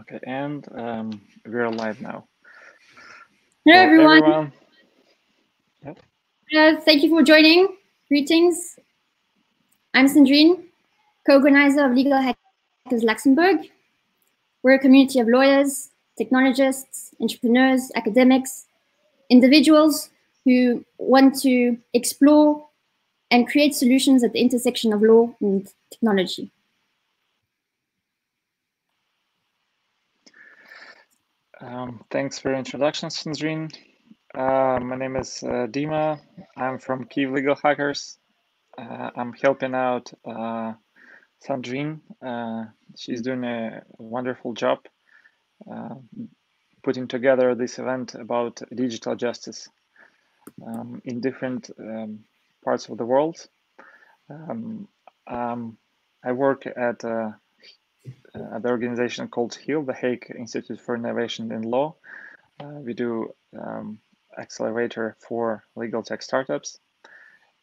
Okay, and um, we're live now. Hello, everyone. everyone. Yep. Uh, thank you for joining. Greetings. I'm Sandrine, co-organizer of Legal Hackers Luxembourg. We're a community of lawyers, technologists, entrepreneurs, academics, individuals who want to explore and create solutions at the intersection of law and technology. Um, thanks for introduction, Sandrine. Uh, my name is uh, Dima. I'm from Kiev Legal Hackers. Uh, I'm helping out uh, Sandrine. Uh, she's doing a wonderful job uh, putting together this event about digital justice um, in different um, parts of the world. Um, um I work at uh, the organization called HiiL, the Hague Institute for Innovation in Law. Uh, we do um, accelerator for legal tech startups.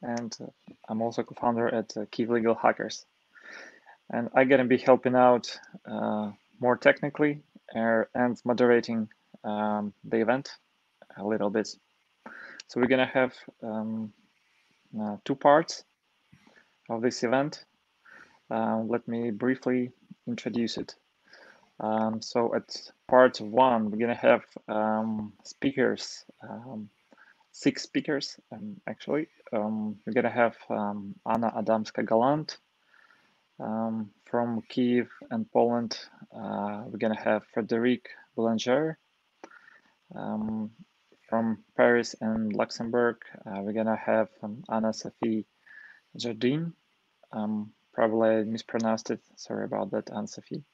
And uh, I'm also co-founder at uh, Legal Hackers. And I'm going to be helping out uh, more technically er, and moderating um, the event a little bit. So we're going to have um, uh, two parts of this event. Uh, let me briefly introduce it. Um, so at part one, we're gonna have um, speakers, um, six speakers um, actually. Um, we're gonna have Anna Adamska-Gallant from Kiev and Poland. Uh, we're gonna have Frédérique Boulanger from Paris and Luxembourg. Uh, we're gonna have Anna Sophie Jardine Probably mispronounced it. Sorry about that, Anne-Sophie.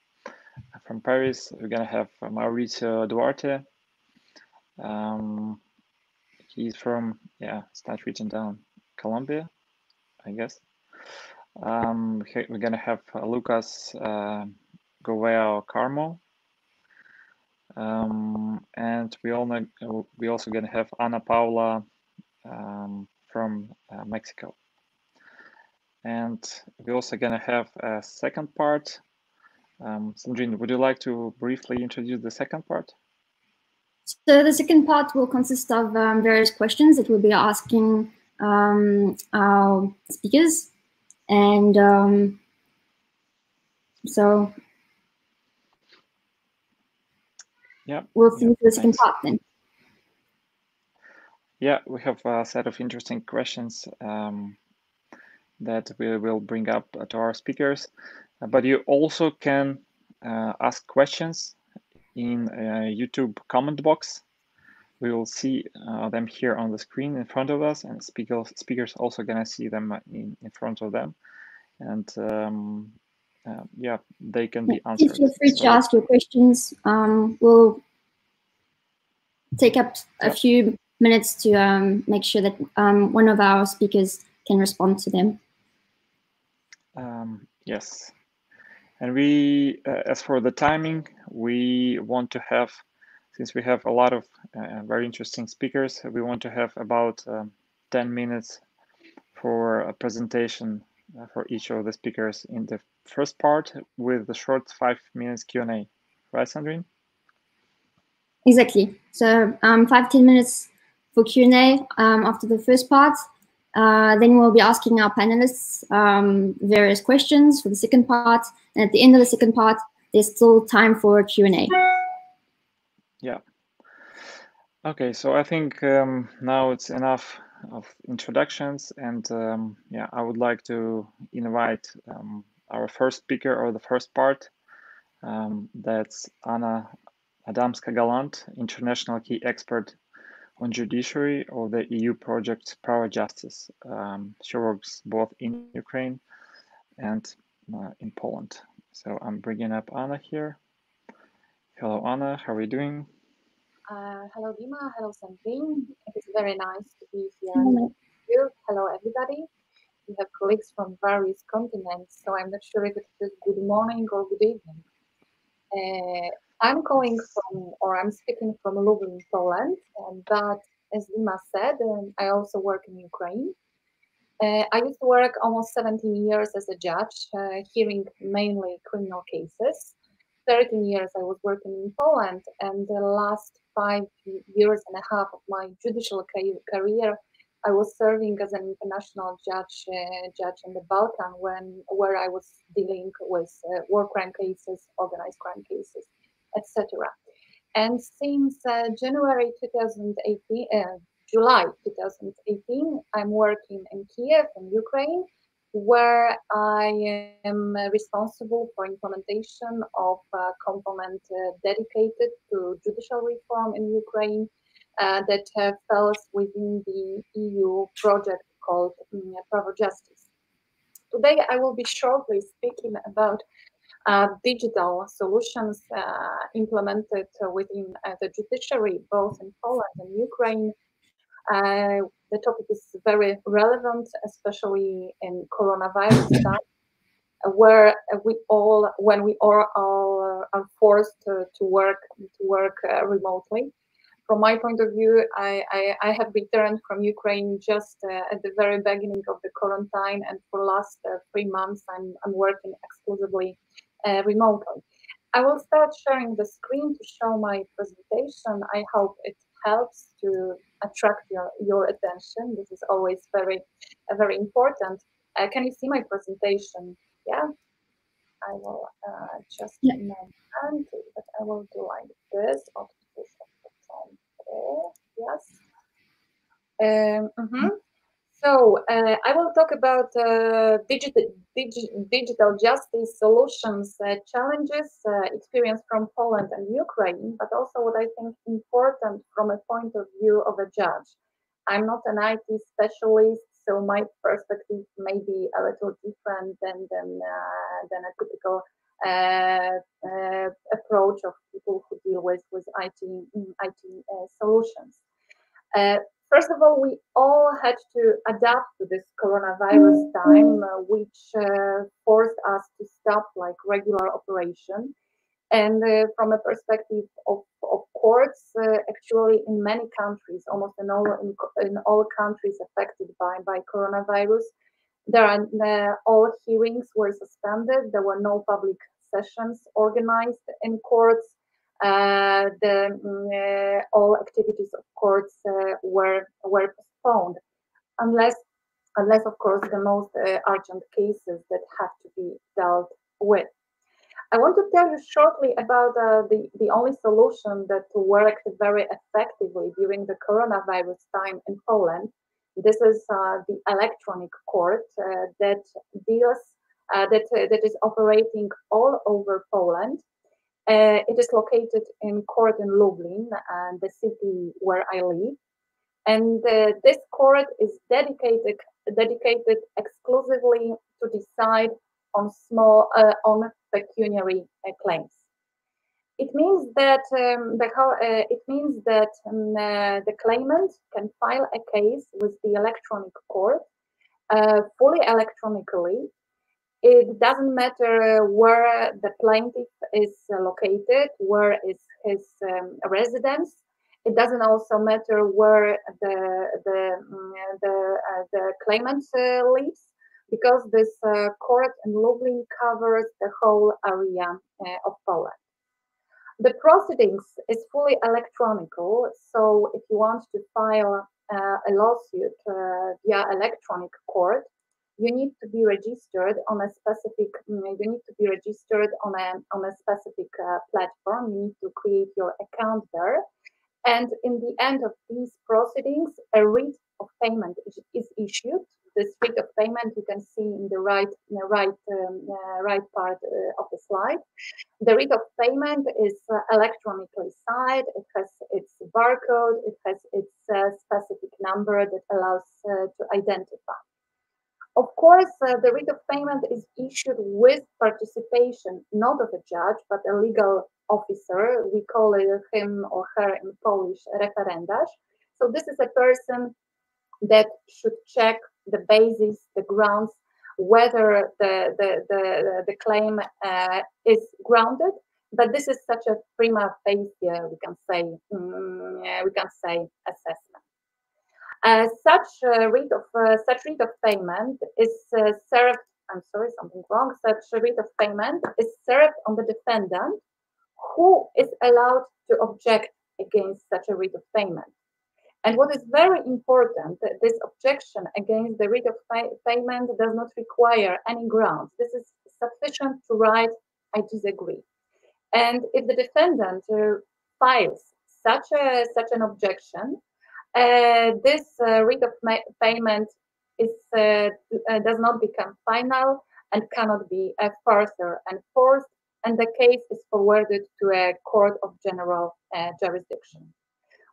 From Paris, we're gonna have Mauricio Duarte. Um, he's from, yeah, it's not down, Colombia, I guess. Um, we're gonna have Lucas uh, Gouvea Carmo. Um, and we all we also gonna have Ana Paula um, from uh, Mexico. And we're also going to have a second part. Um, Sandrine, would you like to briefly introduce the second part? So the second part will consist of um, various questions that we'll be asking um, our speakers. And um, so yeah, we'll see yep, the second part then. Yeah, we have a set of interesting questions. Um, that we will bring up to our speakers. Uh, but you also can uh, ask questions in a YouTube comment box. We will see uh, them here on the screen in front of us, and speakers speakers also gonna see them in, in front of them. And um, uh, yeah, they can be answered. Feel free so, to ask your questions. Um, we'll take up a few minutes to um, make sure that um, one of our speakers can respond to them. Um, yes. And we, uh, as for the timing, we want to have, since we have a lot of uh, very interesting speakers, we want to have about um, 10 minutes for a presentation uh, for each of the speakers in the first part with the short five minutes Q&A. Right, Sandrine? Exactly. So um, five, 10 minutes for Q&A um, after the first part. Uh, then we'll be asking our panelists um, various questions for the second part. And at the end of the second part, there's still time for Q&A. Yeah. Okay, so I think um, now it's enough of introductions. And um, yeah, I would like to invite um, our first speaker or the first part. Um, that's Anna Adamska-Gallant, international key expert on judiciary or the EU project Pravo Justice. Um, she works both in Ukraine and uh, in Poland. So I'm bringing up Anna here. Hello, Anna. How are you doing? Uh, hello, Dima. Hello, Sandrine. It's very nice to be here with you. Hello, everybody. We have colleagues from various continents, so I'm not sure if it's good morning or good evening. Uh, I'm going from, or I'm speaking from Lublin, Poland, and that, as Dima said, um, I also work in Ukraine. Uh, I used to work almost 17 years as a judge, uh, hearing mainly criminal cases. 13 years I was working in Poland, and the last five years and a half of my judicial career, I was serving as an international judge uh, judge in the Balkan when where I was dealing with uh, war crime cases, organized crime cases, etc. And since uh, January 2018, uh, July 2018, I'm working in Kiev in Ukraine where I am responsible for implementation of a component uh, dedicated to judicial reform in Ukraine uh, that uh, falls within the EU project called um, Pravo Justice. Today, I will be shortly speaking about uh, digital solutions uh, implemented within uh, the judiciary, both in Poland and Ukraine, uh, the topic is very relevant, especially in coronavirus time, where we all, when we all, all are forced to, to work to work uh, remotely. From my point of view, I, I, I have returned from Ukraine just uh, at the very beginning of the quarantine, and for the last uh, three months, I'm, I'm working exclusively uh, remotely. I will start sharing the screen to show my presentation. I hope it helps to attract your, your attention. This is always very, uh, very important. Uh, can you see my presentation? Yeah, I will uh, just yeah. moment, but I will do like this. Yes. Um, mm -hmm. So uh, I will talk about uh, digital, digi digital justice solutions, uh, challenges uh, experienced from Poland and Ukraine, but also what I think important from a point of view of a judge. I'm not an IT specialist, so my perspective may be a little different than than, uh, than a typical uh, approach of people who deal with with IT IT solutions. First of all, we all had to adapt to this coronavirus time, uh, which uh, forced us to stop like regular operation. And uh, from a perspective of, of courts, uh, actually in many countries, almost in all in, in, all countries affected by by coronavirus, there are all hearings were suspended. There were no public sessions organized in courts. Uh, the mm, uh, all activities of courts uh, were were postponed, unless unless of course the most urgent cases that have to be dealt with. I want to tell you shortly about uh, the, the only solution that worked very effectively during the coronavirus time in Poland. This is uh, the electronic court uh, that deals that that is operating all over Poland uh, it is located in court in Lublin, uh, the city where I live. And uh, this court is dedicated dedicated exclusively to decide on small uh, on pecuniary uh, claims. It means that um, the, uh, it means that um, the claimant can file a case with the electronic court fully electronically it doesn't matter where the plaintiff is located, where is his um, residence. It doesn't also matter where the the mm, the, uh, the claimant uh, lives, because this uh, court in Lublin covers the whole area uh, of Poland. The proceedings is fully electronical, so if you want to file uh, a lawsuit uh, via electronic court, you need to be registered on a specific mm, you need to be registered on a on a specific uh, platform. You need to create your account there. And in the end of these proceedings a writ of payment is issued. This writ of payment you can see in the right in the right um, uh, right part uh, of the slide. The writ of payment is uh, electronically signed. It has its barcode. It has its uh, specific number that allows uh, to identify of course, uh, the writ of payment is issued with participation not of a judge, but a legal officer. We call him or her in Polish referendarz. So this is a person that should check the basis, the grounds, whether the the the, the claim uh, is grounded. But this is such a prima facie, we can say, mm, we can say assessment. Uh, such uh, rate of uh, such rate of payment is served. I'm sorry, something wrong. Such a rate of payment is served on the defendant who is allowed to object against such a writ of payment? And what is very important, this objection against the writ of pay payment does not require any grounds. This is sufficient to write, I disagree. And if the defendant uh, files such a such an objection, uh, this uh, writ of payment is uh, uh, does not become final and cannot be uh, further enforced, and the case is forwarded to a court of general jurisdiction.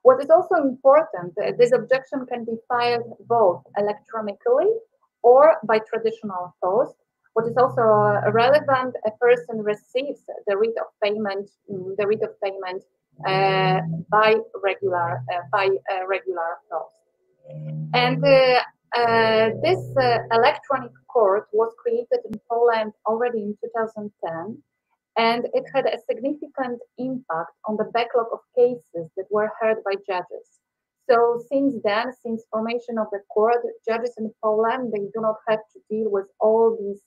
What is also important, this objection can be filed both electronically or by traditional post, what is also uh, relevant, a person receives the writ of payment, mm, the writ of payment uh, by regular uh, by regular post. And uh, uh, this uh, electronic court was created in Poland already in 2010, and it had a significant impact on the backlog of cases that were heard by judges. So since then, since formation of the court, judges in Poland they do not have to deal with all these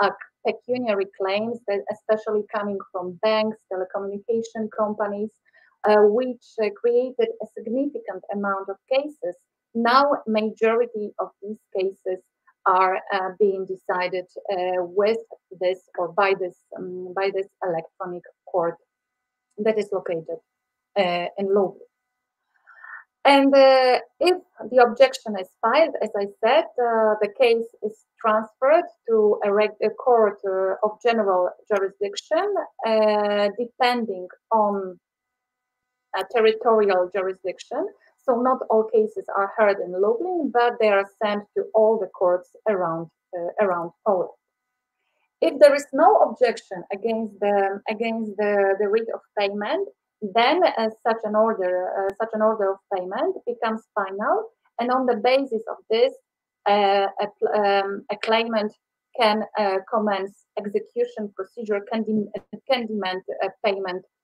uh, pecuniary claims, that especially coming from banks, telecommunication companies, uh, which uh, created a significant amount of cases. Now, majority of these cases are uh, being decided uh, with this or by this um, by this electronic court that is located uh, in Lublin. And uh, if the objection is filed, as I said, uh, the case is transferred to a, a court uh, of general jurisdiction, uh, depending on territorial jurisdiction. So not all cases are heard in Lublin, but they are sent to all the courts around uh, around Poland. If there is no objection against the against the, the writ of payment, then uh, such an order, uh, such an order of payment becomes final, and on the basis of this, uh, a, um, a, claimant can uh, commence execution procedure, can, de can demand a payment uh,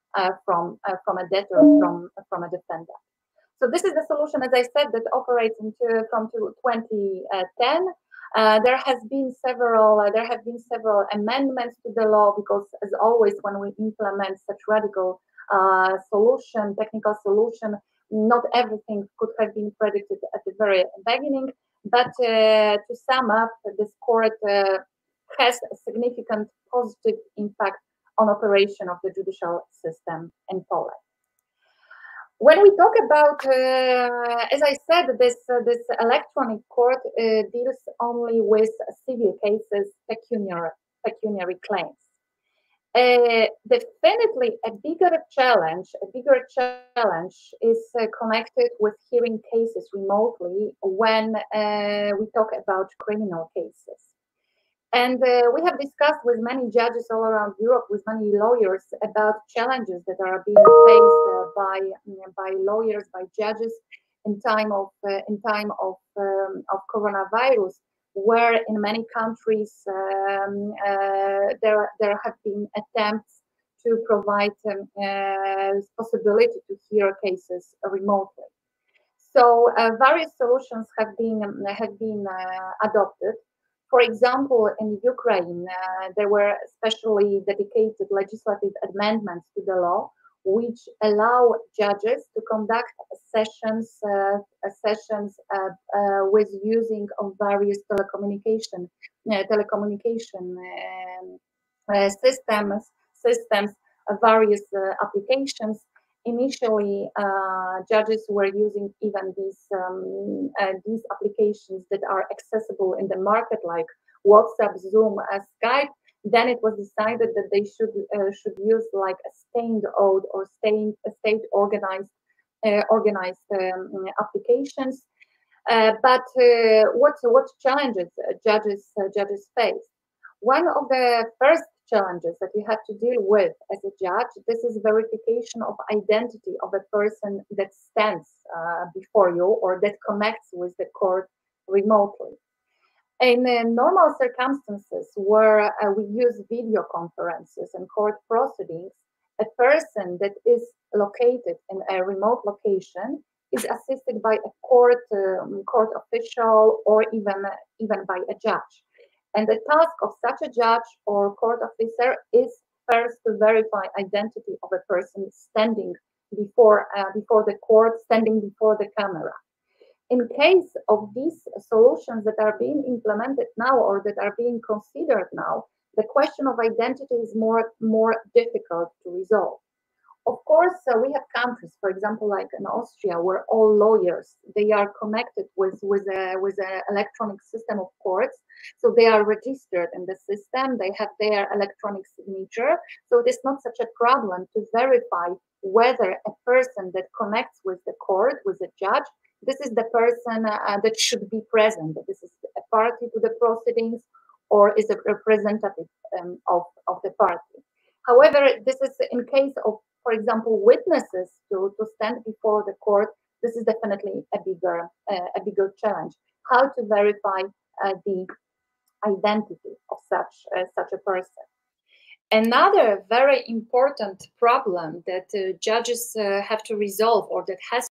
from uh, from a debtor, from from a defendant. So this is the solution, as I said, that operates into from 2010. Uh, there has been several uh, there have been several amendments to the law because as always when we implement such radical uh, solution, technical solution. Not everything could have been predicted at the very beginning, but uh, to sum up, this court uh, has a significant positive impact on operation of the judicial system in Poland. When we talk about, uh, as I said, this uh, this electronic court uh, deals only with civil cases, pecuniary pecuniary claims. Uh, definitely a bigger challenge a bigger challenge is uh, connected with hearing cases remotely when uh, we talk about criminal cases and uh, we have discussed with many judges all around europe with many lawyers about challenges that are being faced uh, by by lawyers by judges in time of uh, in time of um, of coronavirus where in many countries um, uh, there, there have been attempts to provide um, uh, possibility to hear cases remotely. So uh, various solutions have been have been adopted. For example, in Ukraine, uh, there were especially dedicated legislative amendments to the law which allow judges to conduct sessions uh, sessions uh, uh, with using of various telecommunication telecommunication um, systems systems various applications initially uh, judges were using even these um, uh, these applications that are accessible in the market like whatsapp zoom uh, skype then it was decided that they should uh, should use like a stained ode or stained state organized uh, organized um, applications. Uh, but uh, what what challenges judges judges face? One of the first challenges that you have to deal with as a judge this is verification of identity of a person that stands uh, before you or that connects with the court remotely in uh, normal circumstances where uh, we use video conferences and court proceedings, a person that is located in a remote location is assisted by a court um, court official or even even by a judge. And the task of such a judge or court officer is first to verify identity of a person standing before uh, before the court, standing before the camera. In case of these solutions that are being implemented now or that are being considered now, the question of identity is more more difficult to resolve. Of course, uh, we have countries, for example, like in Austria, where all lawyers they are connected with with a with an electronic system of courts, so they are registered in the system. They have their electronic signature, so it is not such a problem to verify whether a person that connects with the court, with the judge, this is the person uh, that should be present. This is a party to the proceedings, or is a representative um, of of the party. However, this is in case of for example, witnesses to, to stand before the court, this is definitely a bigger uh, a bigger challenge. How to verify uh, the identity of such uh, such a person. Another very important problem that uh, judges uh, have to resolve, or that has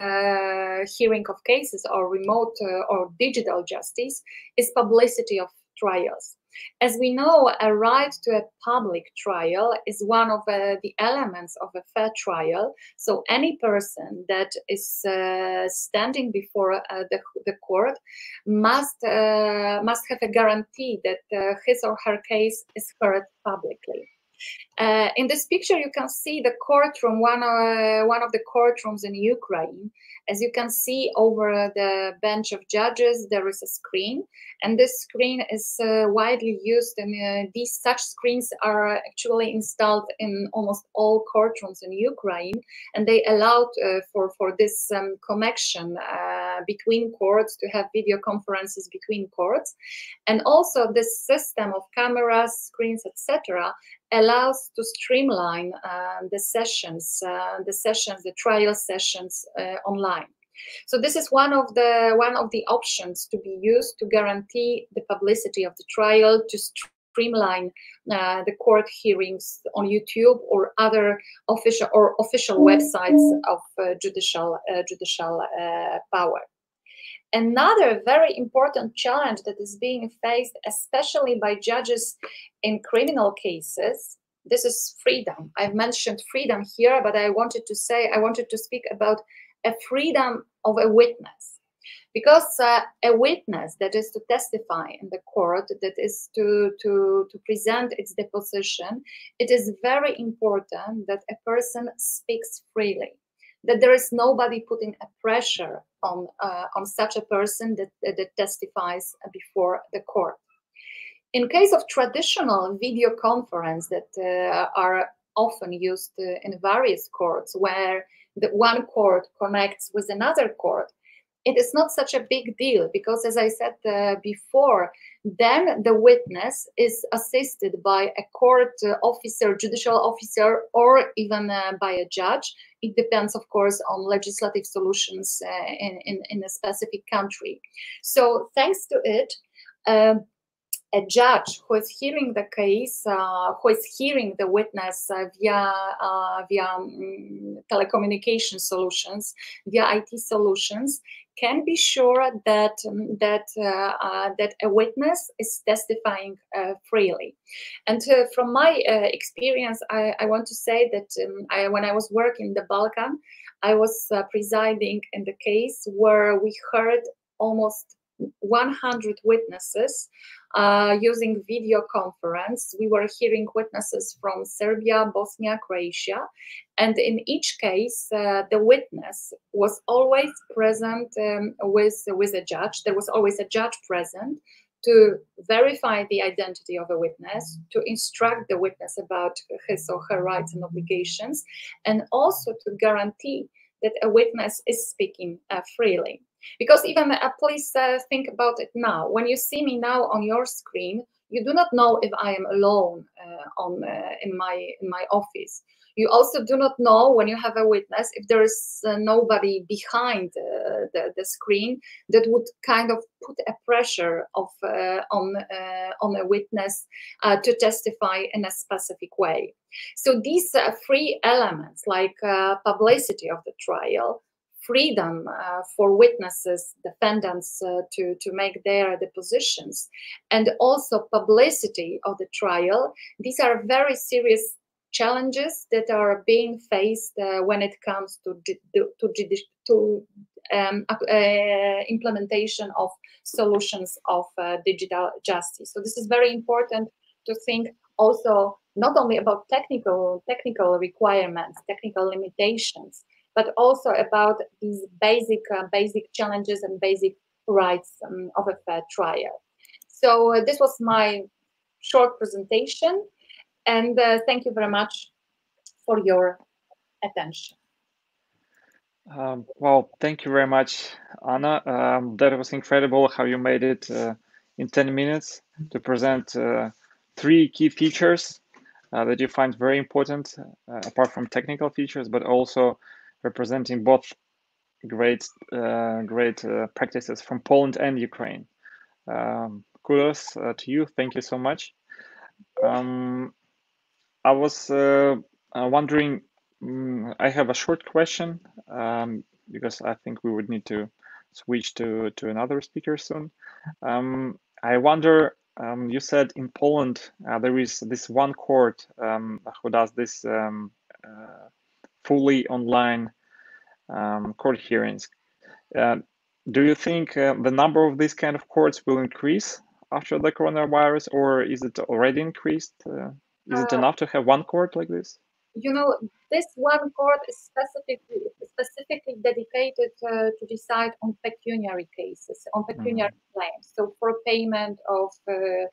uh, hearing of cases or remote or digital justice, is publicity of trials. As we know, a right to a public trial is one of uh, the elements of a fair trial. So any person that is uh, standing before uh, the, the court must uh, must have a guarantee that uh, his or her case is heard publicly. Uh, in this picture, you can see the courtroom, one, uh, one of the courtrooms in Ukraine. As you can see over the bench of judges, there is a screen, and this screen is uh, widely used. And uh, these such screens are actually installed in almost all courtrooms in Ukraine, and they allowed uh, for for this um, connection between courts to have video conferences between courts, and also this system of cameras, screens, etc allows to streamline uh, the sessions, uh, the sessions, the trial sessions uh, online. So this is one of the one of the options to be used to guarantee the publicity of the trial, to streamline uh, the court hearings on YouTube or other official or official websites of uh, judicial uh, judicial power. Another very important challenge that is being faced, especially by judges in criminal cases, this is freedom. I've mentioned freedom here, but I wanted to say, I wanted to speak about a freedom of a witness. Because uh, a witness that is to testify in the court, that is to, to, to present its deposition, it is very important that a person speaks freely that there is nobody putting a pressure on uh, on such a person that, that testifies before the court. In case of traditional video conference that uh, are often used uh, in various courts, where the one court connects with another court, it is not such a big deal because, as I said uh, before, then the witness is assisted by a court officer, judicial officer, or even uh, by a judge. It depends, of course, on legislative solutions uh, in, in, in, a specific country. So, thanks to it, um, a judge who is hearing the case, uh, who is hearing the witness uh, via uh, via um, telecommunication solutions, via IT solutions, can be sure that um, that uh, uh, that a witness is testifying uh, freely. And from my experience, I, I, want to say that um, I, when I was working in the Balkan, I was presiding in the case where we heard almost 100 witnesses uh, using video conference. We were hearing witnesses from Serbia, Bosnia, Croatia, and in each case, uh, the witness was always present um, with, with a judge. There was always a judge present to verify the identity of a witness, to instruct the witness about his or her rights and obligations, and also to guarantee that a witness is speaking uh, freely. Because even uh, please uh, think about it now. When you see me now on your screen, you do not know if I am alone uh, on uh, in my in my office. You also do not know when you have a witness if there is uh, nobody behind uh, the, the screen that would kind of put a pressure of on on a witness to testify in a specific way. So these three elements, like publicity of the trial, freedom uh, for witnesses, defendants uh, to, to make their depositions, and also publicity of the trial. These are very serious challenges that are being faced uh, when it comes to, to, to um, uh, implementation of solutions of uh, digital justice. So this is very important to think also not only about technical technical requirements, technical limitations, but also about these basic uh, basic challenges and basic rights um, of a fair trial. So uh, this was my short presentation, and uh, thank you very much for your attention. Um, well, thank you very much, Anna. Um, that was incredible how you made it uh, in 10 minutes to present uh, three key features uh, that you find very important, uh, apart from technical features, but also representing both great, uh, great uh, practices from Poland and Ukraine. Um, kudos to you. Thank you so much. Um, I was wondering Mm, I have a short question um, because I think we would need to switch to, to another speaker soon. Um, I wonder, um, you said in Poland uh, there is this one court who does this uh, fully online um, court hearings. Uh, do you think uh, the number of these kind of courts will increase after the coronavirus or is it already increased? Uh, is it uh, enough to have one court like this? you know, this one court is specifically specifically dedicated uh, to decide on pecuniary cases, on pecuniary mm-hmm. claims. So for payment of uh,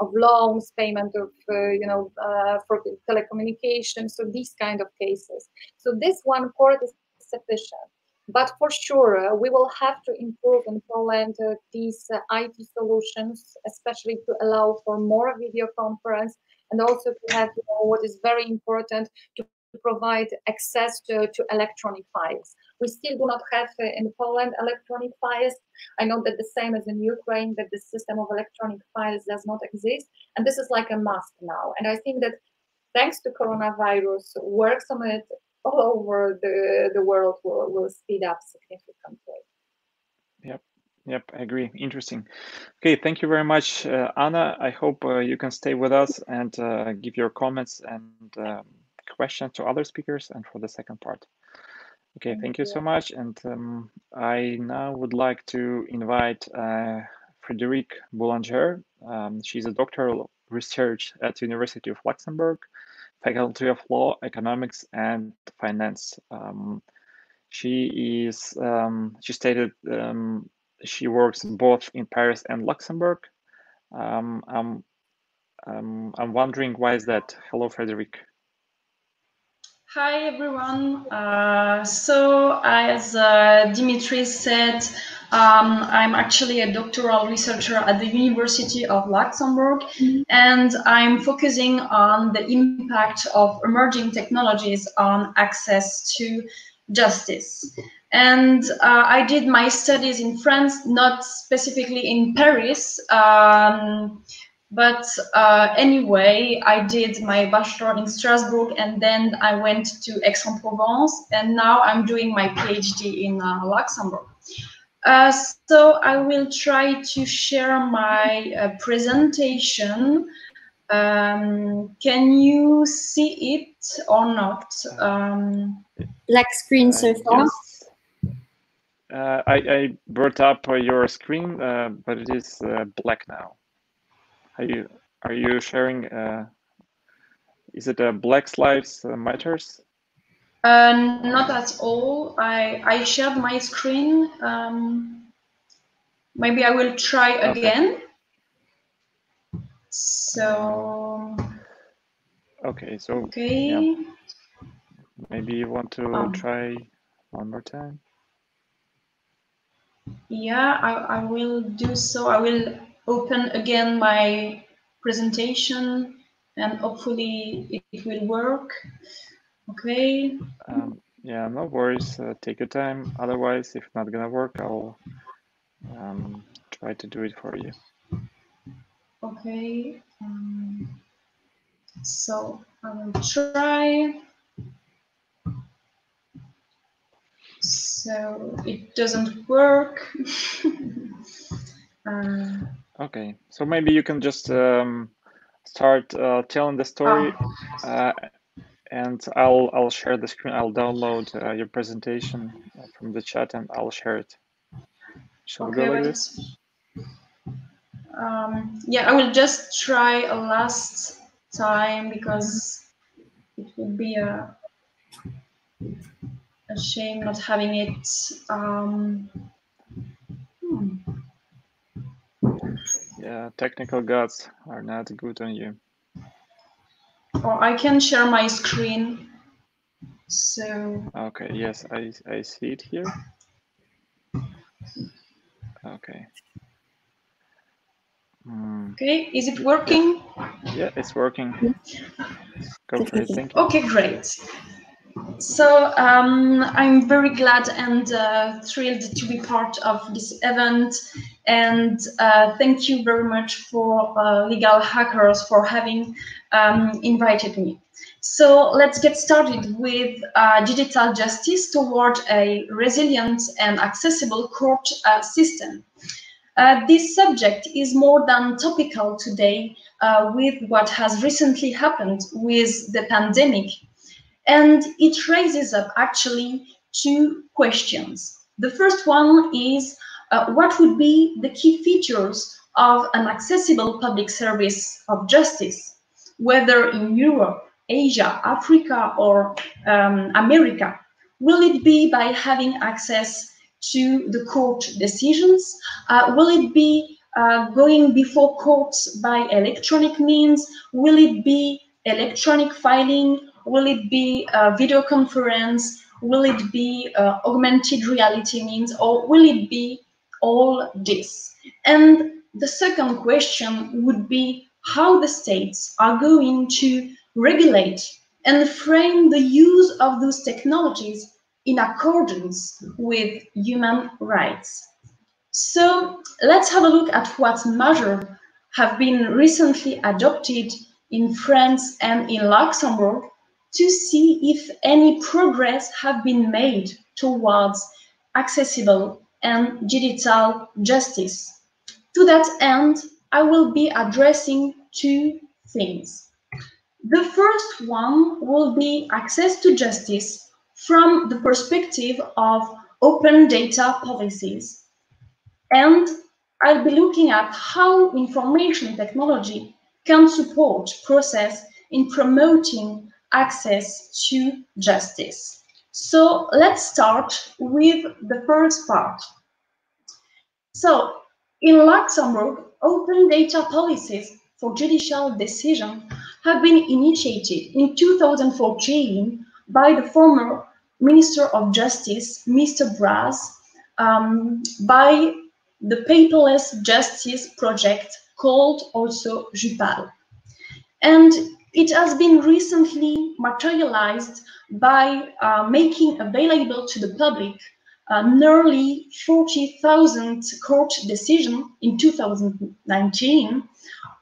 of loans, payment of uh, you know uh, for telecommunications, so these kind of cases. So this one court is sufficient. But for sure, uh, we will have to improve in Poland uh, these IT solutions, especially to allow for more video conference and also to have you know, what is very important to provide access to, to electronic files. We still do not have uh, in Poland electronic files. I know that the same as in Ukraine, that the system of electronic files does not exist. And this is like a must now. And I think that thanks to coronavirus, works on it all over the, the world will, will speed up significantly. Yep. Yep, I agree. Interesting. Okay, thank you very much, uh, Anna. I hope uh, you can stay with us and uh, give your comments and um, questions to other speakers and for the second part. Okay, thank, you. so much. And um, I now would like to invite uh, Frédérique Boulanger. Um, she's a doctoral research at the University of Luxembourg, Faculty of Law, Economics, and Finance. Um, she is, um, she stated um, she works both in Paris and Luxembourg. Um, I'm, um, I'm wondering why is that? Hello, Frédérique. Hi, everyone. Uh, so as uh, Dimitri said, um, I'm actually a doctoral researcher at the University of Luxembourg, mm -hmm. and I'm focusing on the impact of emerging technologies on access to justice. And uh, I did my studies in France, not specifically in Paris. Um, but uh, anyway, I did my bachelor in Strasbourg and then I went to Aix-en-Provence and now I'm doing my PhD in uh, Luxembourg. Uh, so I will try to share my uh, presentation. Um, can you see it or not? Um, Black screen so far. Yes. Uh, I, I brought up your screen, uh, but it is uh, black now. Are you are you sharing? Uh, is it a Black Lives Matters? Uh, not at all. I I shared my screen. Um, maybe I will try okay. again. So. Okay. So. Okay. Yeah. Maybe you want to um. try one more time. Yeah, I, I will do so. I will open again my presentation and hopefully it, will work. Okay. Um, yeah, no worries. Uh, take your time. Otherwise, if not gonna work, I'll um, try to do it for you. Okay. Um, so I will try. so it doesn't work. uh, okay, so maybe you can just um, start uh, telling the story, oh. and I'll I'll share the screen. I'll download uh, your presentation from the chat, and I'll share it. Shall okay, we go like this? Um, yeah, I will just try a last time because it would be a a shame not having it. Um, hmm. Yeah, technical gods are not good on you. Or I can share my screen. So. Okay. Yes, I I see it here. Okay. Mm. Okay, is it working? Yeah, it's working. Go for it. Thank you. Okay, great. So um, I'm very glad and uh, thrilled to be part of this event, and uh, thank you very much for uh, Legal Hackers for having um, invited me. So let's get started with uh, digital justice toward a resilient and accessible court uh, system. Uh, this subject is more than topical today with what has recently happened with the pandemic. And it raises up actually two questions. The first one is uh, what would be the key features of an accessible public service of justice, whether in Europe, Asia, Africa, or um, America? Will it be by having access to the court decisions? Uh, will it be uh, going before courts by electronic means? Will it be electronic filing? Will it be uh, video conference? Will it be uh, augmented reality means? Or will it be all this? And the second question would be how the states are going to regulate and frame the use of those technologies in accordance with human rights. So let's have a look at what measures have been recently adopted in France and in Luxembourg to see if any progress have been made towards accessible and digital justice. To that end, I will be addressing two things. The first one will be access to justice from the perspective of open data policies. And I'll be looking at how information technology can support process in promoting access to justice. So let's start with the first part. So in Luxembourg, open data policies for judicial decision have been initiated in 2014 by the former Minister of Justice, Mr. Braz, um, by the paperless justice project called also JUPAL. And it has been recently materialized by uh, making available to the public uh, nearly 40,000 court decisions in 2019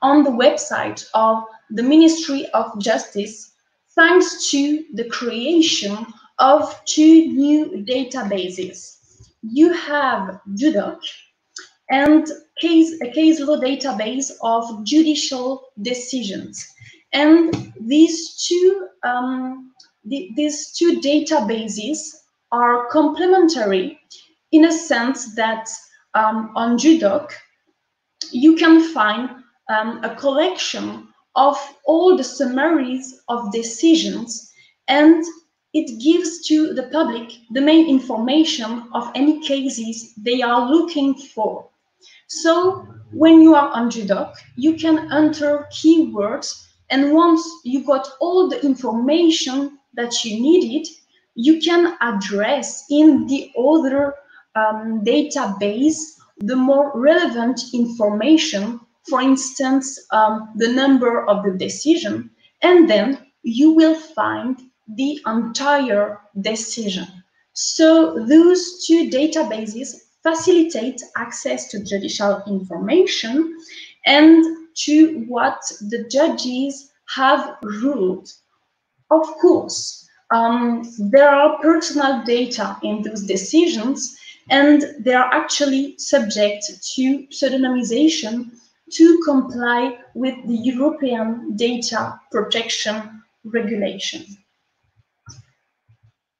on the website of the Ministry of Justice, thanks to the creation of two new databases. You have JUDOC and case, a case law database of judicial decisions. And these two, um, the, these two databases are complementary in a sense that um, on JUDOC, you can find um, a collection of all the summaries of decisions and it gives to the public the main information of any cases they are looking for. So when you are on JUDOC, you can enter keywords and once you got all the information that you needed, you can address in the other um, database the more relevant information, for instance, um, the number of the decision, and then you will find the entire decision. So those two databases facilitate access to judicial information and to what the judges have ruled. Of course, um, there are personal data in those decisions, and they are actually subject to pseudonymization to comply with the European Data Protection Regulation.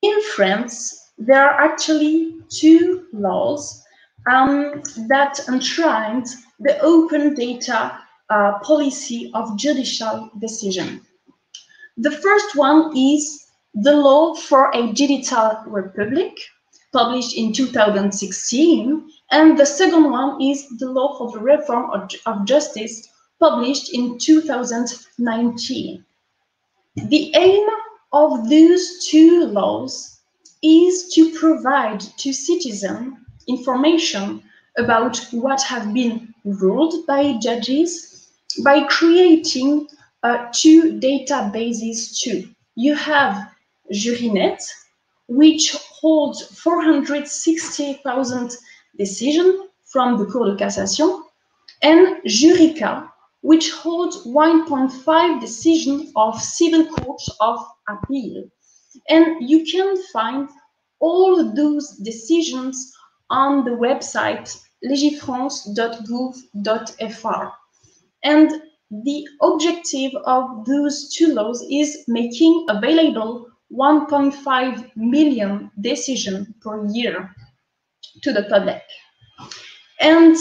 In France, there are actually two laws um, that enshrine the open data uh, policy of judicial decision. The first one is the law for a digital republic, published in 2016, and the second one is the law for the reform of, of justice, published in 2019. The aim of these two laws is to provide to citizens information about what have been ruled by judges by creating uh, two databases too. You have Jurinet, which holds 460,000 decisions from the Cour de Cassation, and Jurica, which holds 1.5 decisions of civil courts of appeal. And you can find all those decisions on the website legifrance.gouv.fr. And the objective of those two laws is making available 1.5 million decisions per year to the public. And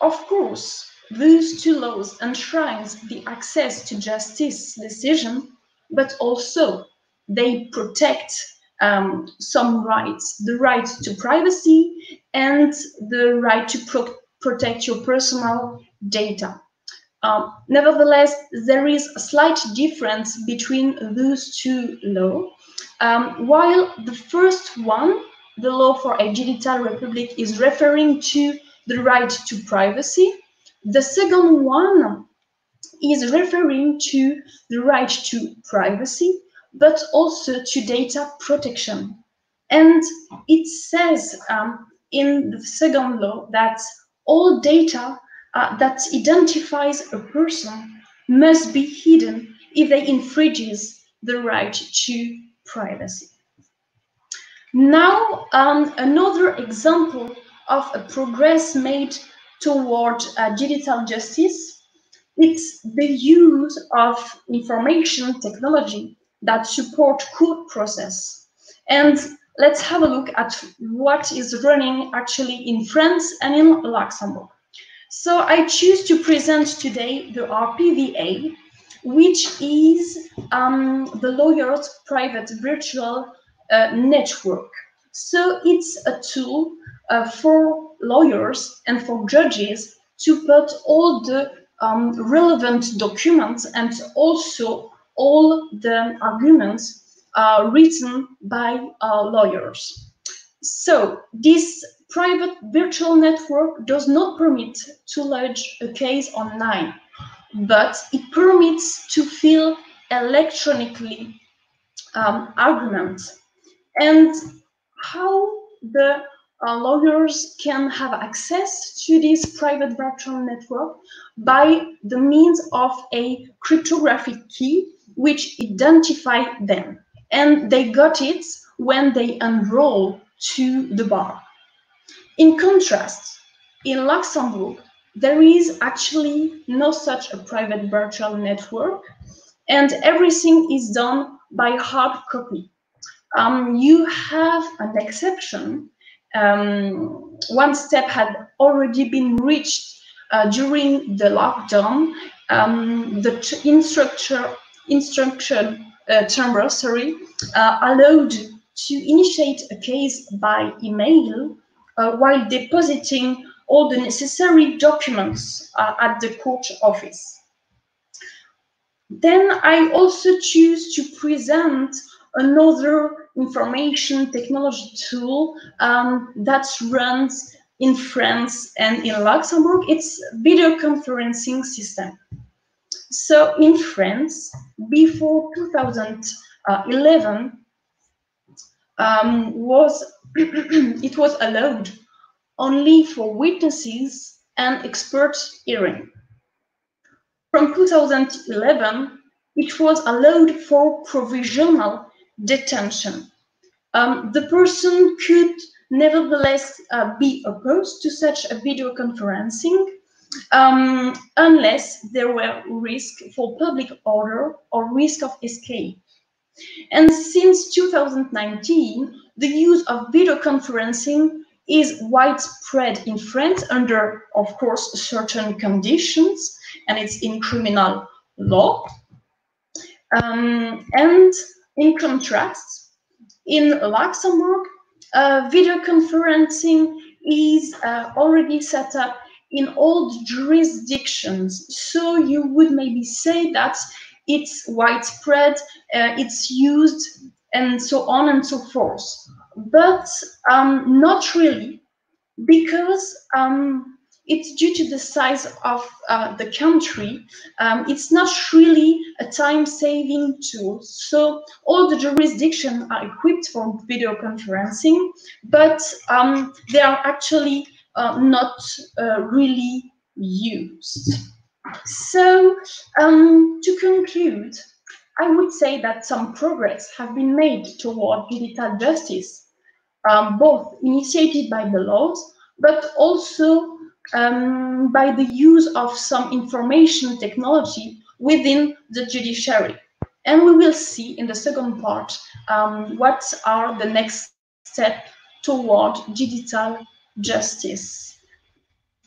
of course, those two laws enshrines the access to justice decision, but also they protect um, some rights, the right to privacy and the right to pro protect your personal data. Um, nevertheless, there is a slight difference between those two laws. Um, while the first one, the law for a digital republic, is referring to the right to privacy, the second one is referring to the right to privacy but also to data protection. And it says um, in the second law that all data uh, that identifies a person must be hidden if they infringes the right to privacy. Now, um, another example of a progress made toward uh, digital justice, it's the use of information technology that support court process. And let's have a look at what is running actually in France and in Luxembourg. So I choose to present today the RPVA, which is um, the lawyer's private virtual uh, network. So it's a tool uh, for lawyers and for judges to put all the um, relevant documents and also all the arguments uh, written by uh, lawyers. So this private virtual network does not permit to lodge a case online, but it permits to fill electronically um, arguments. And how the uh, lawyers can have access to this private virtual network by the means of a cryptographic key which identify them. And they got it when they enroll to the bar. In contrast, in Luxembourg, there is actually no such a private virtual network, and everything is done by hard copy. Um, you have an exception. Um, one step had already been reached uh, during the lockdown. Um, the instruction uh, chamber, sorry, uh, allowed to initiate a case by email while depositing all the necessary documents uh, at the court office. Then I also choose to present another information technology tool um, that runs in France and in Luxembourg. It's video conferencing system. So in France, before 2011, um, was it was allowed only for witnesses and expert hearing. From 2011, it was allowed for provisional detention. Um, the person could nevertheless uh, be opposed to such a video conferencing um, unless there were risk for public order or risk of escape. And since 2019, the use of video conferencing is widespread in France under, of course, certain conditions, and it's in criminal law. Um, and in contrast, in Luxembourg, uh, video conferencing is uh, already set up in all jurisdictions. So you would maybe say that it's widespread, uh, it's used, and so on and so forth. But um, not really, because um, it's due to the size of uh, the country. Um, it's not really a time-saving tool. So all the jurisdictions are equipped for video conferencing, but um, they are actually uh, not uh, really used. So um, to conclude, I would say that some progress have been made toward digital justice, um, both initiated by the laws, but also um, by the use of some information technology within the judiciary. And we will see in the second part um, what are the next steps toward digital justice.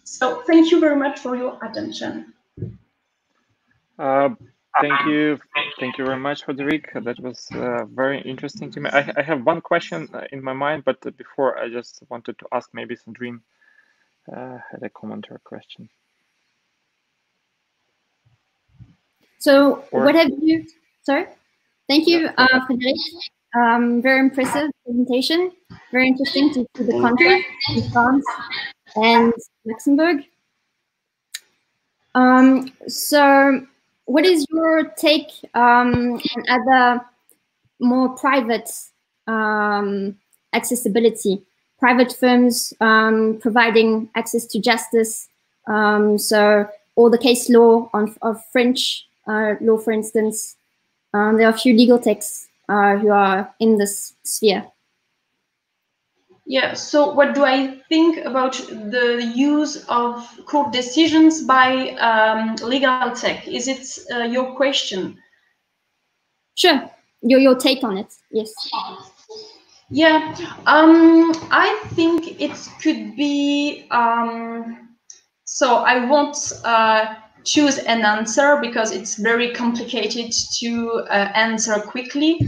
So thank you very much for your attention. Uh, thank you. Thank you very much, Frédérique. That was uh, very interesting to me. I, I, have one question uh, in my mind, but before I just wanted to ask maybe Sandrine uh, had a comment or a question. So or, what have you, sorry? Thank you, uh, Frédérique. Um, very impressive presentation. Very interesting to see the country, in France and Luxembourg. Um, so what is your take um, on other more private um, accessibility? Private firms um, providing access to justice. Um, so all the case law on, of French uh, law, for instance. Um, there are a few legal texts uh, who are in this sphere. Yeah, so what do I think about the use of court decisions by um, legal tech? Is it uh, your question? Sure, your, your take on it, yes. Yeah, um, I think it could be, um, so I won't uh, choose an answer because it's very complicated to uh, answer quickly.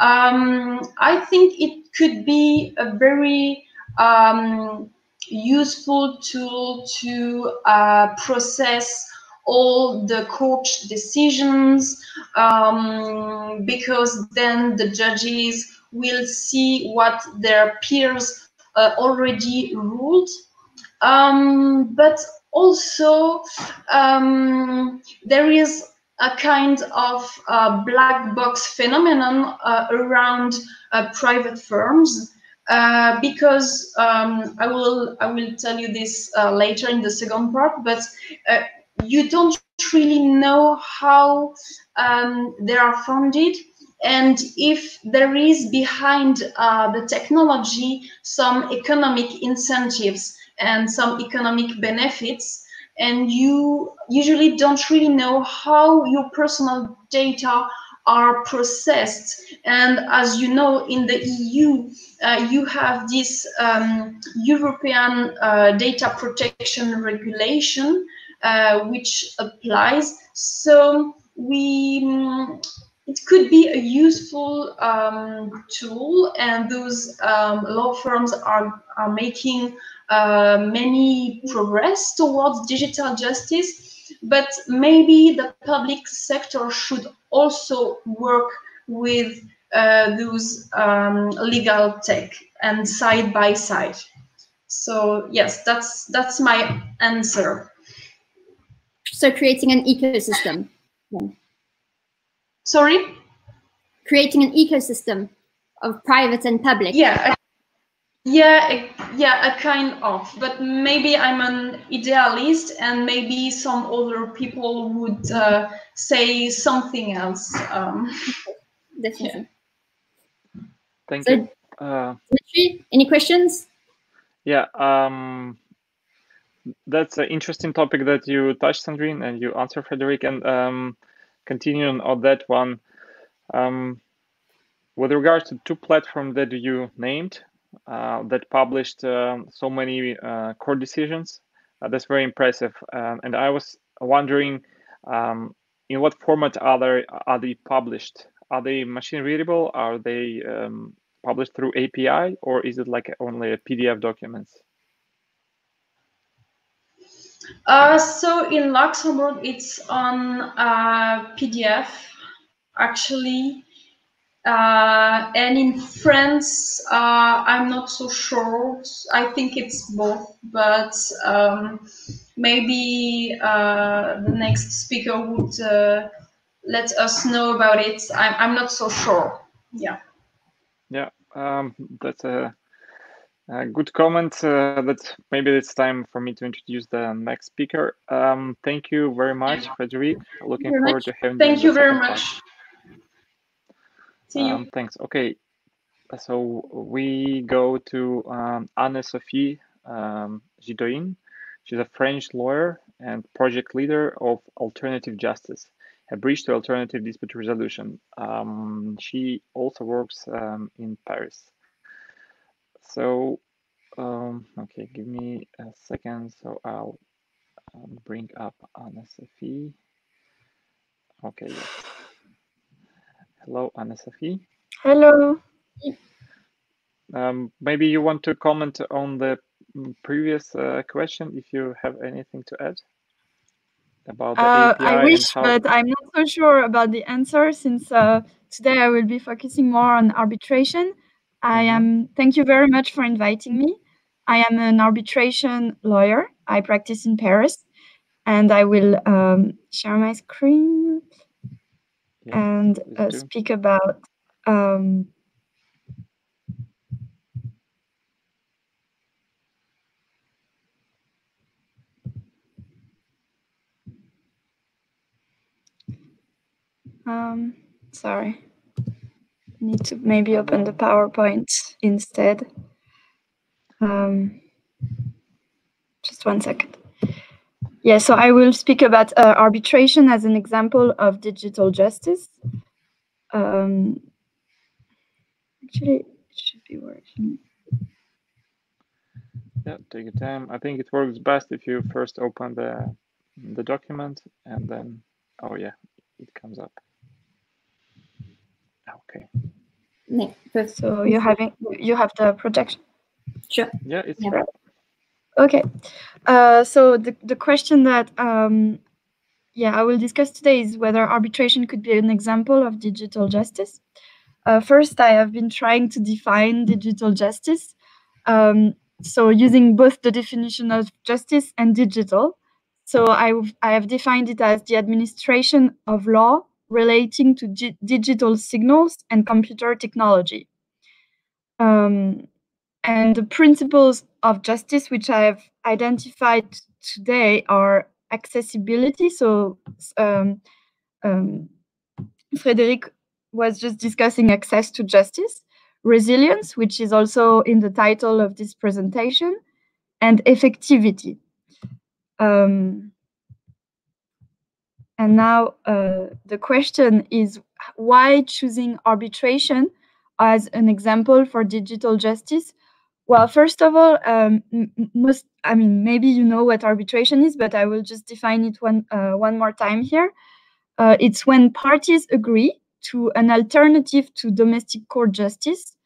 Um, I think it could be a very um, useful tool to uh, process all the court decisions um, because then the judges will see what their peers uh, already ruled. Um, but also, um, there is a kind of uh, black box phenomenon uh, around uh, private firms uh, because um, I will I will tell you this uh, later in the second part, but uh, you don't really know how um, they are funded and if there is behind the technology some economic incentives and some economic benefits and you usually don't really know how your personal data are processed. And as you know, in the EU, uh, you have this um, European uh, data protection regulation, uh, which applies. So we, um, it could be a useful um, tool, and those um, law firms are, are making many progress towards digital justice, but maybe the public sector should also work with uh, those um, legal tech and side by side. So yes, that's that's my answer. So creating an ecosystem. Yeah. Sorry? Creating an ecosystem of private and public. Yeah, yeah, yeah, a kind of. But maybe I'm an idealist, and maybe some other people would uh, say something else. Um, Definitely. thank so, you. Uh, any questions? Yeah, um, that's an interesting topic that you touched, Sandrine, and you answer, Frédérique. And um, continuing on that one, um, with regards to two platforms that you named that published uh, so many uh, court decisions, uh, that's very impressive. Um, and I was wondering, um, in what format are they are they published? Are they machine readable? Are they um, published through API, or is it like only a PDF documents? Uh, so in Luxembourg, it's on uh, PDF actually. Uh, and in France, uh, I'm not so sure. I think it's both, but um, maybe uh, the next speaker would uh, let us know about it. I'm, I'm not so sure. Yeah. Yeah, um, that's a uh, good comment. Uh, that maybe it's time for me to introduce the next speaker. Um, thank you very much, Frédérique. Looking forward much. to having Thank you very much. See you. Um, thanks. Okay, so we go to um, Anne-Sophie um, Gidoin. She's a French lawyer and project leader of Alternative Justice, a bridge to alternative dispute resolution. Um, she also works um, in Paris. So, um, okay, give me a second. So I'll um, bring up Anne-Sophie. Okay, yes. Hello, Anne-Sophie. Hello. Um, maybe you want to comment on the previous uh, question if you have anything to add about the uh, API. I wish, how... but I'm not so sure about the answer since uh, today I will be focusing more on arbitration I mm-hmm. am, thank you very much for inviting me. I am an arbitration lawyer. I practice in Paris and I will um, share my screen yeah, and uh, speak about um, um, sorry need to maybe open the PowerPoint instead. Um, just one second. Yeah, so I will speak about uh, arbitration as an example of digital justice. Um, actually, it should be working. Yeah, take your time. I think it works best if you first open the the document and then, oh yeah, it comes up. Okay. So you having you have the projection. Sure. Yeah, it's yeah. Okay. Uh, so the the question that um, yeah I will discuss today is whether arbitration could be an example of digital justice. Uh, first, I have been trying to define digital justice. Um, so using both the definition of justice and digital. So I, I have defined it as the administration of law relating to digital signals and computer technology. Um, and the principles of justice, which I have identified today, are accessibility. So, um, um, Frédérique was just discussing access to justice, resilience, which is also in the title of this presentation, and effectivity. Um, and now uh, the question is why choosing arbitration as an example for digital justice? Well, first of all, um, most I mean maybe you know what arbitration is, but I will just define it one uh, one more time here. Uh, it's when parties agree to an alternative to domestic court justice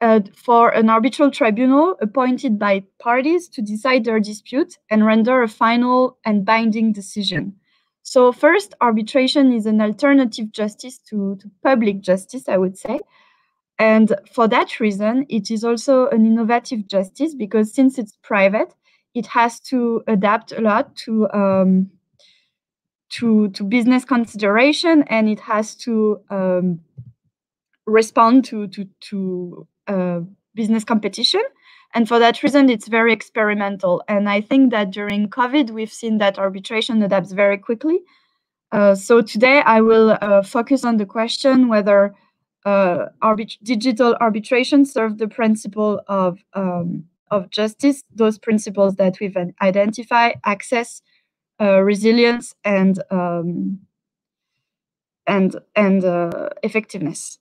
uh, for an arbitral tribunal appointed by parties to decide their dispute and render a final and binding decision. So first, arbitration is an alternative justice to, to public justice, I would say. And for that reason, it is also an innovative justice because since it's private, it has to adapt a lot to um, to, to business consideration and it has to um, respond to to, to uh, business competition. And for that reason, it's very experimental. And I think that during COVID, we've seen that arbitration adapts very quickly. Uh, so today I will uh, focus on the question whether uh, arbit digital arbitration serve the principle of um, of justice, those principles that we've identified, access, uh, resilience, and um, and and uh, effectiveness.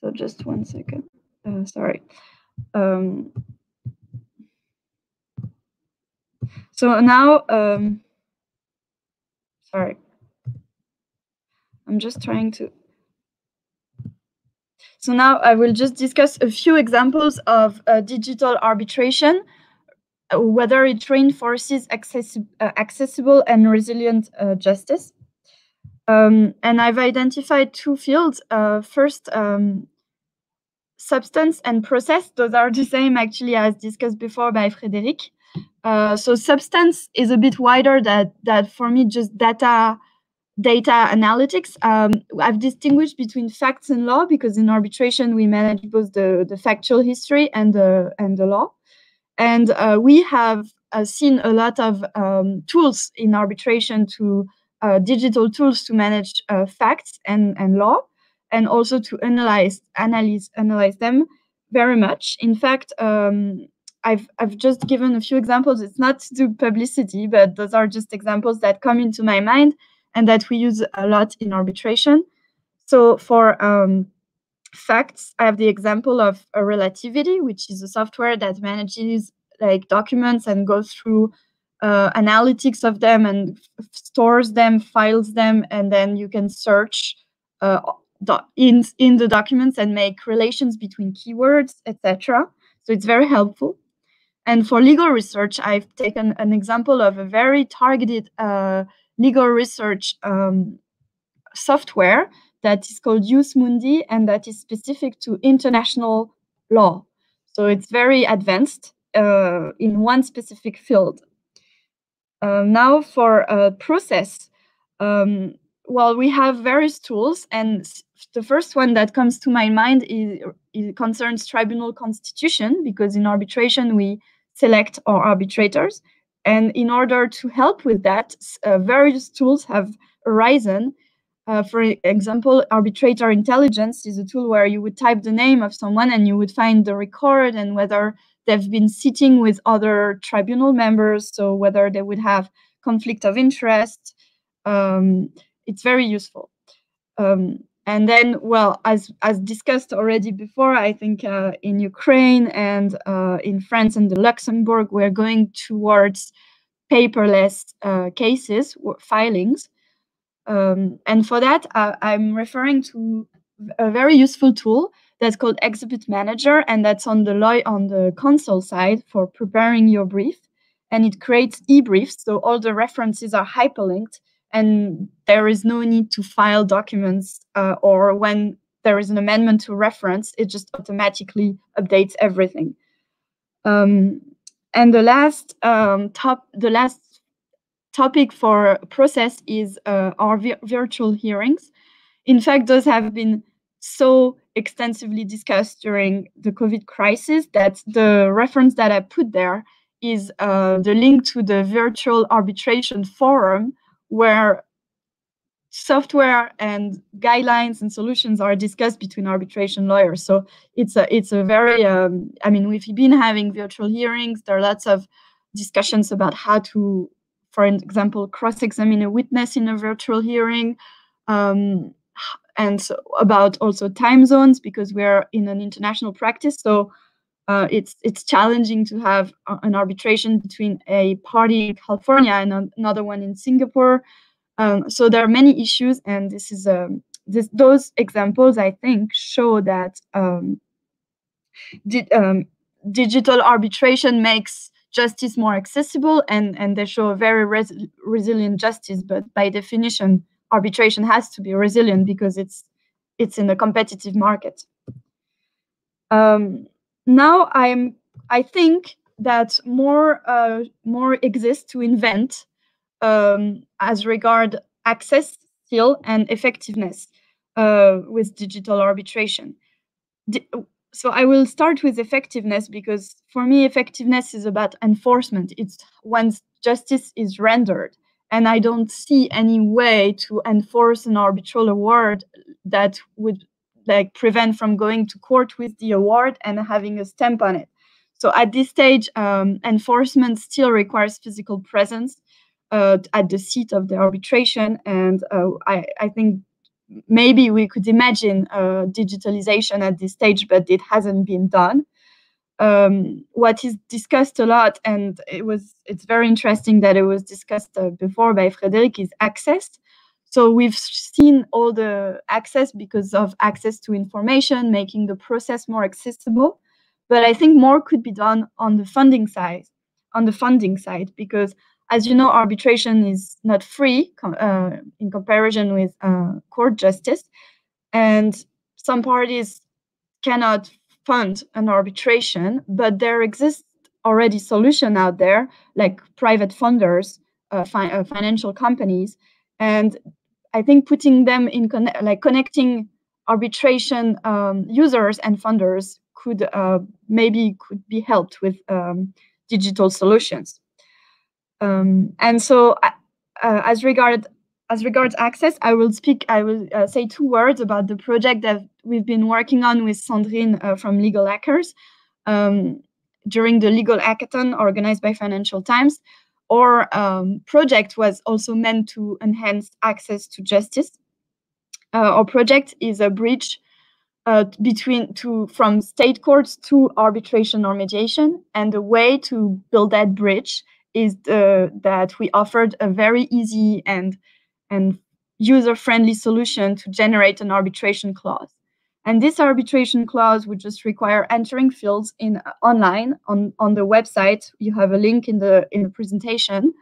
So just one second. Uh, sorry. Um, so now, um, sorry. I'm just trying to so now I will just discuss a few examples of uh, digital arbitration, whether it reinforces uh, accessible and resilient uh, justice. Um, and I've identified two fields. Uh, first, um, substance and process. Those are the same actually as discussed before by Frédérique. Uh, so substance is a bit wider that, that for me just data data analytics. Um, I've distinguished between facts and law because in arbitration we manage both the, the factual history and the and the law. And uh, we have uh, seen a lot of um, tools in arbitration to uh, digital tools to manage uh, facts and, and law, and also to analyze analyze analyze them very much. In fact, um, I've I've just given a few examples. It's not to do publicity, but those are just examples that come into my mind and that we use a lot in arbitration. So for um, facts, I have the example of a relativity, which is a software that manages like documents and goes through uh, analytics of them and stores them, files them, and then you can search uh, in in the documents and make relations between keywords, etc. So it's very helpful. And for legal research, I've taken an example of a very targeted uh, legal research um, software that is called Jus Mundi and that is specific to international law. So it's very advanced uh, in one specific field. Uh, now for a process, um, well, we have various tools, and the first one that comes to my mind is, it concerns tribunal constitution because in arbitration we select our arbitrators, and in order to help with that, uh, various tools have arisen. Uh, for example, arbitrator intelligence is a tool where you would type the name of someone and you would find the record and whether they've been sitting with other tribunal members, so whether they would have conflict of interest. Um, it's very useful. Um, and then, well, as as discussed already before, I think uh, in Ukraine and uh, in France and the Luxembourg, we're going towards paperless uh, cases filings. Um, and for that, I'm referring to a very useful tool that's called Exhibit Manager, and that's on the law on the console side for preparing your brief. And it creates e-briefs, so all the references are hyperlinked and there is no need to file documents uh, or when there is an amendment to reference, it just automatically updates everything. Um, and the last um, top, the last topic for process is uh, our vi virtual hearings. In fact, those have been so extensively discussed during the COVID crisis that the reference that I put there is uh, the link to the virtual arbitration forum where software and guidelines and solutions are discussed between arbitration lawyers. So it's a it's a very um, I mean we've been having virtual hearings. There are lots of discussions about how to, for example, cross-examine a witness in a virtual hearing, um, and so about also time zones because we're in an international practice. So uh, it's it's challenging to have an arbitration between a party in California and another one in Singapore. Um, so there are many issues, and this is um, this, those examples I think show that um, di um, digital arbitration makes justice more accessible, and and they show a very res resilient justice. But by definition, arbitration has to be resilient because it's it's in a competitive market. Um, now I'm I think that more uh, more exists to invent um, as regard access still and effectiveness uh, with digital arbitration. So I will start with effectiveness because for me, effectiveness is about enforcement. It's once justice is rendered. And I don't see any way to enforce an arbitral award that would like prevent from going to court with the award and having a stamp on it. So at this stage, um, enforcement still requires physical presence uh, at the seat of the arbitration, and uh, I, I think maybe we could imagine uh, digitalization at this stage, but it hasn't been done. Um, what is discussed a lot, and it was it's very interesting that it was discussed uh, before by Frédérique, is access. So we've seen all the access because of access to information, making the process more accessible. But I think more could be done on the funding side, on the funding side, because as you know, arbitration is not free uh, in comparison with uh, court justice, and some parties cannot fund an arbitration, but there exists already solution out there, like private funders, uh, fi uh, financial companies, and I think putting them in like connecting arbitration um, users and funders could uh, maybe could be helped with um, digital solutions. Um, and so, uh, uh, as regard as regards access, I will speak. I will uh, say two words about the project that we've been working on with Sandrine uh, from Legal Hackers um, during the Legal Hackathon organized by Financial Times. Our um, project was also meant to enhance access to justice. Uh, our project is a bridge uh, between to from state courts to arbitration or mediation, and the way to build that bridge is the, that we offered a very easy and and user-friendly solution to generate an arbitration clause. And this arbitration clause would just require entering fields in uh, online on, on the website. You have a link in the in the presentation.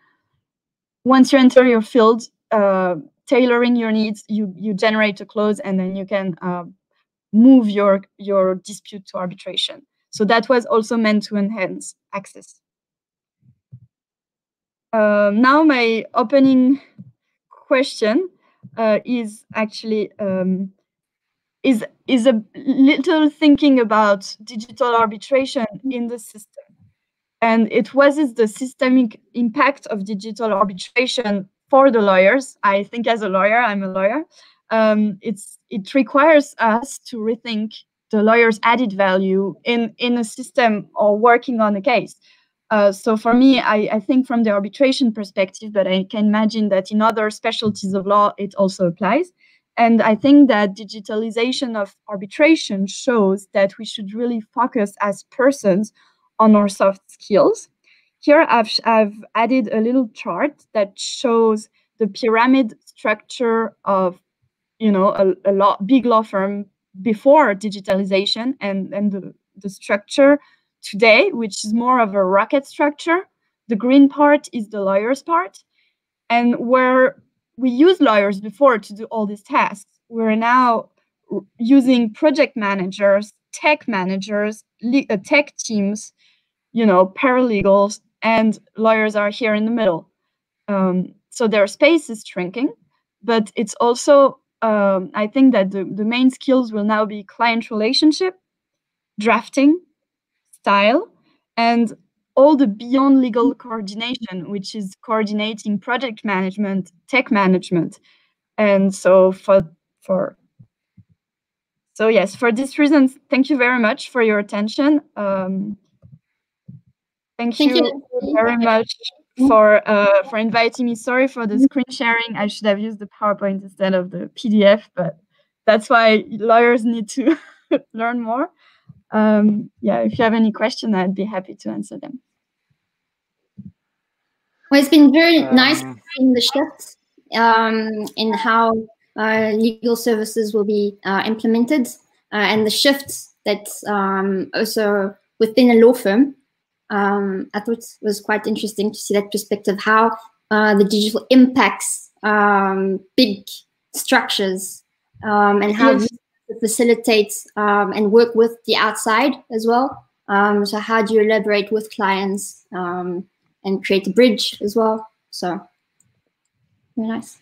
Once you enter your field, uh, tailoring your needs, you you generate a clause, and then you can uh, move your your dispute to arbitration. So that was also meant to enhance access. Uh, now my opening question uh, is actually um, is is a little thinking about digital arbitration in the system, and it was the systemic impact of digital arbitration for the lawyers. I think as a lawyer, I'm a lawyer. Um, it's it requires us to rethink the lawyer's added value in in a system or working on a case. Uh, so for me, I, I, think from the arbitration perspective, but I can imagine that in other specialties of law, it also applies. And I think that digitalization of arbitration shows that we should really focus as persons on our soft skills. Here I've, I've added a little chart that shows the pyramid structure of, you know, a, a big law firm before digitalization and, and the, the structure today, which is more of a rocket structure. The green part is the lawyer's part. And where we used lawyers before to do all these tasks, we're now using project managers, tech managers, uh, tech teams, you know, paralegals, and lawyers are here in the middle. Um, so their space is shrinking, but it's also, um, I think that the, the main skills will now be client relationship, drafting, style, and all the beyond legal coordination, which is coordinating project management, tech management. And so for for so yes, for these reasons, thank you very much for your attention. Um, thank, thank you, you, very much for uh, for inviting me. Sorry for the screen sharing. I should have used the PowerPoint instead of the PDF, but that's why lawyers need to learn more um, yeah, if you have any question, I'd be happy to answer them. Well, it's been very um, nice seeing the shift um, in how uh, legal services will be uh, implemented uh, and the shift that um, also within a law firm. Um, I thought it was quite interesting to see that perspective, how uh, the digital impacts um, big structures um, and how yes to facilitate um, and work with the outside as well. Um, so how do you elaborate with clients um, and create a bridge as well? So very nice.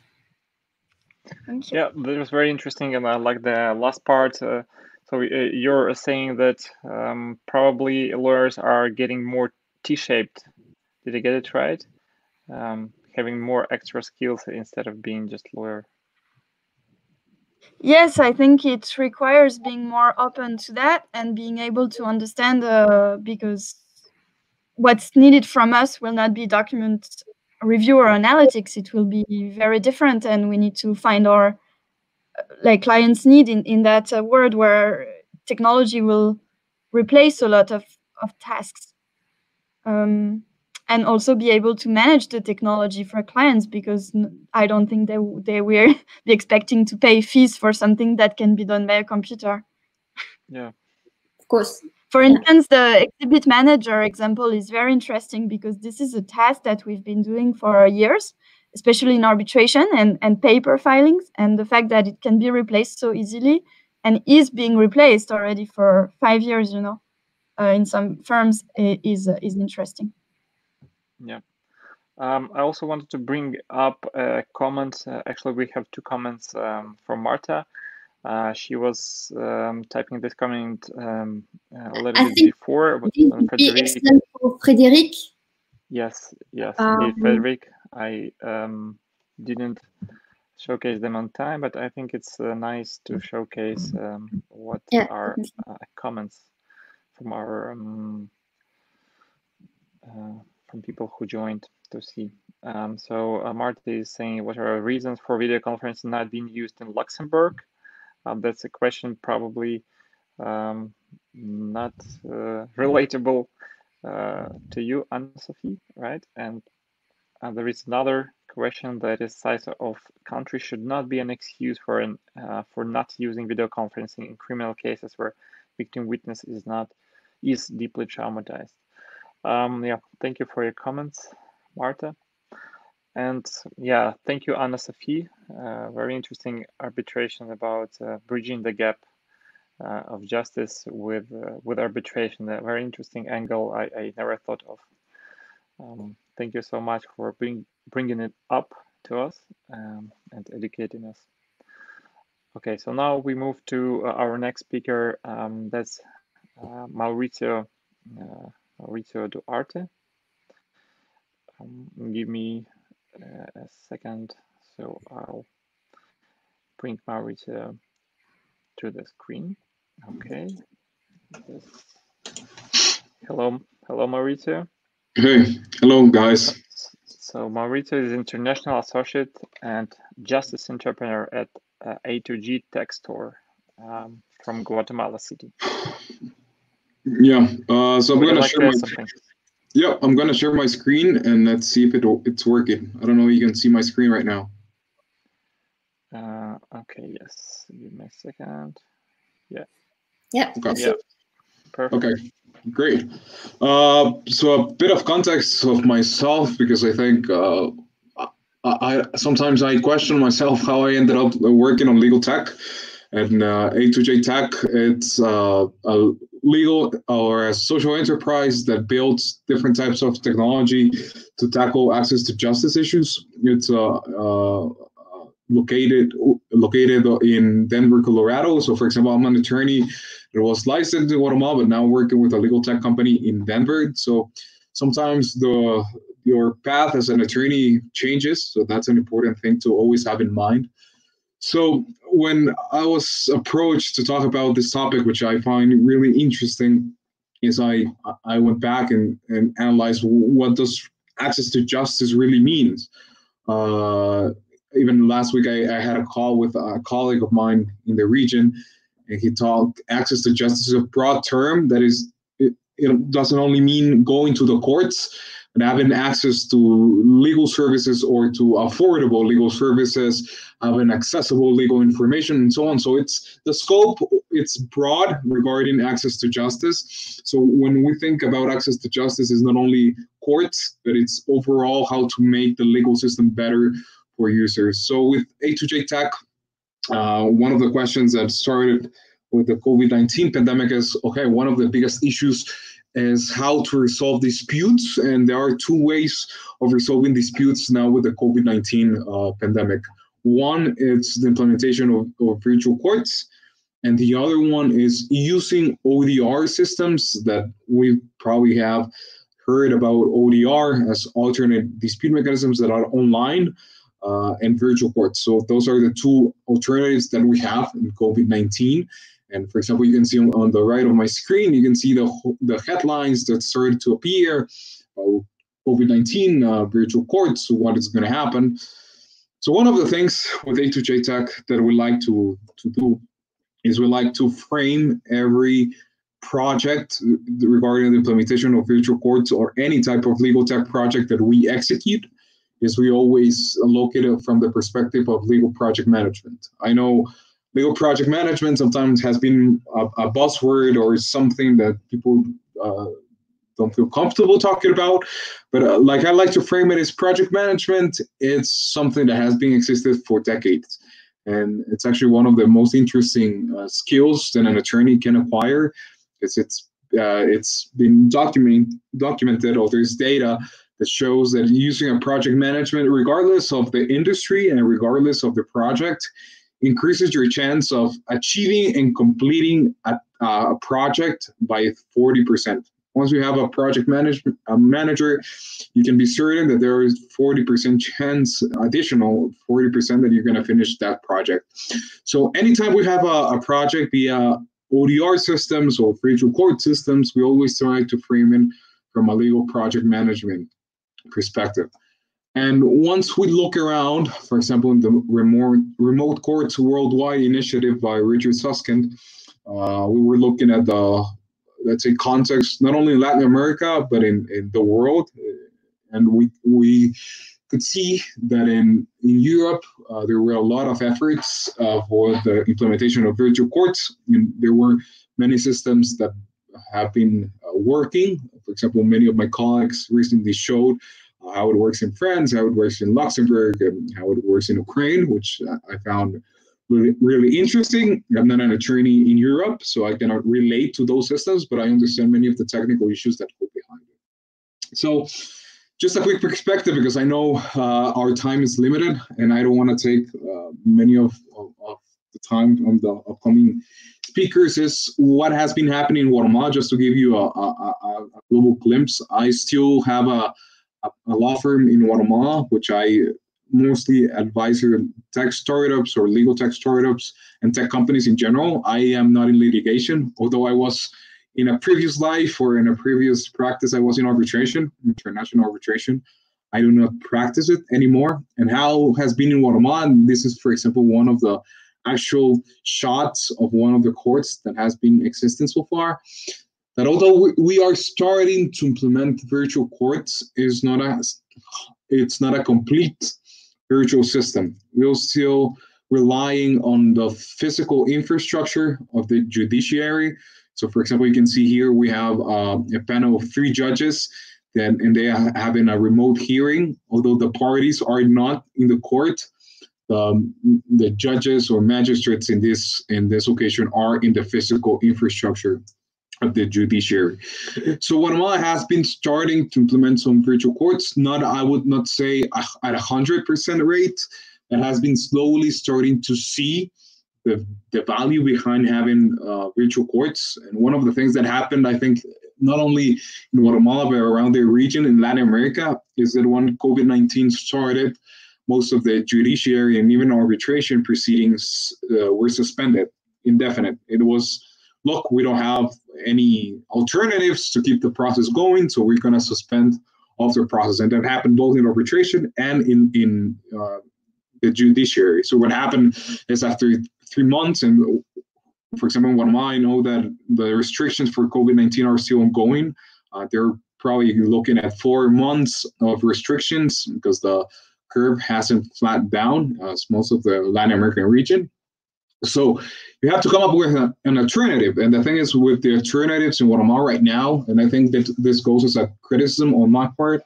Yeah, that was very interesting, and I like the last part. Uh, so uh, you're saying that um, probably lawyers are getting more T-shaped. Did I get it right? Um, having more extra skills instead of being just lawyer. Yes, I think it requires being more open to that and being able to understand uh, because what's needed from us will not be document review or analytics. It will be very different, and we need to find our like clients need in in that uh, world where technology will replace a lot of of tasks. Um, and also be able to manage the technology for clients because I don't think they they will be expecting to pay fees for something that can be done by a computer. Yeah, of course. For instance, the exhibit manager example is very interesting because this is a task that we've been doing for years, especially in arbitration and, and paper filings, and the fact that it can be replaced so easily and is being replaced already for five years, you know, uh, in some firms is is interesting. Yeah. Um, I also wanted to bring up a comment. Uh, actually, we have two comments um, from Marta. Uh, she was um, typing this comment um, a little I bit before. Frédérique. Frédérique. Yes, yes, um, Frédérique. I um, didn't showcase them on time, but I think it's uh, nice to showcase um, what yeah. are uh, comments from our uh, from people who joined to see. Um, so uh, Marta is saying, what are reasons for video conferencing not being used in Luxembourg? Um, that's a question probably um, not uh, relatable uh, to you, Anne-Sophie, right? And uh, there is another question that is size of country should not be an excuse for an uh, for not using video conferencing in criminal cases where victim witness is not is deeply traumatized. Um, yeah, thank you for your comments, Marta. And yeah, thank you, Anna Sophie. Uh, very interesting arbitration about uh, bridging the gap uh, of justice with uh, with arbitration. A very interesting angle I, I never thought of. Um, thank you so much for bring, bringing it up to us um, and educating us. Okay, so now we move to uh, our next speaker. Um, that's uh, Mauricio Duarte. Um, give me uh, a second, so I'll bring Mauricio to the screen. Okay. Hello, hello, Mauricio. Hey, hello, guys. So Mauricio is international associate and justice entrepreneur at uh, A2J Tech Store um, from Guatemala City. Yeah. Uh, so I'm gonna like share my. Something? Yeah, I'm gonna share my screen and let's see if it it's working. I don't know if you can see my screen right now. Uh, okay. Yes. Give me a second. Yeah. Yeah. Okay. Yeah. Perfect. Okay. Great. Uh, so a bit of context of myself because I think uh, I, I sometimes I question myself how I ended up working on legal tech. And uh, A2J Tech, it's uh, a legal or a social enterprise that builds different types of technology to tackle access to justice issues. It's uh, uh, located located in Denver, Colorado. So, for example, I'm an attorney that was licensed in Guatemala, but now working with a legal tech company in Denver. So, sometimes the your path as an attorney changes. So that's an important thing to always have in mind. So when I was approached to talk about this topic, which I find really interesting, is I I went back and, and analyzed what does access to justice really means. Uh, even last week, I, I had a call with a colleague of mine in the region, and he talked access to justice is a broad term that is it, it doesn't only mean going to the courts and having access to legal services or to affordable legal services, having accessible legal information, and so on. So it's the scope, it's broad regarding access to justice. So when we think about access to justice, is not only courts, but it's overall how to make the legal system better for users. So with A2J Tech, uh, one of the questions that started with the COVID-19 pandemic is, okay, one of the biggest issues is how to resolve disputes. And there are two ways of resolving disputes now with the COVID 19 uh, pandemic. One is the implementation of, of, virtual courts, and the other one is using ODR systems that we probably have heard about ODR as alternate dispute mechanisms that are online. uh, and virtual courts. So those are the two alternatives that we have in COVID-19. And for example, you can see on, the right of my screen, you can see the, the headlines that started to appear. Uh, COVID-19, uh, virtual courts, what is going to happen. So one of the things with A2J Tech that we like to, to do is we like to frame every project regarding the implementation of virtual courts or any type of legal tech project that we execute is we always look at it from the perspective of legal project management. I know legal project management sometimes has been a, a buzzword or something that people uh, don't feel comfortable talking about. But uh, like I like to frame it as project management, it's something that has been existed for decades. And it's actually one of the most interesting uh, skills that an attorney can acquire because it's uh, it's been document, documented or there's data that shows that using a project management, regardless of the industry and regardless of the project, increases your chance of achieving and completing a, a project by 40%. Once you have a project management a manager, you can be certain that there is 40% chance, additional 40% that you're going to finish that project. So anytime we have a, a project via ODR systems or virtual court systems, we always try to frame it from a legal project management perspective. And once we look around, for example, in the remote, remote courts worldwide initiative by Richard Susskind, uh, we were looking at the, let's say, context, not only in Latin America, but in, in the world. And we, we could see that in, in Europe, uh, there were a lot of efforts uh, for the implementation of virtual courts. And there were many systems that have been uh, working. For example, many of my colleagues recently showed how it works in France, how it works in Luxembourg, and how it works in Ukraine, which I found really, really interesting. I'm not an attorney in Europe, so I cannot relate to those systems, but I understand many of the technical issues that go behind it. So, just a quick perspective because I know uh, our time is limited and I don't want to take uh, many of, of, of, the time on the upcoming speakers is what has been happening in Guatemala. Just to give you a, a, a global glimpse, I still have a, a, law firm in Guatemala, which I mostly advise tech startups or legal tech startups and tech companies in general. I am not in litigation, although I was in a previous life or in a previous practice, I was in arbitration, international arbitration. I do not practice it anymore. And how has been in Guatemala, this is, for example, one of the actual shots of one of the courts that has been existing so far that although we are starting to implement virtual courts is not a it's not a complete virtual system. We're still relying on the physical infrastructure of the judiciary. So for example you can see here we have uh, a panel of three judges that, and they are having a remote hearing. Although the parties are not in the court um, the judges or magistrates in this in this occasion are in the physical infrastructure of the judiciary. So Guatemala has been starting to implement some virtual courts. Not I would not say at a hundred percent rate. That has been slowly starting to see the, the value behind having uh, virtual courts. And one of the things that happened, I think, not only in Guatemala but around the region in Latin America, is that when COVID nineteen started, most of the judiciary and even arbitration proceedings uh, were suspended indefinite. It was, look, we don't have any alternatives to keep the process going, so we're going to suspend all the process. And that happened both in arbitration and in in uh, the judiciary. So what happened is after three months, and for example, in Guatemala, I know that the restrictions for COVID nineteen are still ongoing. Uh, they're probably looking at four months of restrictions because the curve hasn't flattened down as most of the Latin American region. So you have to come up with a, an alternative. And the thing is with the alternatives in Guatemala right now, and I think that this goes as a criticism on my part,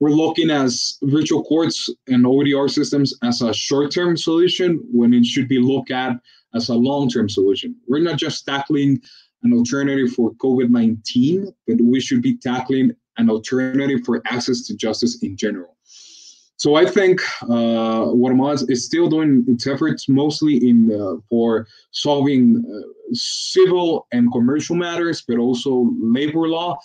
we're looking as virtual courts and ODR systems as a short-term solution when it should be looked at as a long-term solution. We're not just tackling an alternative for COVID-19, but we should be tackling an alternative for access to justice in general. So I think uh, Guatemala is still doing its efforts mostly in uh, for solving uh, civil and commercial matters, but also labor law.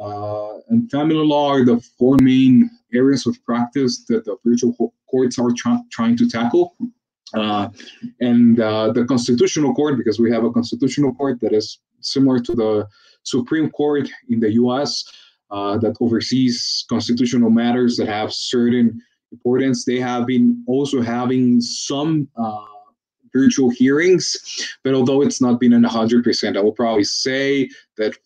uh, and family law are the four main areas of practice that the virtual courts are try- trying to tackle. Uh, and uh, the constitutional court, because we have a constitutional court that is similar to the Supreme Court in the US, uh, that oversees constitutional matters that have certain importance. They have been also having some uh, virtual hearings, but although it's not been in 100%, I will probably say that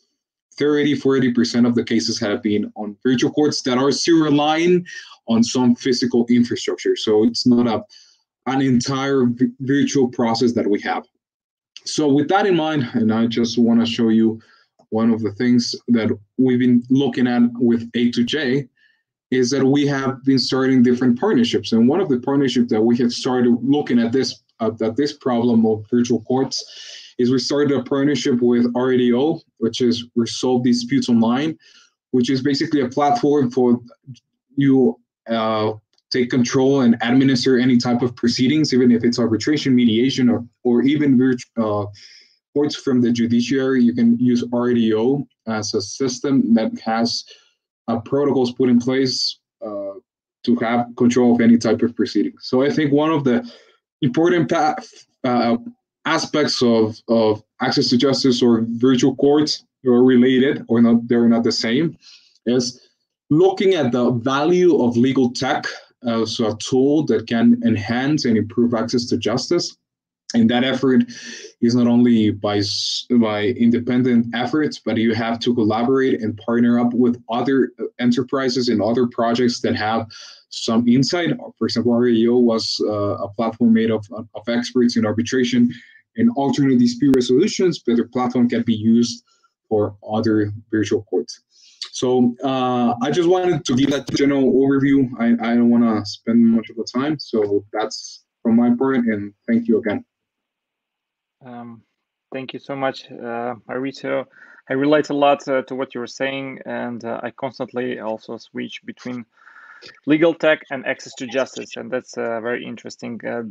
30, 40% of the cases have been on virtual courts that are still relying on some physical infrastructure. So it's not a an entire virtual process that we have. So with that in mind, and I just want to show you one of the things that we've been looking at with A2J is that we have been starting different partnerships. And one of the partnerships that we have started looking at this uh, at this problem of virtual courts is we started a partnership with RDO, which is Resolve Disputes Online, which is basically a platform for you uh, take control and administer any type of proceedings, even if it's arbitration, mediation, or or even uh, courts from the judiciary. You can use RDO as a system that has protocols put in place uh, to have control of any type of proceeding. So I think one of the important uh, aspects of, of access to justice or virtual courts are related or not they're not the same is looking at the value of legal tech as a tool that can enhance and improve access to justice and that effort is not only by by independent efforts but you have to collaborate and partner up with other enterprises and other projects that have some insight for example RDO was uh, a platform made of, of experts in arbitration and alternate dispute resolutions but the platform can be used for other virtual courts so uh, I just wanted to give that general overview. I, I don't want to spend much of the time. So that's from my part, and thank you again. Um, thank you so much, uh, Marito. I relate a lot uh, to what you were saying, and uh, I constantly also switch between legal tech and access to justice, and that's uh, very interesting. Uh,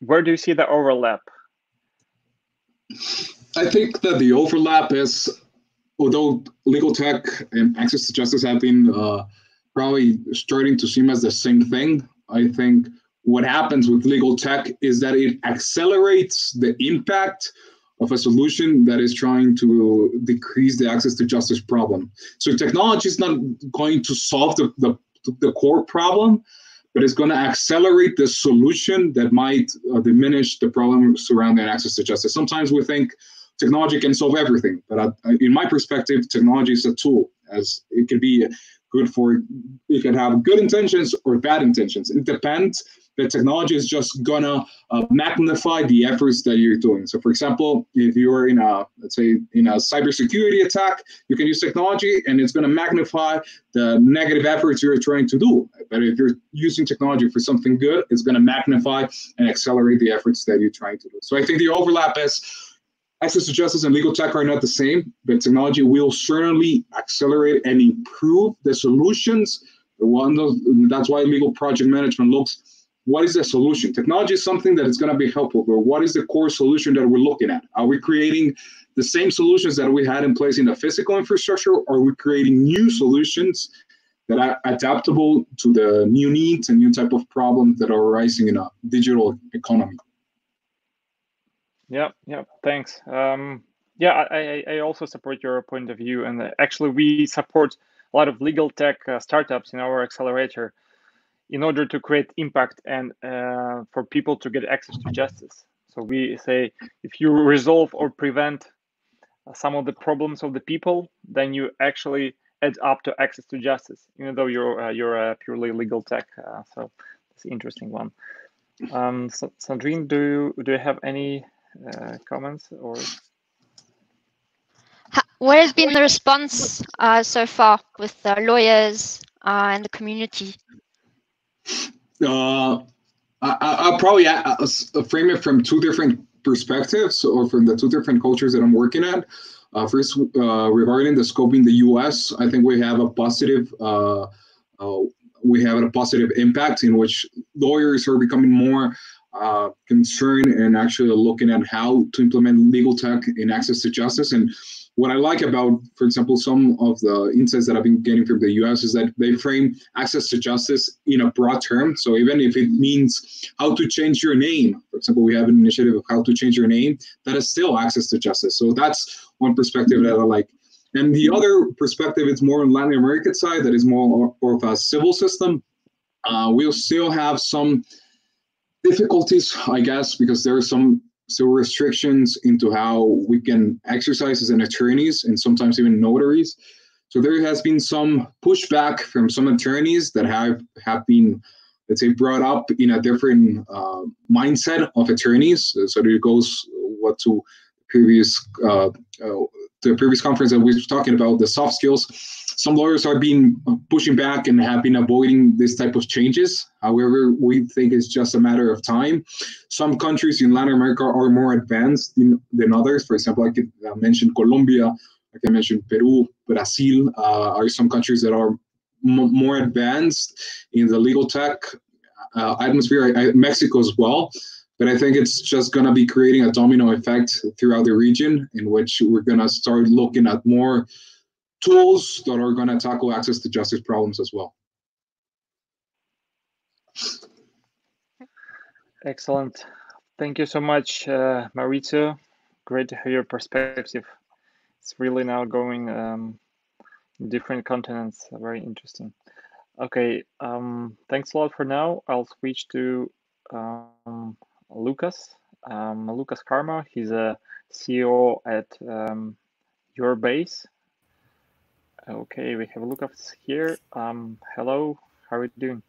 where do you see the overlap? I think that the overlap is although legal tech and access to justice have been uh, probably starting to seem as the same thing, I think what happens with legal tech is that it accelerates the impact of a solution that is trying to decrease the access to justice problem. So technology is not going to solve the, the, the core problem, but it's going to accelerate the solution that might uh, diminish the problem surrounding access to justice. Sometimes we think technology can solve everything. But I, in my perspective, technology is a tool, as it can be good for, you can have good intentions or bad intentions. It depends. The technology is just gonna uh, magnify the efforts that you're doing. So, for example, if you're in a, let's say, in a cybersecurity attack, you can use technology, and it's gonna magnify the negative efforts you're trying to do. But if you're using technology for something good, it's gonna magnify and accelerate the efforts that you're trying to do. So, I think the overlap is access to justice and legal tech are not the same, but technology will certainly accelerate and improve the solutions. One of, that's why legal project management looks what is the solution? Technology is something that is going to be helpful, but what is the core solution that we're looking at? Are we creating the same solutions that we had in place in the physical infrastructure, or are we creating new solutions that are adaptable to the new needs and new type of problems that are arising in a digital economy? Yeah, yeah, thanks. Um, yeah, I, I also support your point of view, and actually, we support a lot of legal tech uh, startups in our accelerator in order to create impact and uh, for people to get access to justice. So we say if you resolve or prevent uh, some of the problems of the people, then you actually add up to access to justice, even though you're uh, you're a purely legal tech. Uh, so it's an interesting one. Um, so, Sandrine, do you, do you have any uh, comments or? What has been the response uh, so far with the lawyers uh, and the community? Uh, I, will probably frame it from two different perspectives or from the two different cultures that I'm working at. Uh, first, uh, regarding the scope in the U.S., I think we have a positive uh, we have a positive impact in which lawyers are becoming more uh, concern and actually looking at how to implement legal tech in access to justice. And what I like about, for example, some of the insights that I've been getting from the US is that they frame access to justice in a broad term. So even if it means how to change your name, for example, we have an initiative of how to change your name, that is still access to justice. So that's one perspective that I like. And the other perspective is more on Latin American side, that is more of a civil system. Uh, we'll still have some difficulties, I guess, because there are some so restrictions into how we can exercise as an attorneys and sometimes even notaries. So there has been some pushback from some attorneys that have have been, let's say, brought up in a different uh, mindset of attorneys. So it goes what to previous uh, uh, the previous conference that we were talking about the soft skills some lawyers are being uh, pushing back and have been avoiding this type of changes. However, we think it's just a matter of time. Some countries in Latin America are more advanced in, than others. For example, I could uh, mention Colombia, I mentioned Peru, Brazil uh, are some countries that are more advanced in the legal tech uh, atmosphere. I, Mexico as well. But I think it's just going to be creating a domino effect throughout the region in which we're going to start looking at more tools that are going to tackle access to justice problems as well. Excellent. Thank you so much, uh, Mauricio. Great to hear your perspective. It's really now going um, different continents. Very interesting. Okay, um, thanks a lot for now. I'll switch to um, Lucas. Um, Lucas Carmo. He's a CEO at um, YourBase. Okay, we have up here. Um, hello, how are you doing?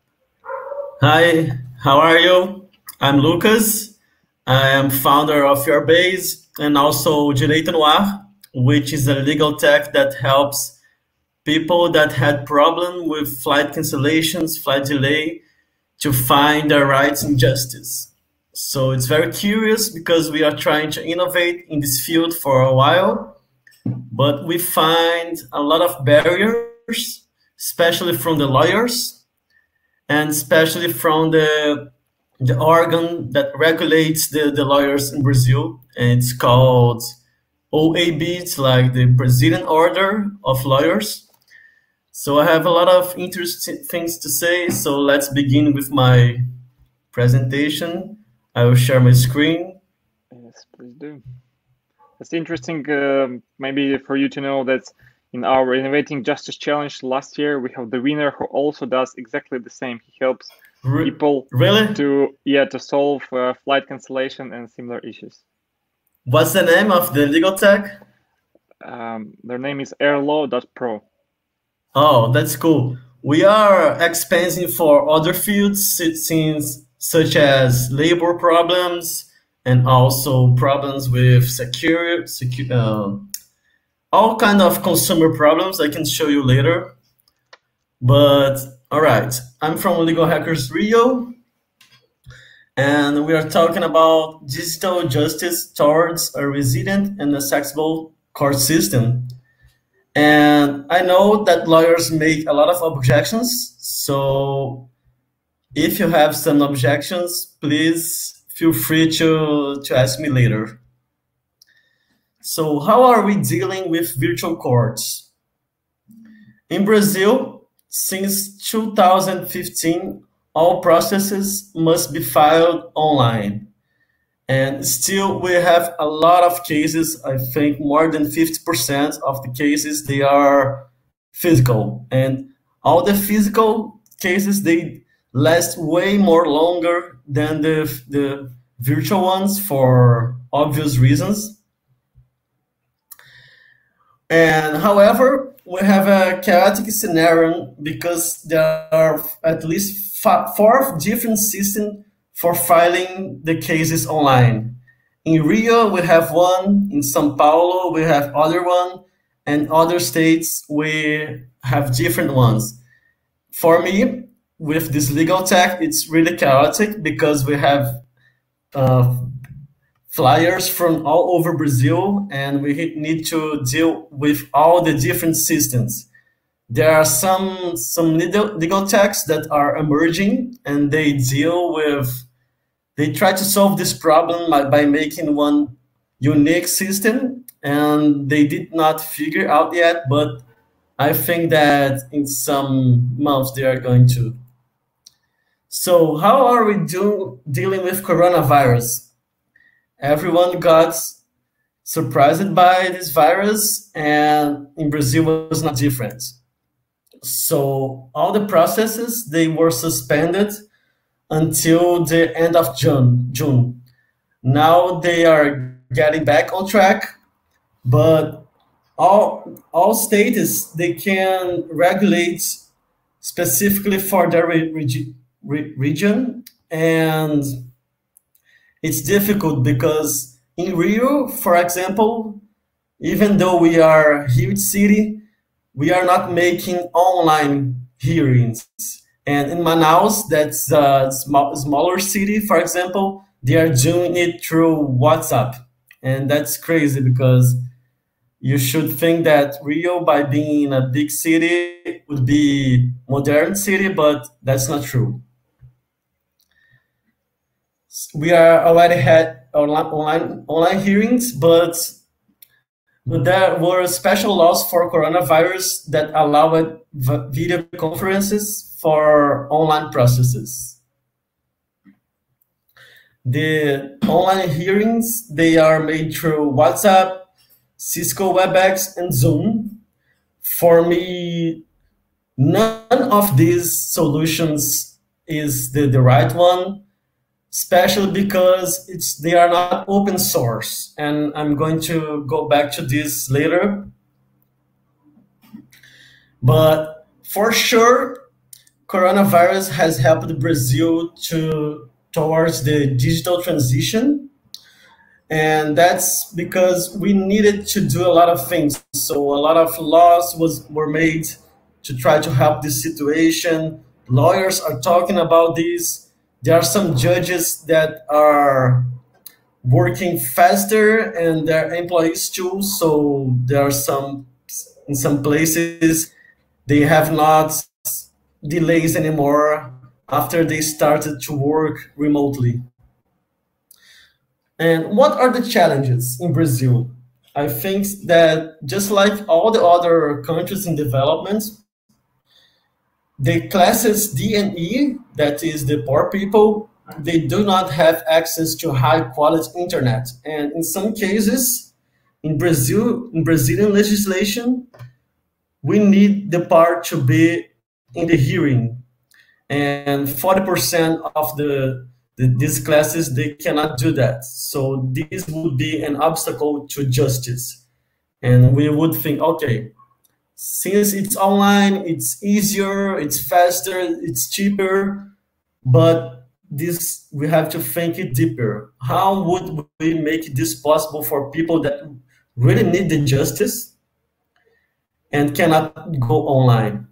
Hi, how are you? I'm Lucas. I am founder of YourBase and also Direito Noir, which is a legal tech that helps people that had problem with flight cancellations, flight delay, to find their rights and justice. So it's very curious because we are trying to innovate in this field for a while but we find a lot of barriers, especially from the lawyers and especially from the the organ that regulates the, the lawyers in Brazil. And it's called OAB, it's like the Brazilian Order of Lawyers. So I have a lot of interesting things to say. So let's begin with my presentation. I will share my screen. Yes, please do. It's interesting, uh, maybe for you to know that in our Innovating Justice Challenge last year, we have the winner who also does exactly the same. He helps people really to yeah to solve uh, flight cancellation and similar issues. What's the name of the legal tech? Um, their name is airlaw.pro. Oh, that's cool. We are expanding for other fields since such as labor problems, and also problems with secure, secure uh, all kind of consumer problems I can show you later. But all right, I'm from Legal Hackers Rio, and we are talking about digital justice towards a resilient and accessible court system. And I know that lawyers make a lot of objections, so if you have some objections, please feel free to, to ask me later. So how are we dealing with virtual courts? In Brazil, since 2015, all processes must be filed online. And still, we have a lot of cases. I think more than 50% of the cases, they are physical. And all the physical cases, they last way more longer than the, the virtual ones for obvious reasons. And however, we have a chaotic scenario because there are at least four different systems for filing the cases online. In Rio, we have one. In São Paulo, we have other one. And other states, we have different ones. For me, with this legal tech, it's really chaotic because we have uh, flyers from all over Brazil, and we need to deal with all the different systems. There are some some legal, legal techs that are emerging, and they deal with. They try to solve this problem by, by making one unique system, and they did not figure out yet, but I think that in some months they are going to. So how are we do, dealing with coronavirus? Everyone got surprised by this virus, and in Brazil was not different. So all the processes they were suspended until the end of June. June. Now they are getting back on track, but all all states they can regulate specifically for their re re region, and it's difficult because in Rio, for example, even though we are a huge city, we are not making online hearings. And in Manaus, that's a small, smaller city, for example, they are doing it through WhatsApp. And that's crazy because you should think that Rio, by being a big city, would be modern city, but that's not true. We are already had online, online, online hearings, but but there were special laws for coronavirus that allowed video conferences for online processes. The online hearings, they are made through WhatsApp, Cisco WebEx, and Zoom. For me, none of these solutions is the, the right one especially because it's they are not open source. And i'm going to go back to this later. But for sure coronavirus has helped brazil to towards the digital transition. And that's because we needed to do a lot of things. So a lot of laws was were made to try to help this situation. Lawyers are talking about this there are some judges that are working faster and their employees too. So there are some in some places they have not delays anymore after they started to work remotely. And what are the challenges in Brazil? I think that just like all the other countries in development, the classes D and E, that is the poor people, they do not have access to high quality internet. And in some cases, in Brazil, in Brazilian legislation, we need the part to be in the hearing. And 40% of the, the these classes, they cannot do that. So this would be an obstacle to justice. And we would think, okay, since it's online, it's easier, it's faster, it's cheaper, but this we have to think it deeper. How would we make this possible for people that really need the justice and cannot go online?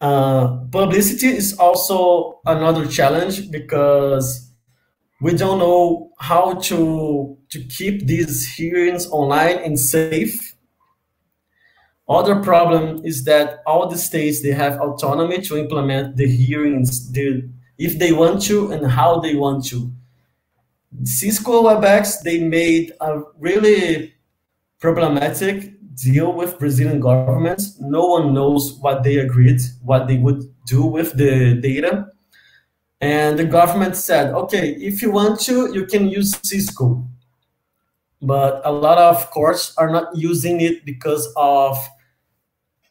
Uh, publicity is also another challenge because we don't know how to to keep these hearings online and safe other problem is that all the states they have autonomy to implement the hearings the, if they want to and how they want to. Cisco WebEx they made a really problematic deal with Brazilian government. No one knows what they agreed, what they would do with the data. And the government said, okay, if you want to, you can use Cisco. But a lot of courts are not using it because of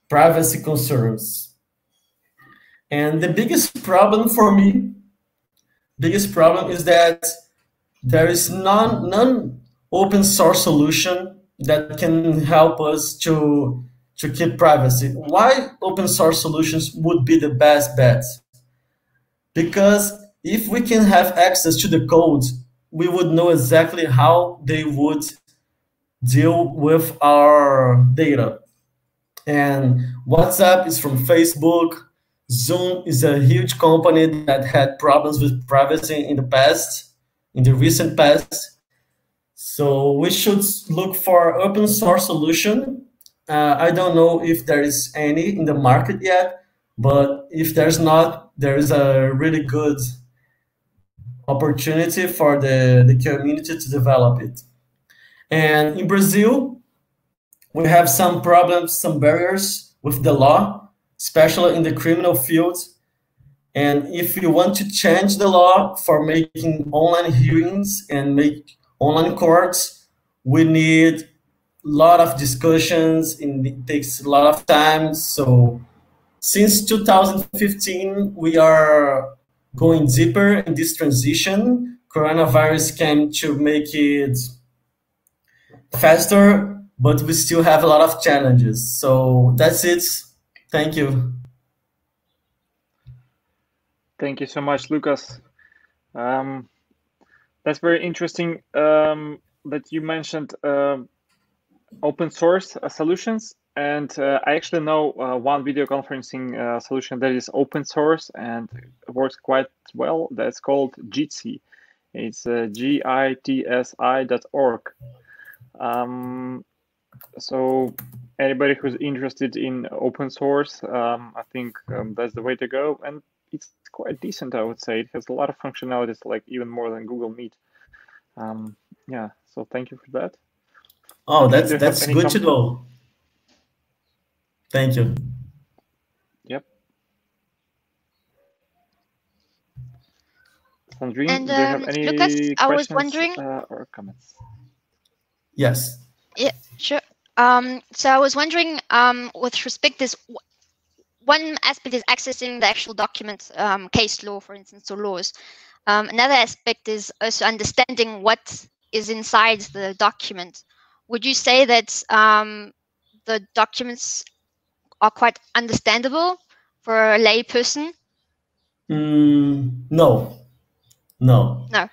privacy concerns. And the biggest problem for me, biggest problem is that there is non, non open source solution that can help us to, to keep privacy. Why open source solutions would be the best bet? Because if we can have access to the code, we would know exactly how they would deal with our data. And WhatsApp is from Facebook. Zoom is a huge company that had problems with privacy in the past, in the recent past. So we should look for open source solution. Uh, I don't know if there is any in the market yet, but if there's not, there is a really good opportunity for the, the community to develop it. And in Brazil, we have some problems, some barriers with the law, especially in the criminal field. And if you want to change the law for making online hearings and make online courts, we need a lot of discussions and it takes a lot of time. So since 2015, we are going deeper in this transition. Coronavirus came to make it faster, but we still have a lot of challenges. So that's it. Thank you. Thank you so much, Lucas. Um, that's very interesting um, that you mentioned uh, open source uh, solutions. And uh, I actually know uh, one video conferencing uh, solution that is open source and works quite well. That's called Jitsi. It's uh, G-I-T-S-I.org. Um, so anybody who's interested in open source, um, I think um, that's the way to go. And it's quite decent, I would say. It has a lot of functionalities, like even more than Google Meet. Um, yeah, so thank you for that. Oh, that's that's good to know. Thank you. Yep. Sandrine, and do you have um, any Lucas, I was wondering. uh, or comments? Yes. Yeah, sure. Um, so I was wondering, um, with respect this, one aspect is accessing the actual document, um, case law, for instance, or laws. Um, another aspect is also understanding what is inside the document. Would you say that um, the documents are quite understandable for a lay person? Mm, no. No. No.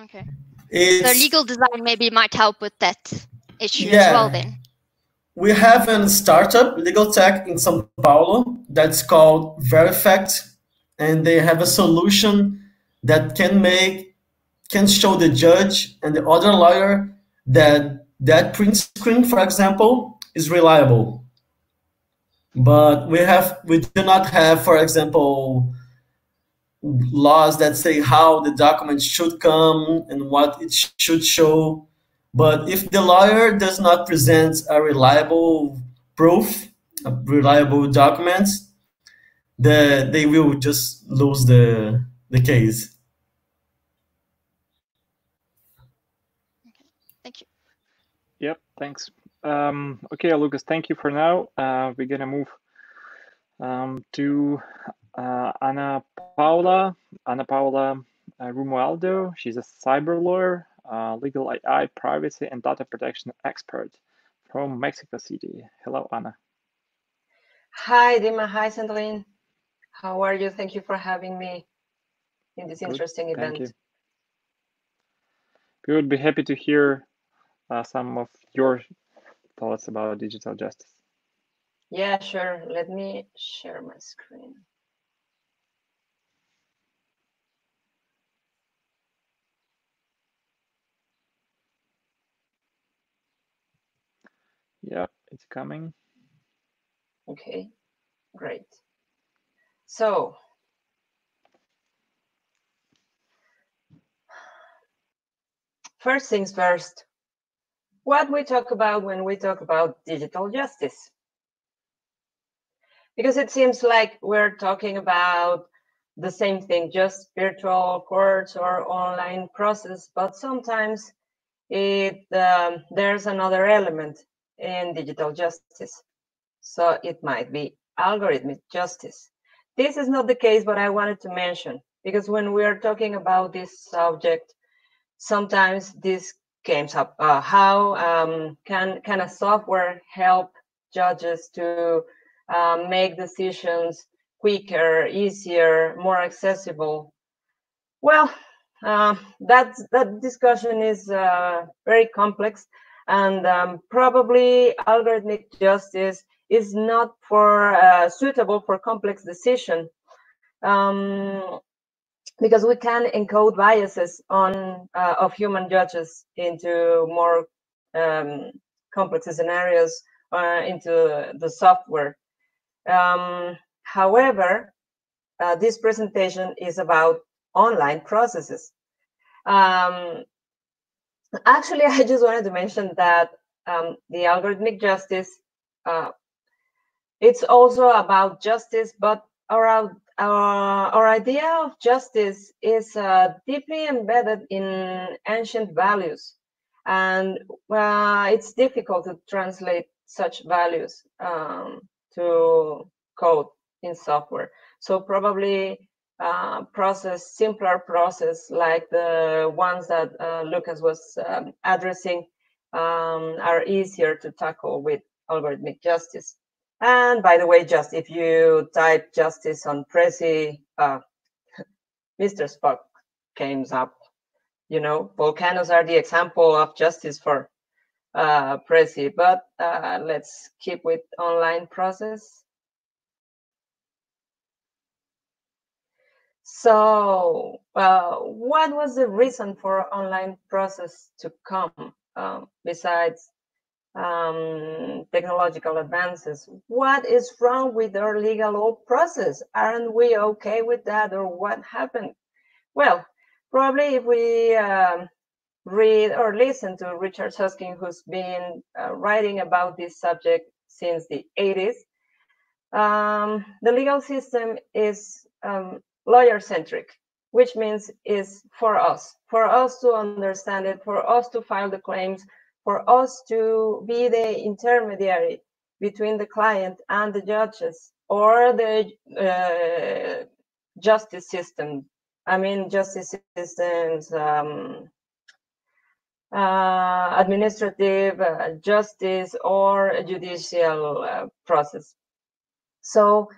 Okay. It's, So legal design maybe might help with that issue as well then. We have a startup, legal tech in São Paulo, that's called Verifact, and they have a solution that can make can show the judge and the other lawyer that that print screen, for example, is reliable. But we have we do not have, for example, laws that say how the document should come and what it should show. But if the lawyer does not present a reliable proof, a reliable document, the, they will just lose the, the case. Thank you. Yep, thanks. Um, okay, Lucas, thank you for now. Uh, we're gonna move um, to uh, Ana Paula. Ana Paula uh, Romualdo. She's a cyber lawyer, uh, legal AI, privacy, and data protection expert from Mexico City. Hello, Ana. Hi, Dima. Hi, Sandrine. How are you? Thank you for having me in this Good, interesting thank event. you. We would be happy to hear uh, some of your thoughts about digital justice. Yeah, sure. Let me share my screen. Yeah, it's coming. Okay, great. So, first things first, what we talk about when we talk about digital justice. Because it seems like we're talking about the same thing, just virtual courts or online process, but sometimes it um, there's another element in digital justice. So it might be algorithmic justice. This is not the case, but I wanted to mention because when we are talking about this subject, sometimes this comes up. Uh, how um, can can a software help judges to um, make decisions quicker, easier, more accessible? Well, uh, that that discussion is uh, very complex, and um, probably algorithmic justice is not for uh, suitable for complex decision um, because we can encode biases on uh, of human judges into more um, complex scenarios uh, into the software. Um, however, uh, this presentation is about online processes. Um, actually, I just wanted to mention that um, the algorithmic justice, uh, it's also about justice, but our, our, our idea of justice is uh, deeply embedded in ancient values. And uh, it's difficult to translate such values um, to code in software. So probably uh, process, simpler process like the ones that uh, Lucas was um, addressing um, are easier to tackle with algorithmic justice. And by the way, just if you type justice on Prezi, uh, Mr. Spock comes up. You know, Vulcans are the example of justice for uh, Prezi, but uh, let's keep with online process. So, uh, what was the reason for online process to come um, besides um, technological advances? What is wrong with our legal process? Aren't we okay with that, or what happened? Well, probably if we um, read or listen to Richard Susskind, who's been uh, writing about this subject since the 80s, um, the legal system is um, lawyer centric, which means is for us, for us to understand it, for us to file the claims, for us to be the intermediary between the client and the judges or the uh, justice system. I mean, justice systems, um, uh, administrative uh, justice or judicial uh, process. So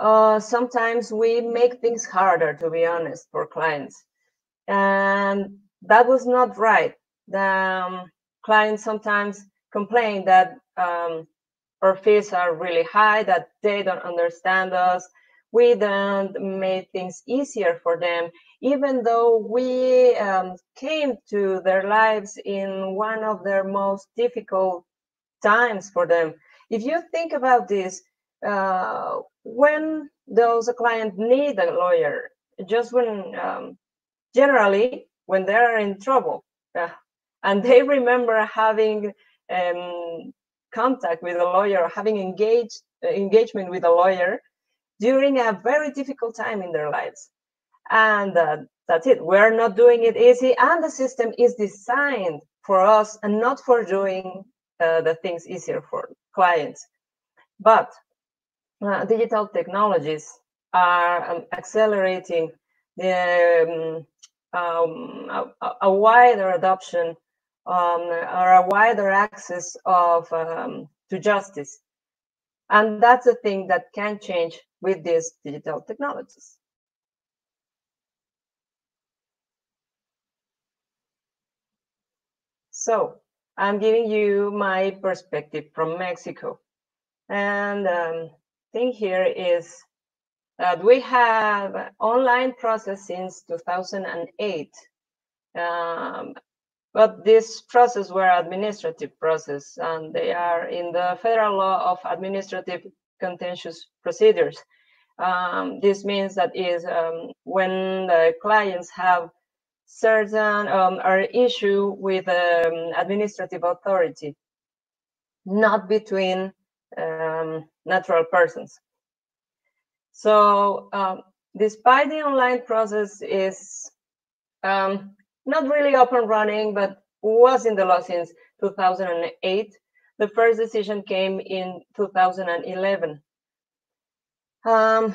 uh, sometimes we make things harder, to be honest, for clients. And that was not right. The um, clients sometimes complain that um, our fees are really high, that they don't understand us. We don't make things easier for them, even though we um, came to their lives in one of their most difficult times for them. If you think about this, uh, when does a client need a lawyer? Just when, um, generally, when they're in trouble. Uh, and they remember having um, contact with a lawyer, having engaged uh, engagement with a lawyer during a very difficult time in their lives. And uh, that's it. We're not doing it easy, and the system is designed for us and not for doing uh, the things easier for clients. But uh, digital technologies are um, accelerating the um, um, a, a, wider adoption um, or a wider access of um, to justice, and that's a thing that can change with these digital technologies. So I'm giving you my perspective from Mexico. And um, thing here is that we have online process since 2008. Um, but this process were administrative process and they are in the federal law of administrative contentious procedures. Um, this means that is um, when the clients have certain um, or issue with um, administrative authority, not between um, natural persons. So um, despite the online process is um, not really up and running, but was in the law since 2008, the first decision came in 2011. Um,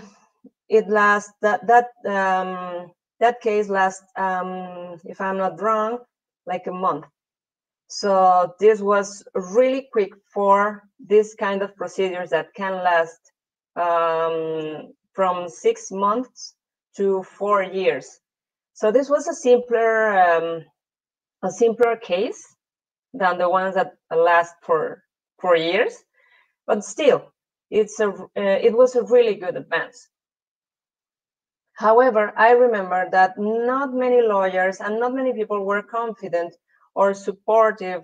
it last that that um, that case last, um, if I'm not wrong, like a month. So this was really quick for this kind of procedures that can last um, from six months to four years. So this was a simpler, um, a simpler case than the ones that last for four years, but still, it's a, uh, it was a really good advance. However, I remember that not many lawyers and not many people were confident or supportive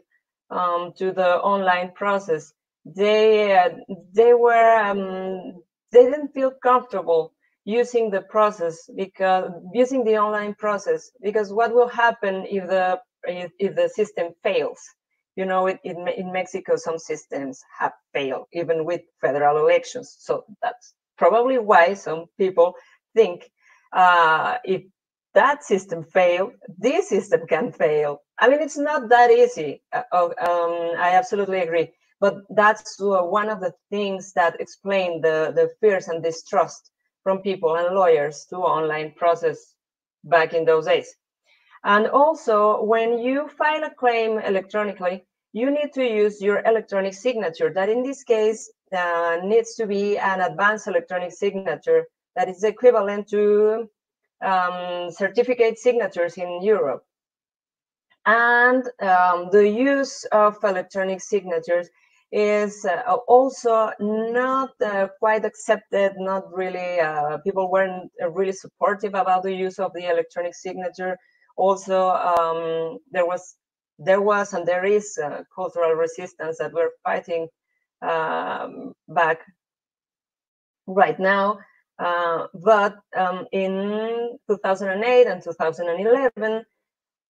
um, to the online process. They uh, they were um, they didn't feel comfortable using the process because using the online process because what will happen if the if, if the system fails. You know, it, in Mexico, some systems have failed, even with federal elections. So that's probably why some people think uh, if that system failed, this system can fail. I mean, it's not that easy. Uh, um, I absolutely agree. But that's uh, one of the things that explain the, the fears and distrust from people and lawyers to online process back in those days. And also, when you file a claim electronically, you need to use your electronic signature. That in this case uh, needs to be an advanced electronic signature that is equivalent to um, certificate signatures in Europe. And um, the use of electronic signatures is uh, also not uh, quite accepted, not really, uh, people weren't really supportive about the use of the electronic signature. Also, um, there was there was and there is uh, cultural resistance that we're fighting um, back right now. Uh, but um, in 2008 and 2011,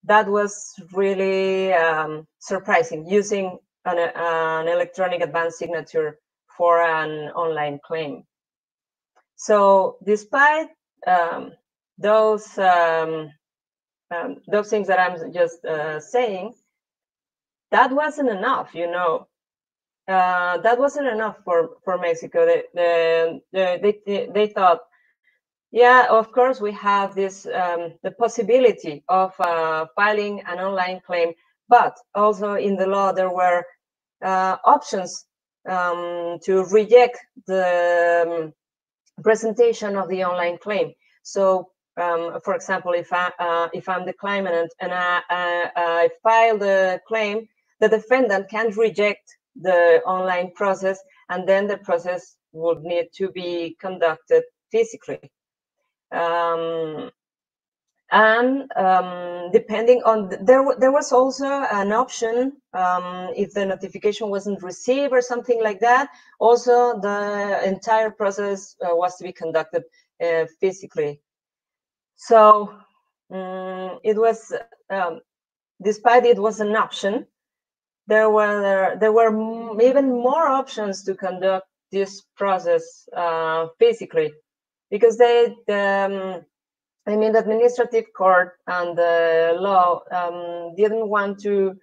that was really um, surprising using an, an, electronic advanced signature for an online claim. So despite um, those um, um, those things that I'm just uh, saying, that wasn't enough, you know. Uh, that wasn't enough for, for Mexico. They, they, they, they thought, yeah, of course, we have this um, the possibility of uh, filing an online claim, but also in the law there were uh, options um, to reject the um, presentation of the online claim. So um, for example, if I uh, if I'm the claimant and I, I, I, file the claim, the defendant can reject the online process, and then the process would need to be conducted physically. Um, and um, depending on the, there, there was also an option um, if the notification wasn't received or something like that. Also, the entire process uh, was to be conducted uh, physically. So um, it was, um, despite it was an option, there were there were even more options to conduct this process uh, physically, because they, um, I mean, the administrative court and the law um, didn't want to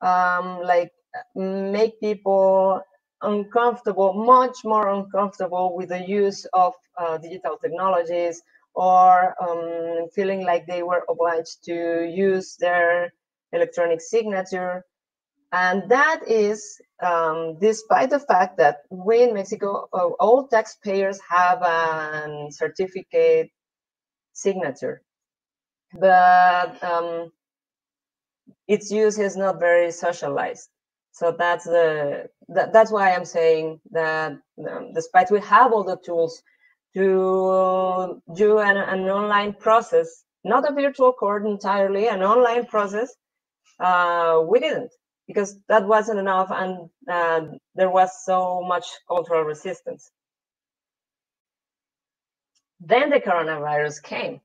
um, like make people uncomfortable, much more uncomfortable with the use of uh, digital technologies or um, feeling like they were obliged to use their electronic signature. And that is um, despite the fact that we in Mexico, uh, all taxpayers have a certificate signature, but um, its use is not very socialized. So that's the that, that's why I'm saying that um, despite we have all the tools to do an, an online process, not a virtual court entirely, an online process. Uh, we didn't because that wasn't enough and uh, there was so much cultural resistance. Then the coronavirus came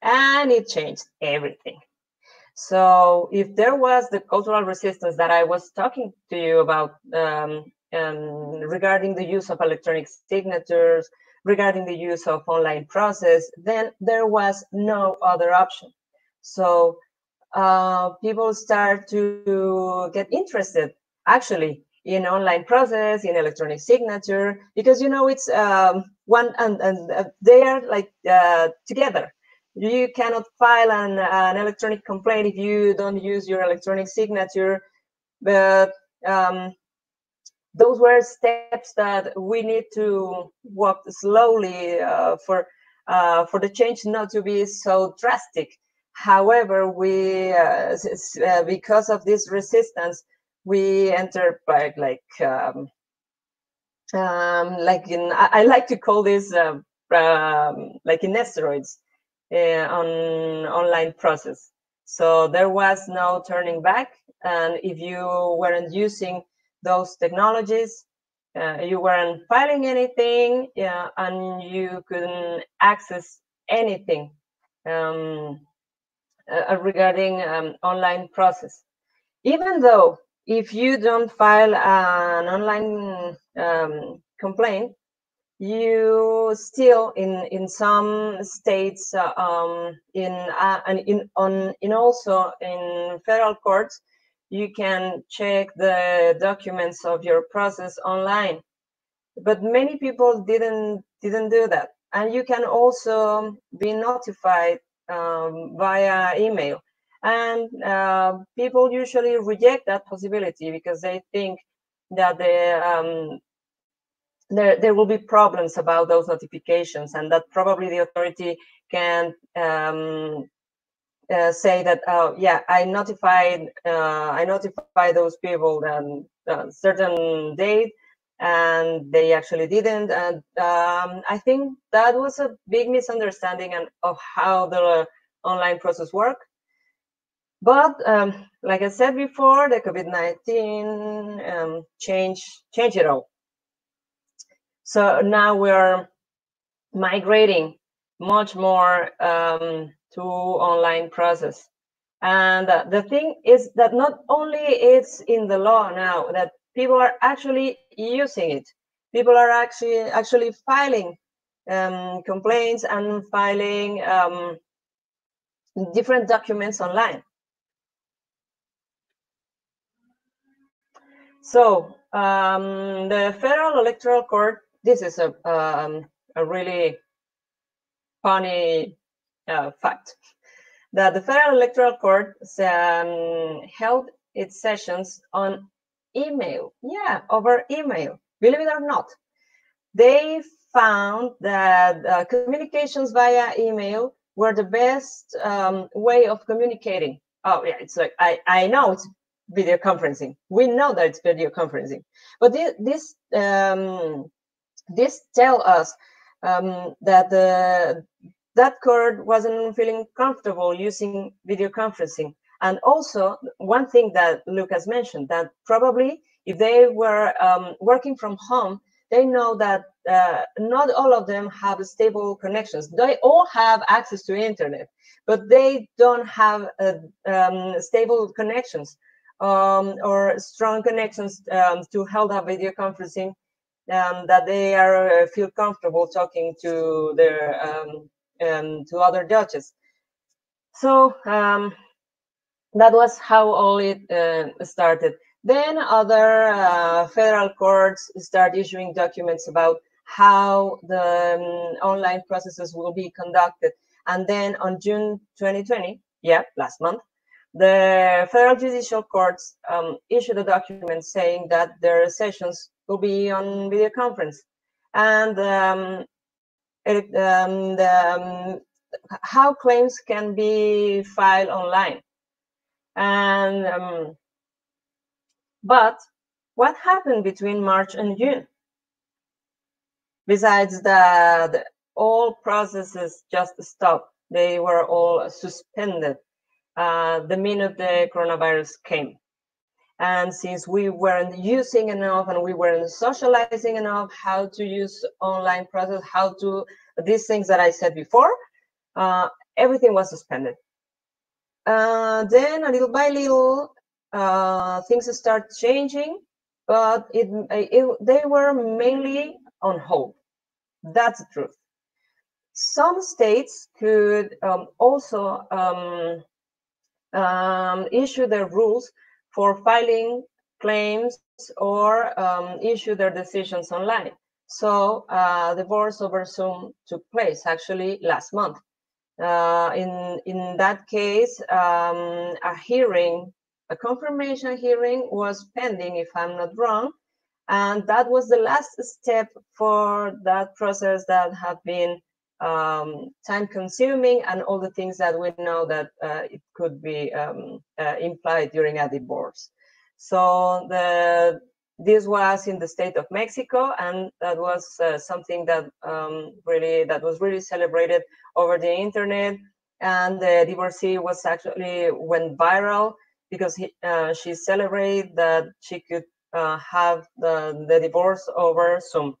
and it changed everything. So if there was the cultural resistance that I was talking to you about um, um, regarding the use of electronic signatures, regarding the use of online process, then there was no other option. So uh, people start to get interested actually in online process, in electronic signature, because you know it's um, one and, and uh, they are like uh, together. You cannot file an, an electronic complaint if you don't use your electronic signature. But um, those were steps that we need to walk slowly uh, for uh, for the change not to be so drastic. However, we uh, uh because of this resistance, we entered like like um, um, like in I, I, like to call this uh, um, like in asteroids uh, on online process. So there was no turning back, and if you weren't using those technologies. Uh, you weren't filing anything yeah, and you couldn't access anything um, uh, regarding um, online process. Even though if you don't file an online um, complaint, you still in in some states uh, um, in uh, and in on in also in federal courts you can check the documents of your process online but many people didn't didn't do that and you can also be notified um, via email. And uh, people usually reject that possibility because they think that um, there, there will be problems about those notifications and that probably the authority can um, uh, say that, oh, yeah, I notified, uh, I notify those people on a certain date and they actually didn't. And um, I think that was a big misunderstanding of how the online process work. But um, like I said before, the COVID-19 um, changed, changed it all. So now we're migrating much more um, to online process. And uh, the thing is that not only it's in the law now that people are actually using it. People are actually actually filing um, complaints and filing um, different documents online. So um, the Federal Electoral Court this is a, um, a really funny uh, fact that the Federal Electoral Court um, held its sessions on email. Yeah, over email. Believe it or not, they found that uh, communications via email were the best um, way of communicating. Oh yeah, it's like I I know it's video conferencing. We know that it's video conferencing, but this, this um, this tell us um, that the that court wasn't feeling comfortable using video conferencing. And also, one thing that Lucas mentioned that probably if they were um, working from home, they know that uh, not all of them have stable connections. They all have access to internet, but they don't have uh, um, stable connections um, or strong connections um, to hold a video conferencing um, that they are uh, feel comfortable talking to their um, to other judges. So that was how all it uh, started. Then other uh, federal courts start issuing documents about how the um, online processes will be conducted. And then on June 2020, yeah, last month, the federal judicial courts um, issued a document saying that their sessions will be on video conference. And um, it, um, the, um, how claims can be filed online. And um, but what happened between March and June? Besides that, all processes just stopped. They were all suspended uh, the minute the coronavirus came. And since we weren't using enough and we weren't socializing enough how to use online process, how to these things that I said before, uh, everything was suspended. Uh, then a little by little, uh, things start changing, but it, it, they were mainly on hold. That's the truth. Some states could um, also um, um, issue their rules for filing claims or um, issue their decisions online. So uh, divorce over Zoom took place actually last month. Uh, in in that case, um, a hearing, a confirmation hearing was pending, if I'm not wrong, and that was the last step for that process that had been um, time consuming and all the things that we know that uh, it could be um, uh, implied during a divorce. So the this was in the state of Mexico, and that was uh, something that um, really that was really celebrated over the internet. And the divorcee was actually went viral because he, uh, she celebrated that she could uh, have the, the divorce over Zoom.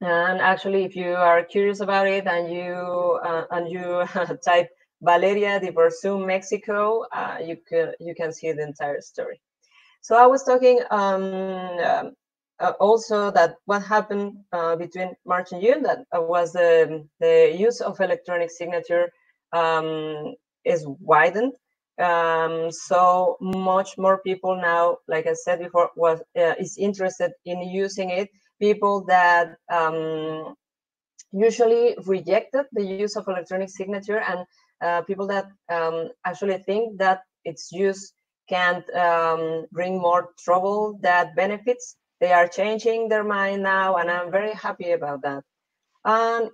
And actually, if you are curious about it and you uh, and you type Valeria de Borsum, Mexico, uh, you can you can see the entire story. So I was talking um, uh, also that what happened uh, between March and June that uh, was the, the use of electronic signature um, is widened. Um, so much more people now, like I said before, was uh, is interested in using it. People that um, usually rejected the use of electronic signature and uh, people that um, actually think that its use can um, bring more trouble than benefits they are changing their mind now, and I'm very happy about that. And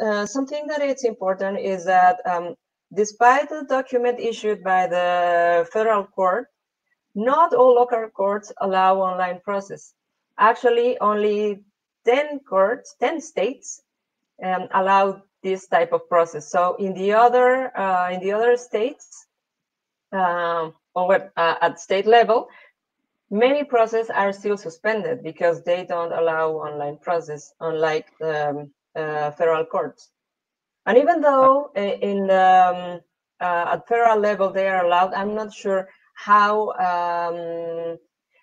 uh, something that is important is that um, despite the document issued by the federal court, not all local courts allow online process. Actually, only 10 courts, 10 states um, allow this type of process. So in the other, uh, in the other states, um, or uh, at state level, many processes are still suspended because they don't allow online process, unlike the um, uh, federal courts. And even though in um, uh, at federal level they are allowed, I'm not sure how um,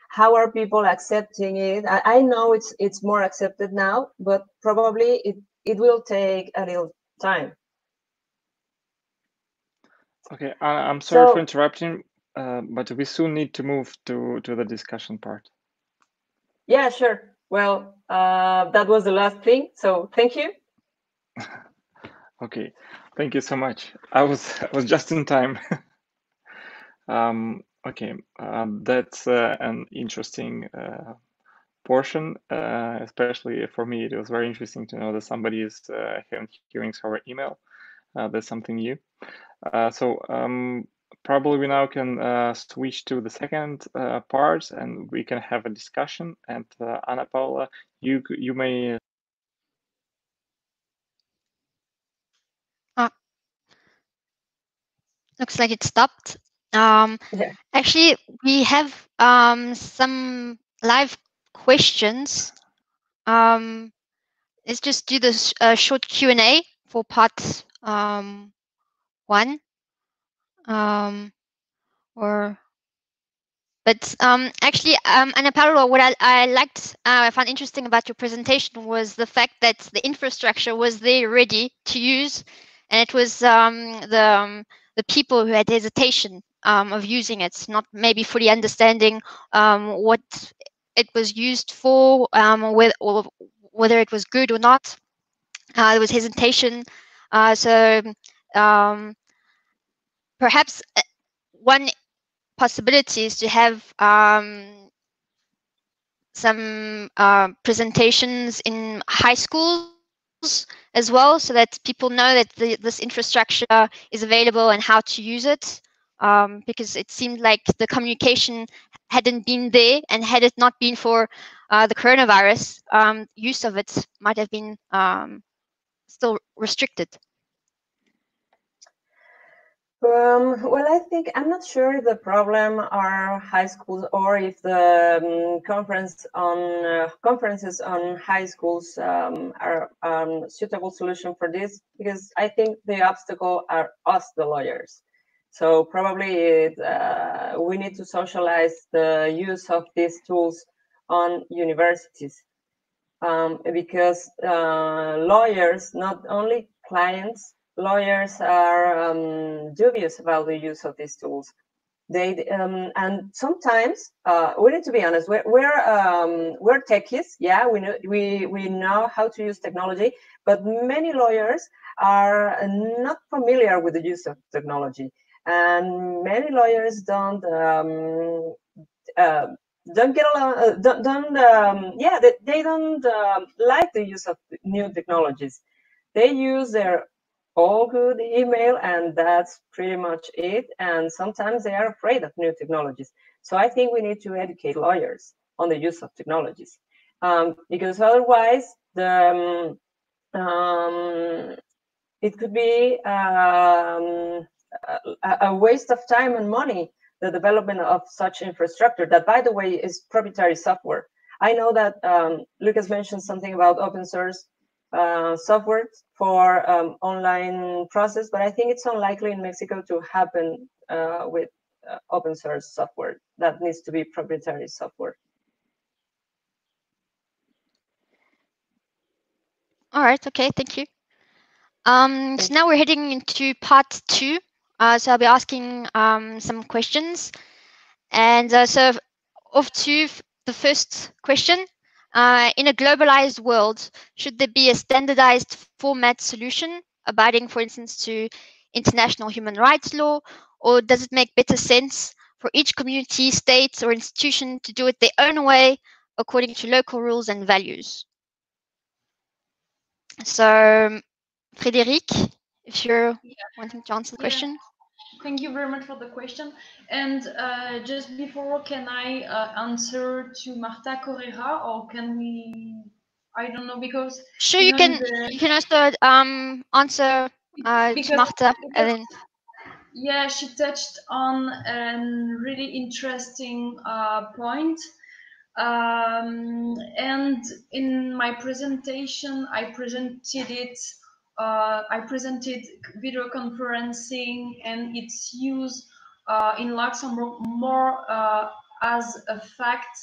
how are people accepting it. I, I, know it's it's more accepted now, but probably it it will take a little time. Okay, I'm sorry so, for interrupting. Uh, but we soon need to move to, to the discussion part. Yeah, sure. Well, uh, that was the last thing. So thank you. okay, thank you so much. I was I was just in time. um, okay, um, that's uh, an interesting uh, portion, uh, especially for me. It was very interesting to know that somebody is having hearings over email. that's something new. so um, probably we now can uh, switch to the second uh, part and we can have a discussion. And uh, Ana Paula, you you may. Uh, looks like it stopped. Um, yeah. Actually, we have um, some live questions. Um, let's just do this uh, short Q and A for part um, one um, or but um, actually, um, Ana what I, I liked, uh, I found interesting about your presentation was the fact that the infrastructure was there ready to use, and it was um, the um, the people who had hesitation um, of using it, not maybe fully understanding um, what it was used for, um, whether, or whether it was good or not. Uh, there was hesitation. Uh, so um, perhaps uh, one possibility is to have um, some uh, presentations in high schools as well so that people know that the, this infrastructure is available and how to use it. Um, because it seemed like the communication hadn't been there and had it not been for uh, the coronavirus um, use of it might have been um, still restricted um, well, I think I'm not sure if the problem are high schools or if the um, conference on uh, conferences on high schools um, are um, suitable solution for this because I think the obstacle are us, the lawyers. So probably it, uh, we need to socialize the use of these tools on universities um, because uh, lawyers, not only clients, lawyers are um, dubious about the use of these tools. They um, and sometimes uh, we need to be honest. We're we're, um, we're techies. Yeah, we know we we know how to use technology, but many lawyers are not familiar with the use of technology, and many lawyers don't. Um, uh, don't get along uh, don't, don't um, yeah they, they don't um, like the use of new technologies they use their all good email and that's pretty much it. And sometimes they are afraid of new technologies. So i think we need to educate lawyers on the use of technologies. Um, because otherwise the um, um, it could be um, a, a waste of time and money the development of such infrastructure that by the way is proprietary software. I know that um, lucas mentioned something about open source uh, software for um, online process, but I think it's unlikely in Mexico to happen uh, with uh, open source software. That needs to be proprietary software. All right. Okay. Thank you. Um, so now we're heading into part two. Uh, so I'll be asking um, some questions. And uh, so off to the first question. Uh, in a globalized world, should there be a standardized format solution abiding, for instance, to international human rights law, or does it make better sense for each community, state, or institution to do it their own way according to local rules and values? So, Frédérique, if you're yeah. wanting to answer the yeah. question. Thank you very much for the question. And uh, just before, can I uh, answer to Marta Correa, or can we? I don't know because. Sure, you, know, can. The... You can also um, answer uh, because, Marta, because, Yeah, she touched on a really interesting uh, point. Um, and in my presentation, I presented it uh, I presented video conferencing and its use uh, in Luxembourg more uh, as a fact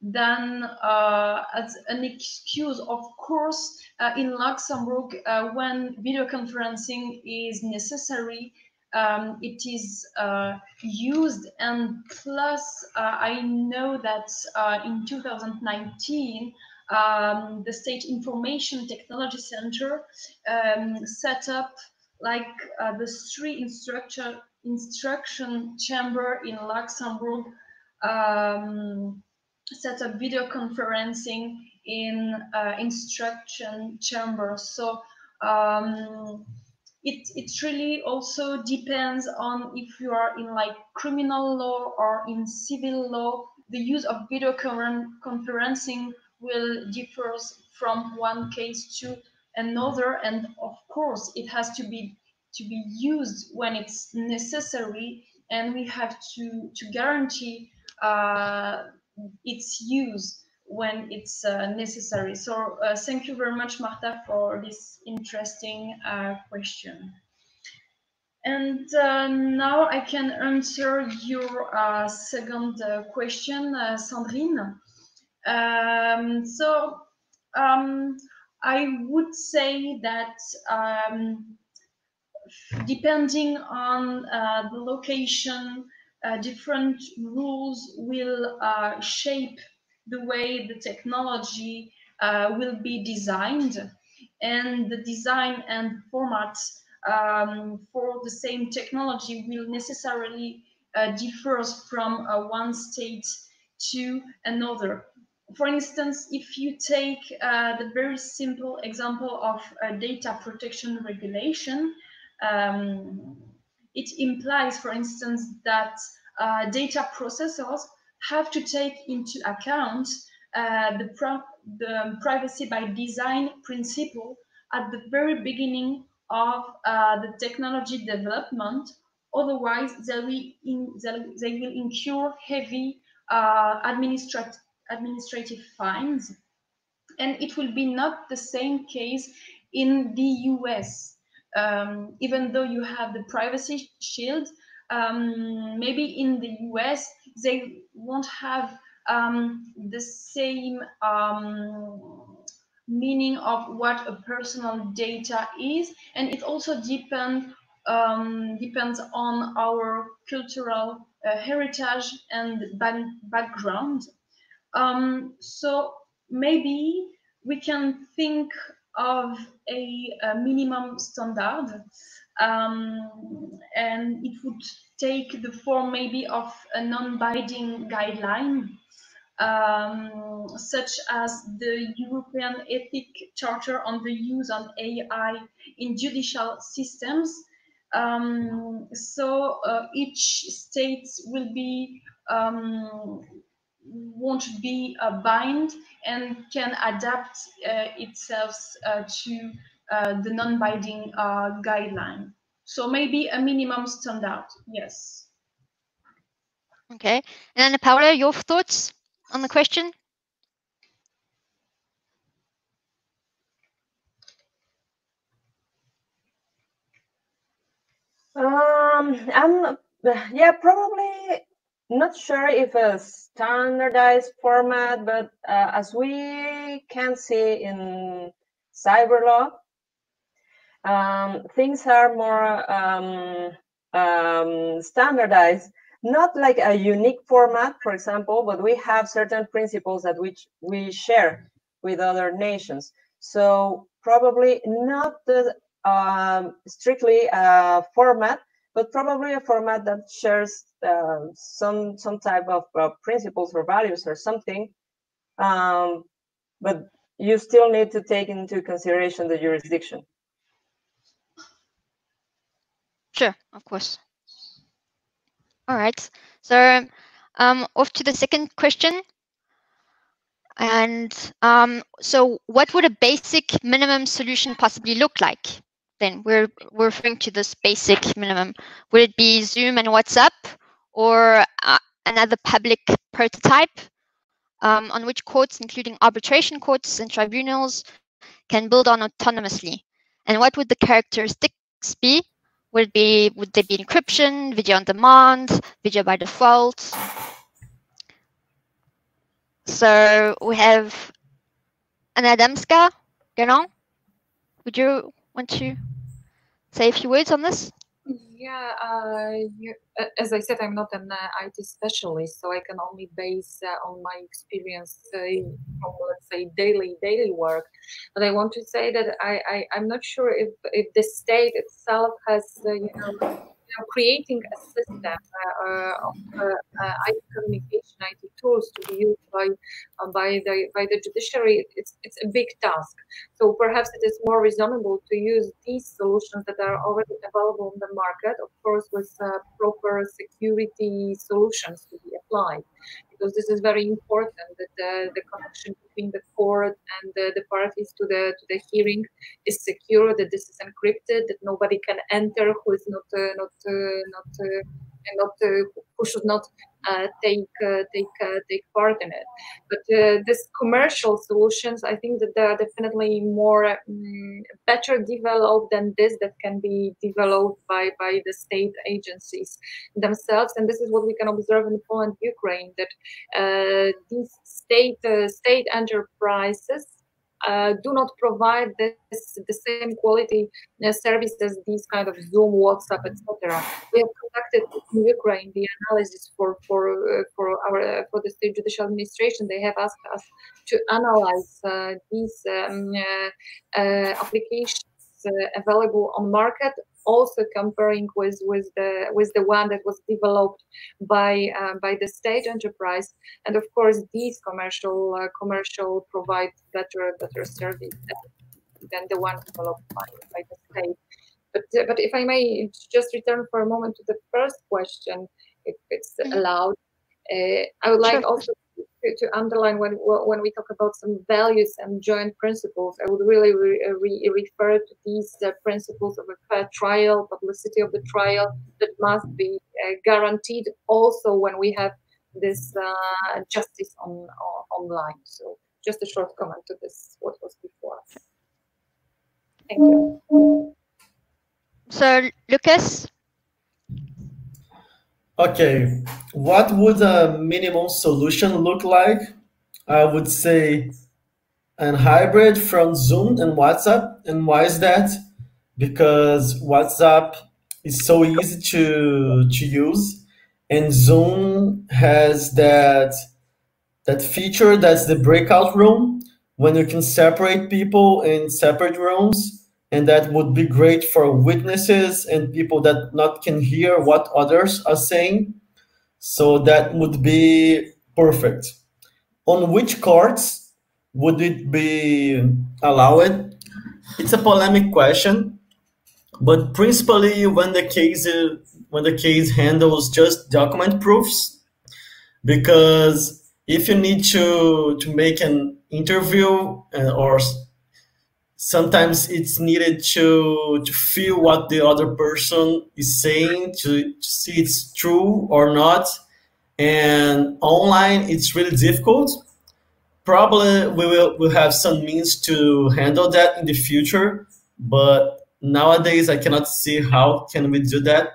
than uh, as an excuse. Of course, uh, in Luxembourg, uh, when video conferencing is necessary, um, it is used. And plus, I know that in 2019, um, the State Information Technology Center um, set up like uh, the three instruction instruction chamber in Luxembourg um, set up video conferencing in uh, instruction chamber. So um, it, it really also depends on if you are in like criminal law or in civil law. The use of video conferencing will differ from one case to another. And of course it has to be to be used when it's necessary. And we have to to guarantee uh, its use when it's uh, necessary. So uh, thank you very much marta for this interesting uh, question. And uh, now i can answer your uh, second question sandrine um, so um, I would say that um, depending on uh, the location, uh, different rules will uh, shape the way the technology uh, will be designed. And the design and format um, for the same technology will necessarily uh, differs from uh, one state to another for instance, if you take uh, the very simple example of data protection regulation, um, it implies, for instance, that uh, data processors have to take into account uh, the, the, privacy by design principle at the very beginning of uh, the technology development. Otherwise, they will, in, they will incur heavy uh, administrative administrative fines. And it will be not the same case in the US. Um, even though you have the privacy shield, um, maybe in the US, they won't have um, the same um, meaning of what a personal data is. And it also depend, um, depends on our cultural uh, heritage and background. Um, so maybe we can think of a, a minimum standard um, and it would take the form maybe of a non-binding guideline um, such as the European Ethic Charter on the use of AI in judicial systems. Um, so uh, each state will be um, won't be a bind and can adapt uh, itself uh, to the non-binding guideline. So maybe a minimum standard, yes. Okay. And Ana Paula, your thoughts on the question? Um, I'm, yeah, probably not sure if a standardized format, but uh, as we can see in cyber law, um, things are more um, um, standardized, not like a unique format, for example, but we have certain principles that which we share with other nations. So probably not the, um, strictly a format, but probably a format that shares uh, some some type of uh, principles or values or something. Um, but you still need to take into consideration the jurisdiction. Sure, of course. All right. So um, off to the second question. And um, so what would a basic minimum solution possibly look like? Then we're, we're referring to this basic minimum. Would it be Zoom and WhatsApp or uh, another public prototype um, on which courts, including arbitration courts and tribunals, can build on autonomously? And what would the characteristics be? Would be would there be encryption, video on demand, video by default? So we have Anna Adamska. Would you want to say a few words on this? Yeah, uh, you, as I said, I'm not an uh, IT specialist, so I can only base uh, on my experience uh, let's say, daily daily work. But I want to say that I, I am not sure if if the state itself has uh, you know, creating a system uh, uh, of uh, IT communication, IT tools to be used by by the by the judiciary, it's it's a big task. So perhaps it is more reasonable to use these solutions that are already available in the market, of course, with proper security solutions to be applied because this is very important that the, the connection between the court and the, the parties to the to the hearing is secure, that this is encrypted, that nobody can enter who is not uh, not uh, not uh, not uh, who should not Uh, take uh, take uh, take part in it. But uh, this commercial solutions, I think that they are definitely more um, better developed than this that can be developed by by the state agencies themselves. And this is what we can observe in Poland, Ukraine, that these state state enterprises uh, do not provide this, the same quality uh, service as these kind of Zoom, WhatsApp, etc. We have conducted in Ukraine the analysis for for uh, for our uh, for the state judicial administration. They have asked us to analyze uh, these um, uh, applications available on market also comparing with with the with the one that was developed by uh, by the state enterprise and of course these commercial uh, commercial provide better better service than the one developed by, by the state but but if i may just return for a moment to the first question if it's mm-hmm. allowed uh, i would like sure. also to, underline when when we talk about some values and joint principles, I would really re, re, refer to these uh, principles of a fair trial, publicity of the trial that must be uh, guaranteed also when we have this uh, justice on, on, online. So just a short comment to this, what was before. Us thank you. So Lucas, Okay, what would a minimum solution look like? I would say an hybrid from Zoom and WhatsApp. And why is that? Because WhatsApp is so easy to to use, and Zoom has that that feature that's the breakout room when you can separate people in separate rooms and that would be great for witnesses and people that not can hear what others are saying. So that would be perfect. On which courts would it be allowed? It's a polemic question but principally when the case when the case handles just document proofs because if you need to to make an interview uh, or sometimes it's needed to to feel what the other person is saying to, to see it's true or not and online it's really difficult probably we will we'll have some means to handle that in the future but nowadays I cannot see how can we do that.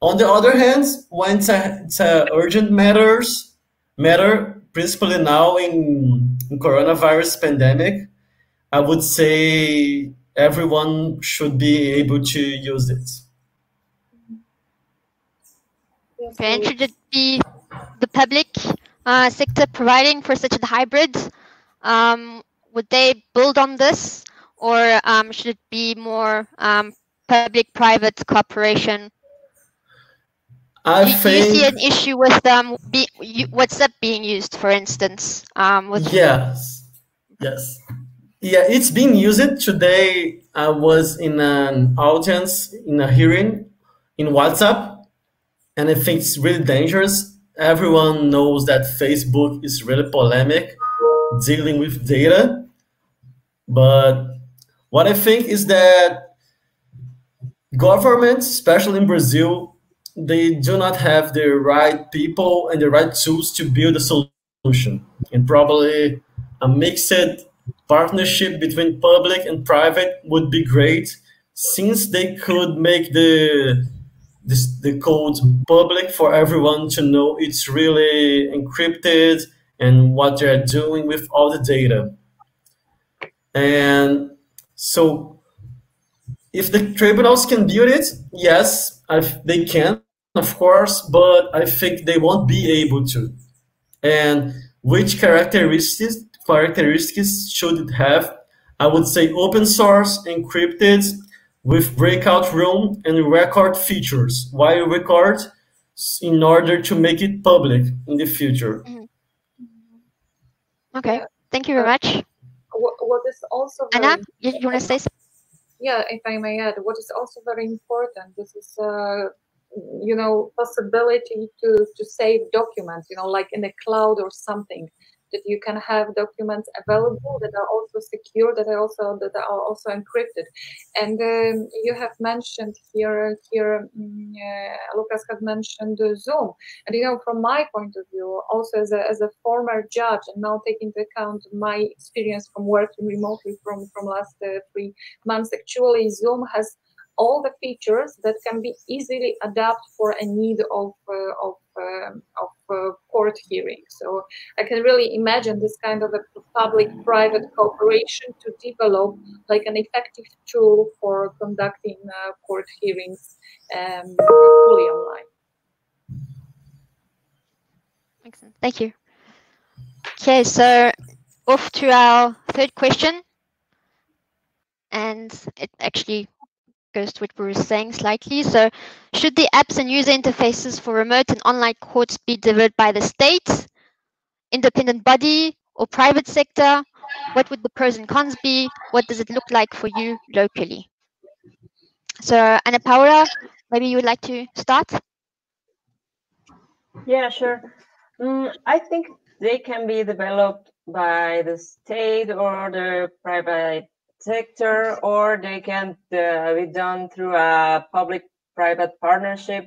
On the other hand, when it's a, it's a urgent matters matter, principally now in, in coronavirus pandemic, I would say everyone should be able to use it. Okay, and should it be the public uh, sector providing for such a hybrid? Um, would they build on this, or um, should it be more um, public-private cooperation? I do, think, do you see an issue with um, be, WhatsApp being used, for instance? Um, with yes, yes, yeah, it's being used today. I was in an audience in a hearing in WhatsApp, and I think it's really dangerous. Everyone knows that Facebook is really polemic, dealing with data. But what I think is that governments, especially in Brazil, they do not have the right people and the right tools to build a solution. And probably a mixed partnership between public and private would be great since they could make the this, the code public for everyone to know it's really encrypted and what they're doing with all the data. And so if the tribunals can build it, yes, I've, they can, of course, but I think they won't be able to. And which characteristics characteristics should it have? I would say open source, encrypted, with breakout room and record features. Why record? In order to make it public in the future. Mm -hmm. Okay, thank you very much. What, what is also Anna, you, you want to say something? Yeah, if I may add, what is also very important, this is uh, you know possibility to to save documents you know like in the cloud or something that you can have documents available that are also secure, that are also that are also encrypted. And um, you have mentioned here here uh, Lucas has mentioned Zoom, and you know from my point of view, also as a as a former judge, and now taking into account my experience from working remotely from from last uh, three months, actually Zoom has all the features that can be easily adapted for a need of uh, of of uh, court hearings. So I can really imagine this kind of a public-private cooperation to develop like an effective tool for conducting uh, court hearings um, fully online. Excellent. Thank you. Okay, so off to our third question. And it actually goes to what we were saying slightly. So should the apps and user interfaces for remote and online courts be delivered by the state, independent body, or private sector? What would the pros and cons be? What does it look like for you locally? So Ana Paula, maybe you would like to start? Yeah, sure. Mm, I think they can be developed by the state or the private sector or they can uh, be done through a public-private partnership.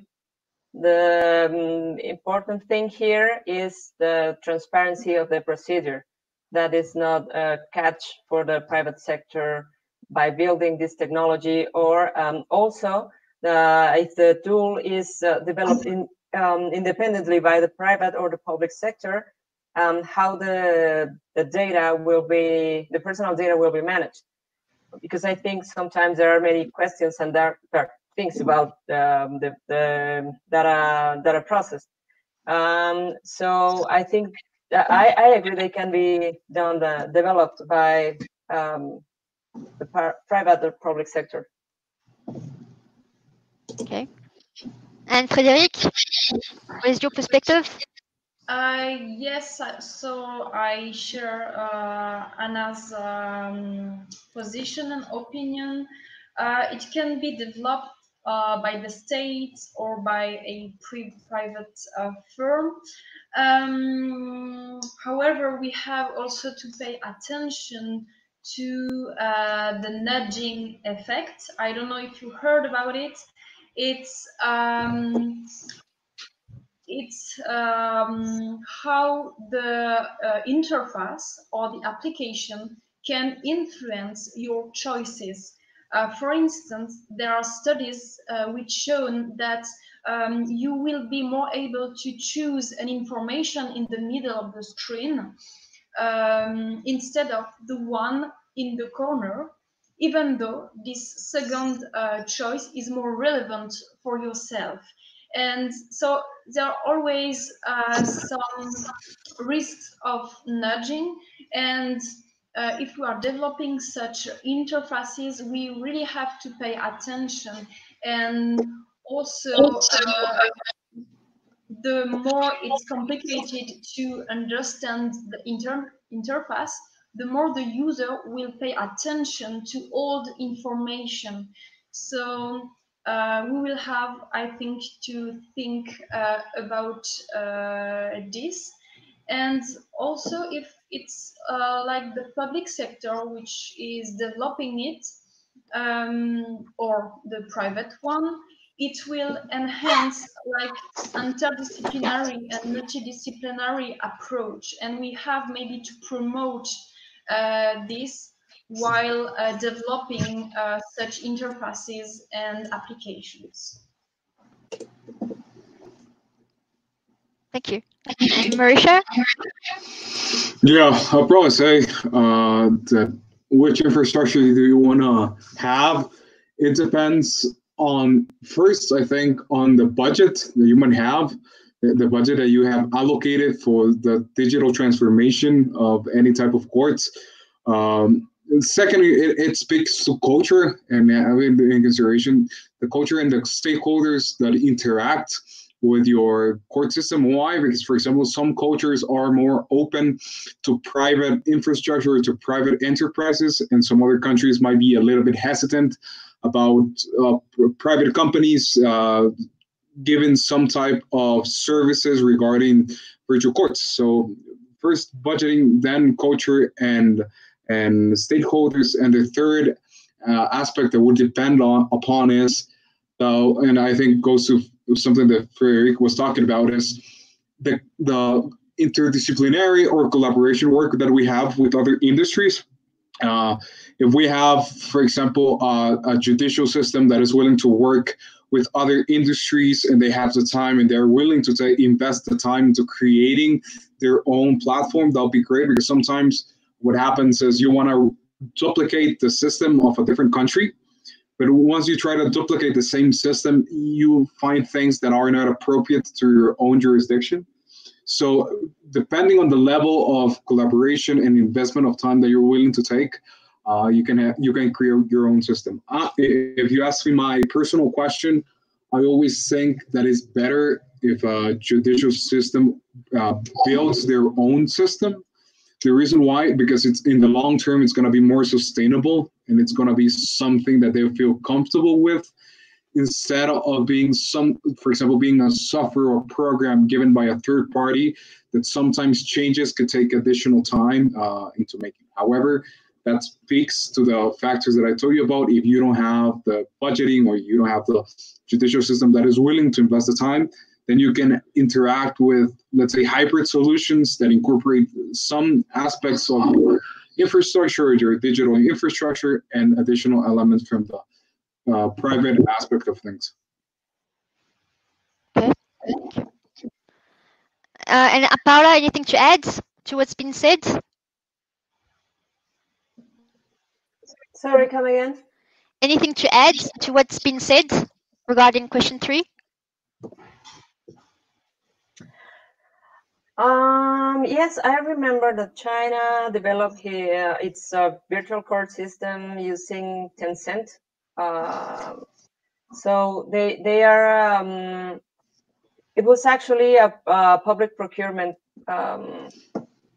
The um, important thing here is the transparency of the procedure. That is not a catch for the private sector by building this technology or um, also if the tool is uh, developed in, um, independently by the private or the public sector, um, how the, the data will be, the personal data will be managed because I think sometimes there are many questions and there, there are things about um, the, the data data process. Um, so I think I, I agree they can be done the, developed by um, the private or public sector. Okay. And Frédérique, what is your perspective? Uh, yes, so I share uh, Anna's um, position and opinion. Uh, it can be developed uh, by the state or by a private uh, firm. Um, however, we have also to pay attention to uh, the nudging effect. I don't know if you heard about it. It's um, it's um, how the uh, interface or the application can influence your choices. Uh, for instance, there are studies uh, which shown that um, you will be more able to choose an information in the middle of the screen um, instead of the one in the corner, even though this second uh, choice is more relevant for yourself. And so there are always uh, some risks of nudging and uh, if we are developing such interfaces, we really have to pay attention. And also, uh, the more it's complicated to understand the inter interface, the more the user will pay attention to all the information. So uh, we will have, I think, to think uh, about uh, this. And also, if it's uh, like the public sector which is developing it, um, or the private one, it will enhance like interdisciplinary and multidisciplinary approach. And we have maybe to promote uh, this while uh, developing uh, such interfaces and applications. Thank you. Mauricio? Yeah, I'll probably say uh, that which infrastructure do you want to have? It depends on, first, I think, on the budget that you might have, the budget that you have allocated for the digital transformation of any type of courts. Um, secondly, it, it, speaks to culture and having in consideration the culture and the stakeholders that interact with your court system. Why? Because, for example, some cultures are more open to private infrastructure, to private enterprises, and some other countries might be a little bit hesitant about uh, private companies uh, given some type of services regarding virtual courts. So, first budgeting, then culture and and stakeholders, and the third uh, aspect that would depend on upon is, uh, and I think goes to something that Frédérique was talking about is the the interdisciplinary or collaboration work that we have with other industries. Uh, if we have, for example, uh, a judicial system that is willing to work with other industries and they have the time and they're willing to take, invest the time into creating their own platform, that'll be great because sometimes what happens is you want to duplicate the system of a different country but once you try to duplicate the same system, you find things that are not appropriate to your own jurisdiction. So, depending on the level of collaboration and investment of time that you're willing to take, uh, you can have, you can create your own system. Uh, if you ask me my personal question, I always think that it's better if a judicial system uh, builds their own system the reason why, because it's in the long term, it's going to be more sustainable and it's going to be something that they feel comfortable with instead of being some, for example, being a software or program given by a third party that sometimes changes could take additional time uh, into making. However, that speaks to the factors that I told you about. If you don't have the budgeting or you don't have the judicial system that is willing to invest the time, then you can interact with, let's say, hybrid solutions that incorporate some aspects of your infrastructure, your digital infrastructure, and additional elements from the uh, private aspect of things. Okay. Uh, and uh, Paula, anything to add to what's been said? Sorry, come again. Anything to add to what's been said regarding question three? Um, yes, I remember that China developed here its uh, virtual court system using Tencent. Uh, so they they are. Um, it was actually a, a public procurement um,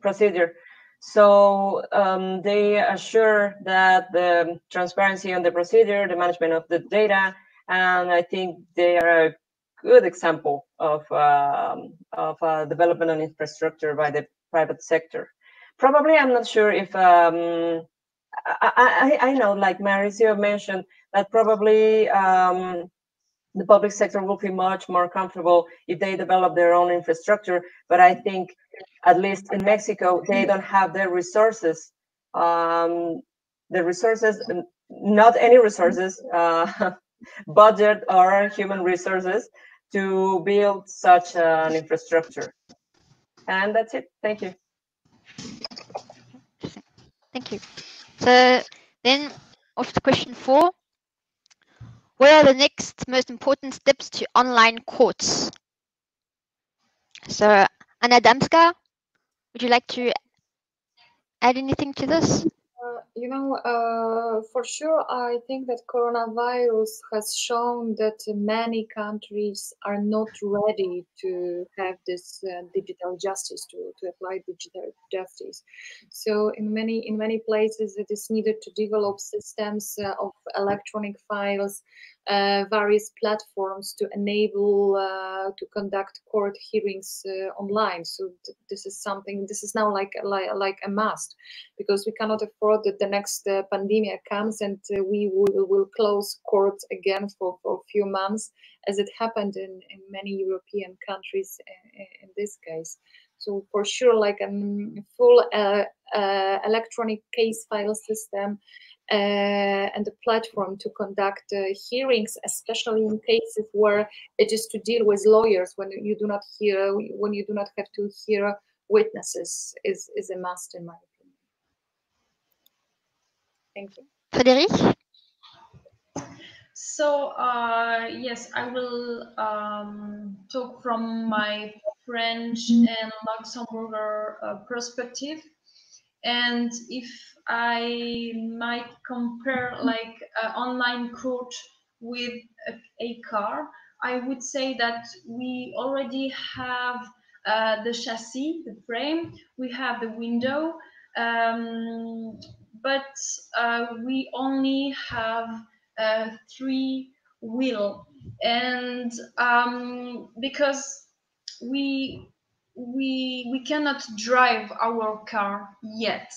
procedure. So um, they assure that the transparency on the procedure, the management of the data, and I think they are good example of, um, of uh, development and infrastructure by the private sector. Probably, I'm not sure if um, I, I, I, know, like Mauricio mentioned, that probably um, the public sector will be much more comfortable if they develop their own infrastructure. But I think, at least in Mexico, they don't have the resources, um, the resources not any resources, uh, budget or human resources to build such an infrastructure. And that's it. Thank you. Thank you. So then off to question four. What are the next most important steps to online courts? So Anna Adamska, would you like to add anything to this? You know, uh, for sure, I think that coronavirus has shown that many countries are not ready to have this uh, digital justice to, to apply digital justice. So, in many in many places, it is needed to develop systems uh, of electronic files various platforms to enable uh, to conduct court hearings uh, online. So th this is something. This is now like like like a must because we cannot afford that the next uh, pandemic comes and uh, we will, will close courts again for, for a few months, as it happened in, in many European countries in, in this case. So for sure, like a full uh, electronic case file system uh, and the platform to conduct uh, hearings, especially in cases where it is to deal with lawyers when you do not hear when you do not have to hear witnesses is is a must in my opinion. Thank you. Frédérique? So uh, yes, I will um, talk from my French and Luxembourger uh, perspective. And if I might compare like an online court with a, a, car, I would say that we already have uh, the chassis, the frame, we have the window, um, but uh, we only have uh, three wheel. And um, because we we we cannot drive our car yet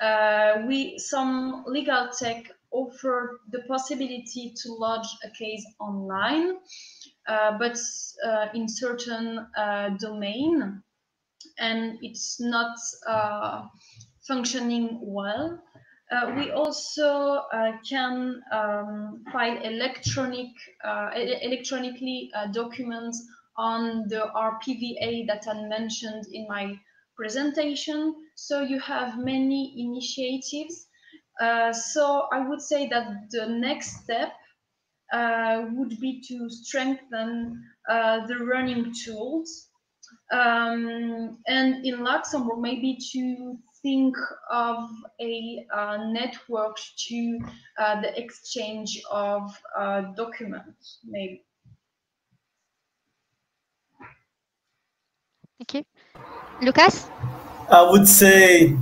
uh, we some legal tech offer the possibility to lodge a case online, uh, but uh, in certain uh, domain, and it's not uh, functioning well. Uh, we also can um, file electronic, electronically documents on the RPVA that I mentioned in my presentation. So you have many initiatives. Uh, so I would say that the next step uh, would be to strengthen uh, the running tools. Um, and in Luxembourg, maybe to think of a uh, network to uh, the exchange of uh, documents, maybe. Thank you. Lucas? I would say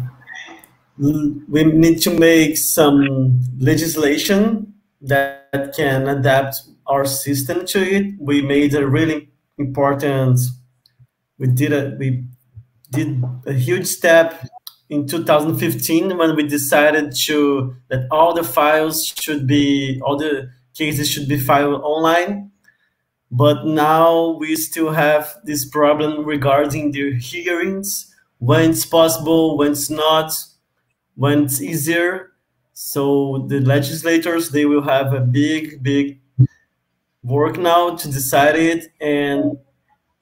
we need to make some legislation that can adapt our system to it. We made a really important, we did a, we did a huge step in 2015 when we decided to that all the files should be, all the cases should be filed online but now we still have this problem regarding the hearings, when it's possible, when it's not, when it's easier. So the legislators, they will have a big, big work now to decide it. And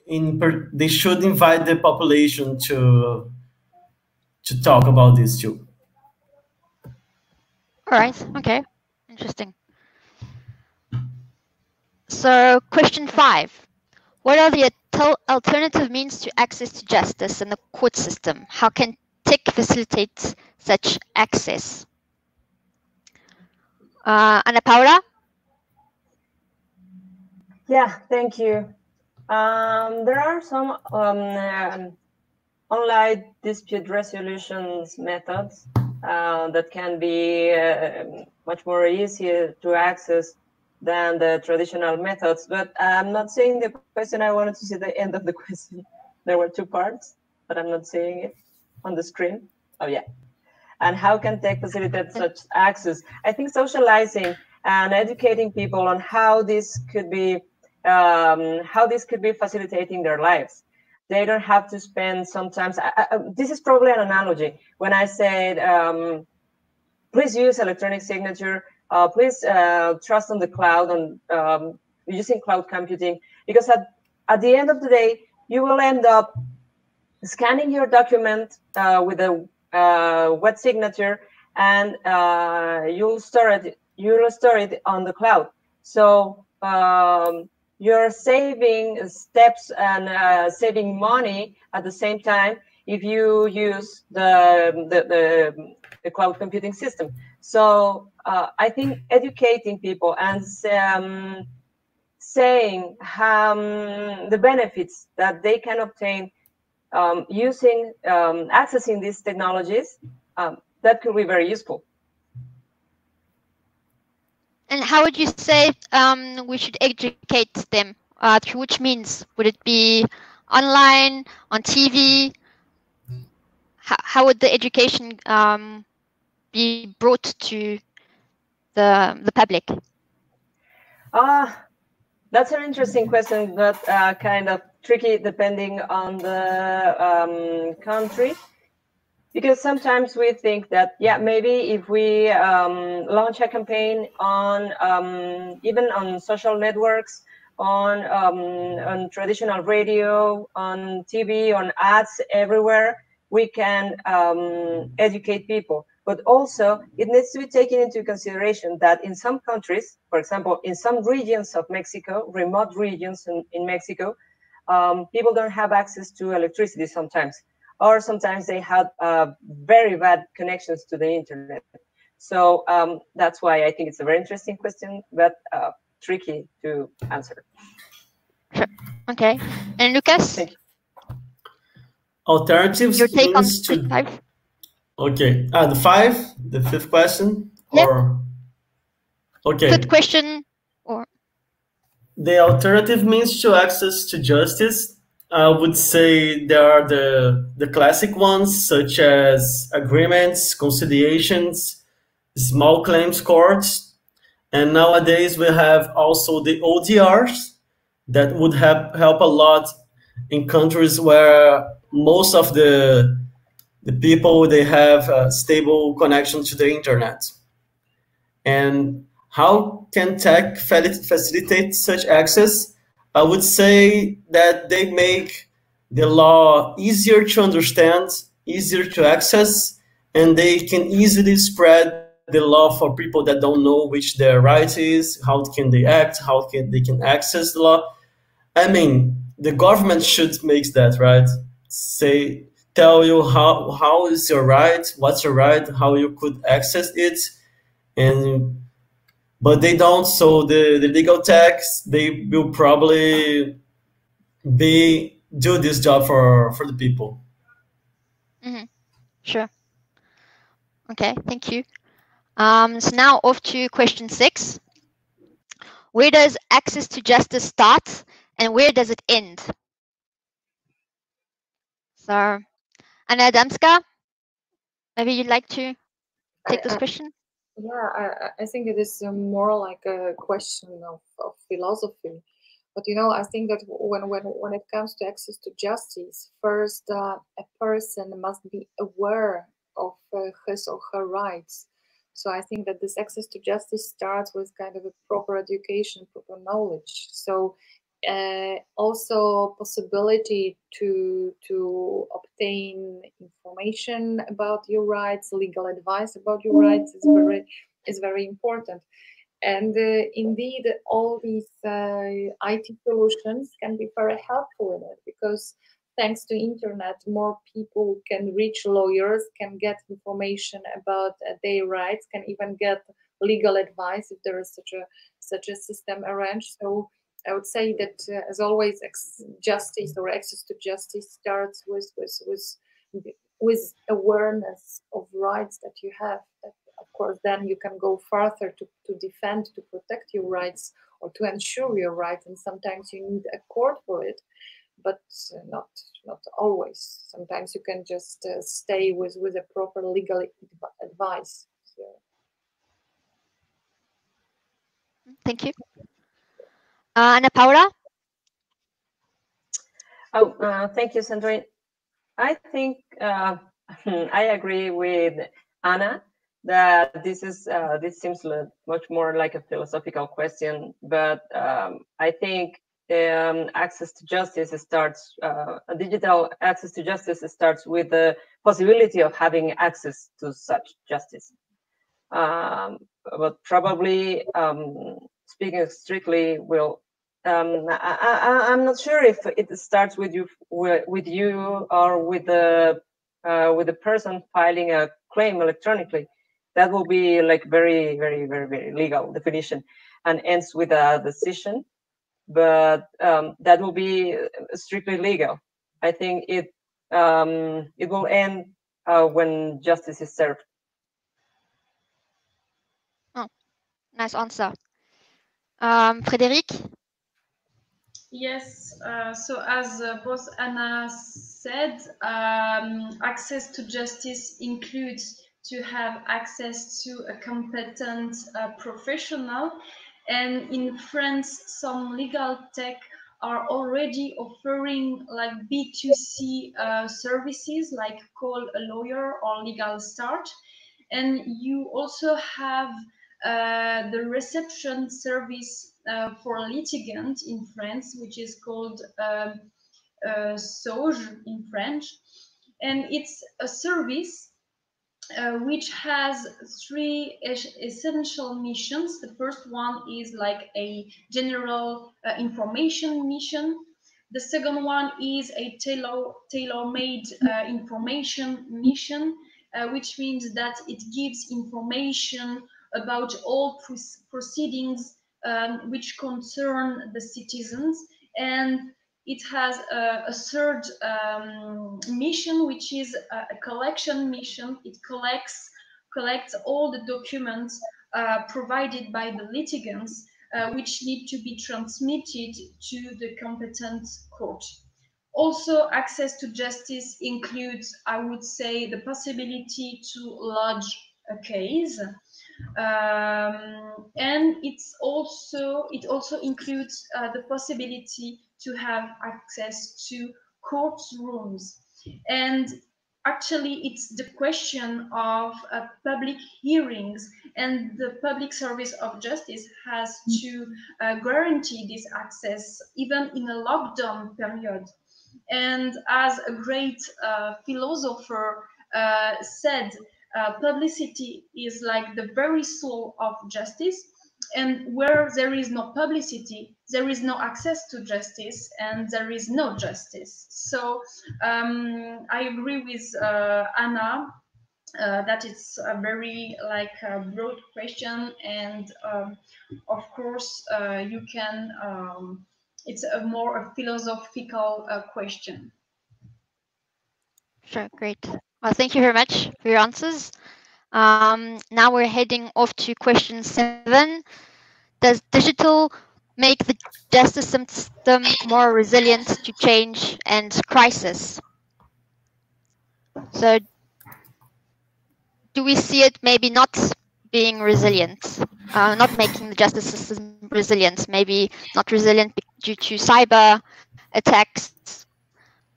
in per, they should invite the population to, to talk about this too. All right, okay, interesting. So question five, what are the alternative means to access to justice in the court system? How can tech facilitate such access? Uh, Ana Paula? Yeah, thank you. Um, there are some um, um, online dispute resolutions methods uh, that can be uh, much more easier to access than the traditional methods. But I'm not seeing the question. I wanted to see the end of the question. There were two parts, but I'm not seeing it on the screen. Oh, yeah. And how can tech facilitate such access? I think socializing and educating people on how this could be um, how this could be facilitating their lives. They don't have to spend sometimes. I, I, this is probably an analogy when I said, um, please use electronic signature uh, please uh, trust on the cloud and um, using cloud computing because at, at the end of the day, you will end up scanning your document uh, with a uh, wet signature and uh, you'll store it you'll store it on the cloud. So um, you're saving steps and uh, saving money at the same time if you use the the, the, the cloud computing system so uh, i think educating people and um, saying um, the benefits that they can obtain um, using um, accessing these technologies, um, that could be very useful. And how would you say um, we should educate them? Uh, through which means? Would it be online, on TV? How, how would the education um, be brought to the the public? Ah, that's an interesting question, but uh, kind of tricky depending on the um, country because sometimes we think that yeah maybe if we um, launch a campaign on um, even on social networks on um, on traditional radio on tv on ads everywhere we can um, educate people but also it needs to be taken into consideration that in some countries for example in some regions of mexico remote regions in, in mexico um, people don't have access to electricity sometimes, or sometimes they have uh, very bad connections to the internet. So um, that's why I think it's a very interesting question, but uh, tricky to answer. Okay. And Lucas? Thank you. Alternatives Your take on to... five? Okay. Ah, the five, the fifth question? Yep. Or... Okay. Good question. Or the alternative means to access to justice, I would say there are the, the classic ones, such as agreements, conciliations, small claims courts, and nowadays we have also the ODRs that would help, help a lot in countries where most of the, the people, they have a stable connection to the internet. And how can tech facilitate such access? I would say that they make the law easier to understand, easier to access, and they can easily spread the law for people that don't know which their right is, how can they act, how can they can access the law. I mean, the government should make that, right? Say, tell you how, how is your right, what's your right, how you could access it, and but they don't. So the, the legal techs they will probably be do this job for for the people. Mm -hmm. Sure. Okay, thank you. Um, so now off to question six. Where does access to justice start and where does it end? So, Anna Adamska, maybe you'd like to take this question? Yeah, I, I think it is more like a question of, of philosophy. But you know, I think that when when when it comes to access to justice, first uh, a person must be aware of uh, his or her rights. So I think that this access to justice starts with kind of a proper education, proper knowledge. So uh, also possibility to to obtain information about your rights, legal advice about your rights is very is very important. And uh, indeed, all these uh, IT solutions can be very helpful in it because thanks to internet, more people can reach lawyers, can get information about uh, their rights, can even get legal advice if there is such a such a system arranged. So I would say that, uh, as always, justice or access to justice starts with with with with awareness of rights that you have. That, of course, then you can go further to, to defend, to protect your rights, or to ensure your rights. And sometimes you need a court for it, but uh, not not always. Sometimes you can just uh, stay with with a proper legal advice. So. Thank you. Uh, Ana Paula? Oh, uh, thank you, Sandrine. I think uh, I agree with Anna that this is uh, this seems much more like a philosophical question, but um, I think um, access to justice starts uh, digital access to justice starts with the possibility of having access to such justice. Um, but probably um, speaking strictly, will um, I, am not sure if it starts with you with you or with the uh, with the person filing a claim electronically. That will be like very, very, very, very legal definition, and ends with a decision. But um, that will be strictly legal. I think it um, it will end uh, when justice is served. Oh, nice answer. Um, Frédérique? Yes, uh, so as uh, both Anna said, um, access to justice includes to have access to a competent uh, professional. And in France, some legal tech are already offering like B2C uh, services like call a lawyer or Legalstart. And you also have uh, the reception service uh, for litigant in France, which is called um, uh, SAUJ in French. And it's a service uh, which has three essential missions. The first one is like a general uh, information mission. The second one is a tailor tailor-made uh, information mission, uh, which means that it gives information about all proceedings um, which concern the citizens and it has a, a third um, mission, which is a, a, collection mission. It collects collects all the documents uh, provided by the litigants, uh, which need to be transmitted to the competent court. Also, access to justice includes, I would say, the possibility to lodge a case. Um, and it's also it also includes uh, the possibility to have access to courtrooms. And actually, it's the question of uh, public hearings, and the public service of justice has to uh, guarantee this access even in a lockdown period. And as a great uh, philosopher uh, said, uh, publicity is like the very soul of justice. And where there is no publicity there is no access to justice and there is no justice. So um, i agree with uh, anna uh, that it's a very like a broad question and um, of course uh, you can um, it's a more a philosophical uh, question. Sure great well thank you very much for your answers um, now we're heading off to question seven. Does digital make the justice system more resilient to change and crisis? So do we see it maybe not being resilient, uh, not making the justice system resilient, maybe not resilient due to cyber attacks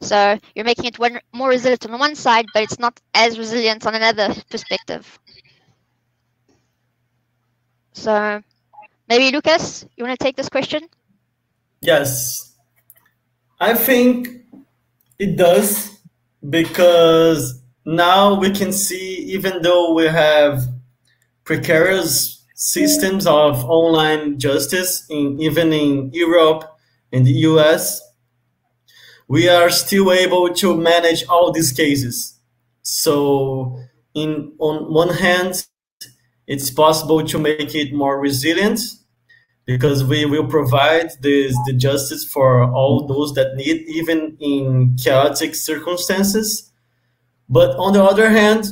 so you're making it one, more resilient on one side, but it's not as resilient on another perspective. So maybe Lucas, you want to take this question? Yes. I think it does because now we can see, even though we have precarious systems of online justice, in, even in Europe and the US, we are still able to manage all these cases. So in on one hand, it's possible to make it more resilient because we will provide this, the justice for all those that need, even in chaotic circumstances. But on the other hand,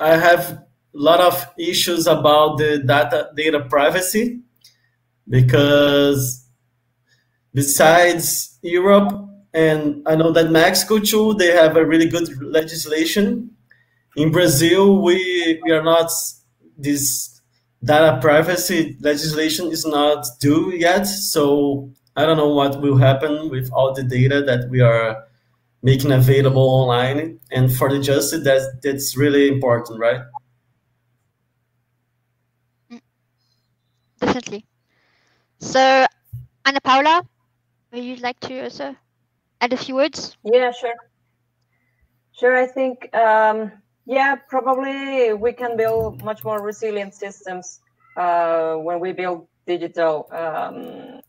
I have a lot of issues about the data data privacy because besides Europe, and I know that Mexico too, they have a really good legislation. In Brazil, we, we are not, this data privacy legislation is not due yet. So I don't know what will happen with all the data that we are making available online. And for the justice, that's, that's really important, right? Mm, definitely. So, Ana Paula, would you like to also add a few words? Yeah, sure. Sure, I think, um, yeah, probably we can build much more resilient systems uh, when we build digital um,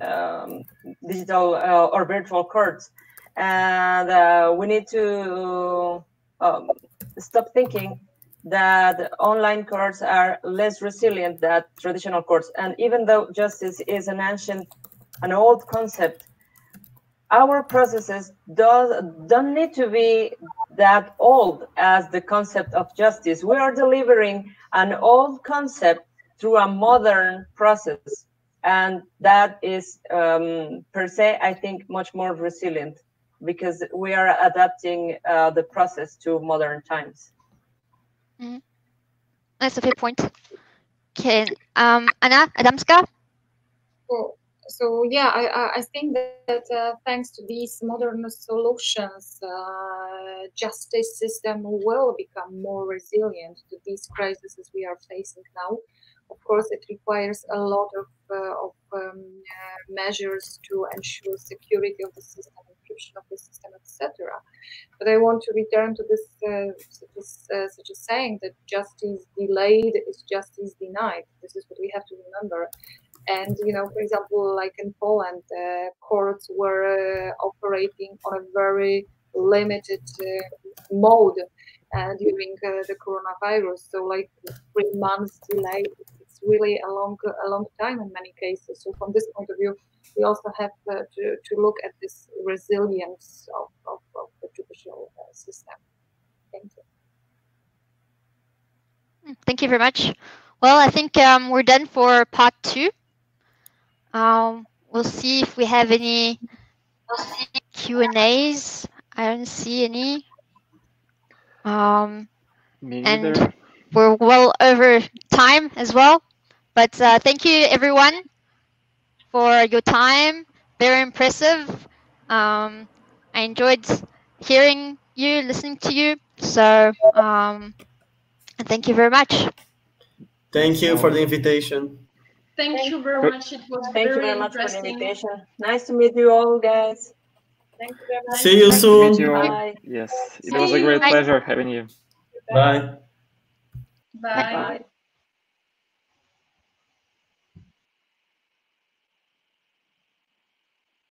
um, digital uh, or virtual courts. And uh, we need to um, stop thinking that online courts are less resilient than traditional courts. And even though justice is an ancient, an old concept, our processes does, don't need to be that old as the concept of justice. We are delivering an old concept through a modern process. And that is um, per se, I think, much more resilient because we are adapting uh, the process to modern times. Mm -hmm. That's a fair point. Okay, um, Anna Adamska. Well, so yeah, I, I think that uh, thanks to these modern solutions, uh, justice system will become more resilient to these crises we are facing now. Of course, it requires a lot of, uh, of um, measures to ensure security of the system encryption of the system, etc. But I want to return to this, uh, this uh, such a saying that justice delayed is justice denied. This is what we have to remember. And you know, for example, like in Poland, uh, courts were uh, operating on a very limited uh, mode uh, during the coronavirus. So, like three months delay, it's really a long, a long time in many cases. So, from this point of view, we also have uh, to, to look at this resilience of, of, of the judicial uh, system. Thank you. Thank you very much. Well, I think um, we're done for part two. Um, we'll see if we have any Q and A's. I don't see any. Um, and we're well over time as well. But uh, thank you, everyone for your time. Very impressive. Um, I enjoyed hearing you, listening to you. So um, thank you very much. Thank you for the invitation. Thank you very much. It was Thank very you very much for the invitation. Nice to meet you all, guys. Thank you very much. See you Nice soon. you. Bye. Yes, it See was a great Bye. pleasure having you. Bye. Bye. Bye.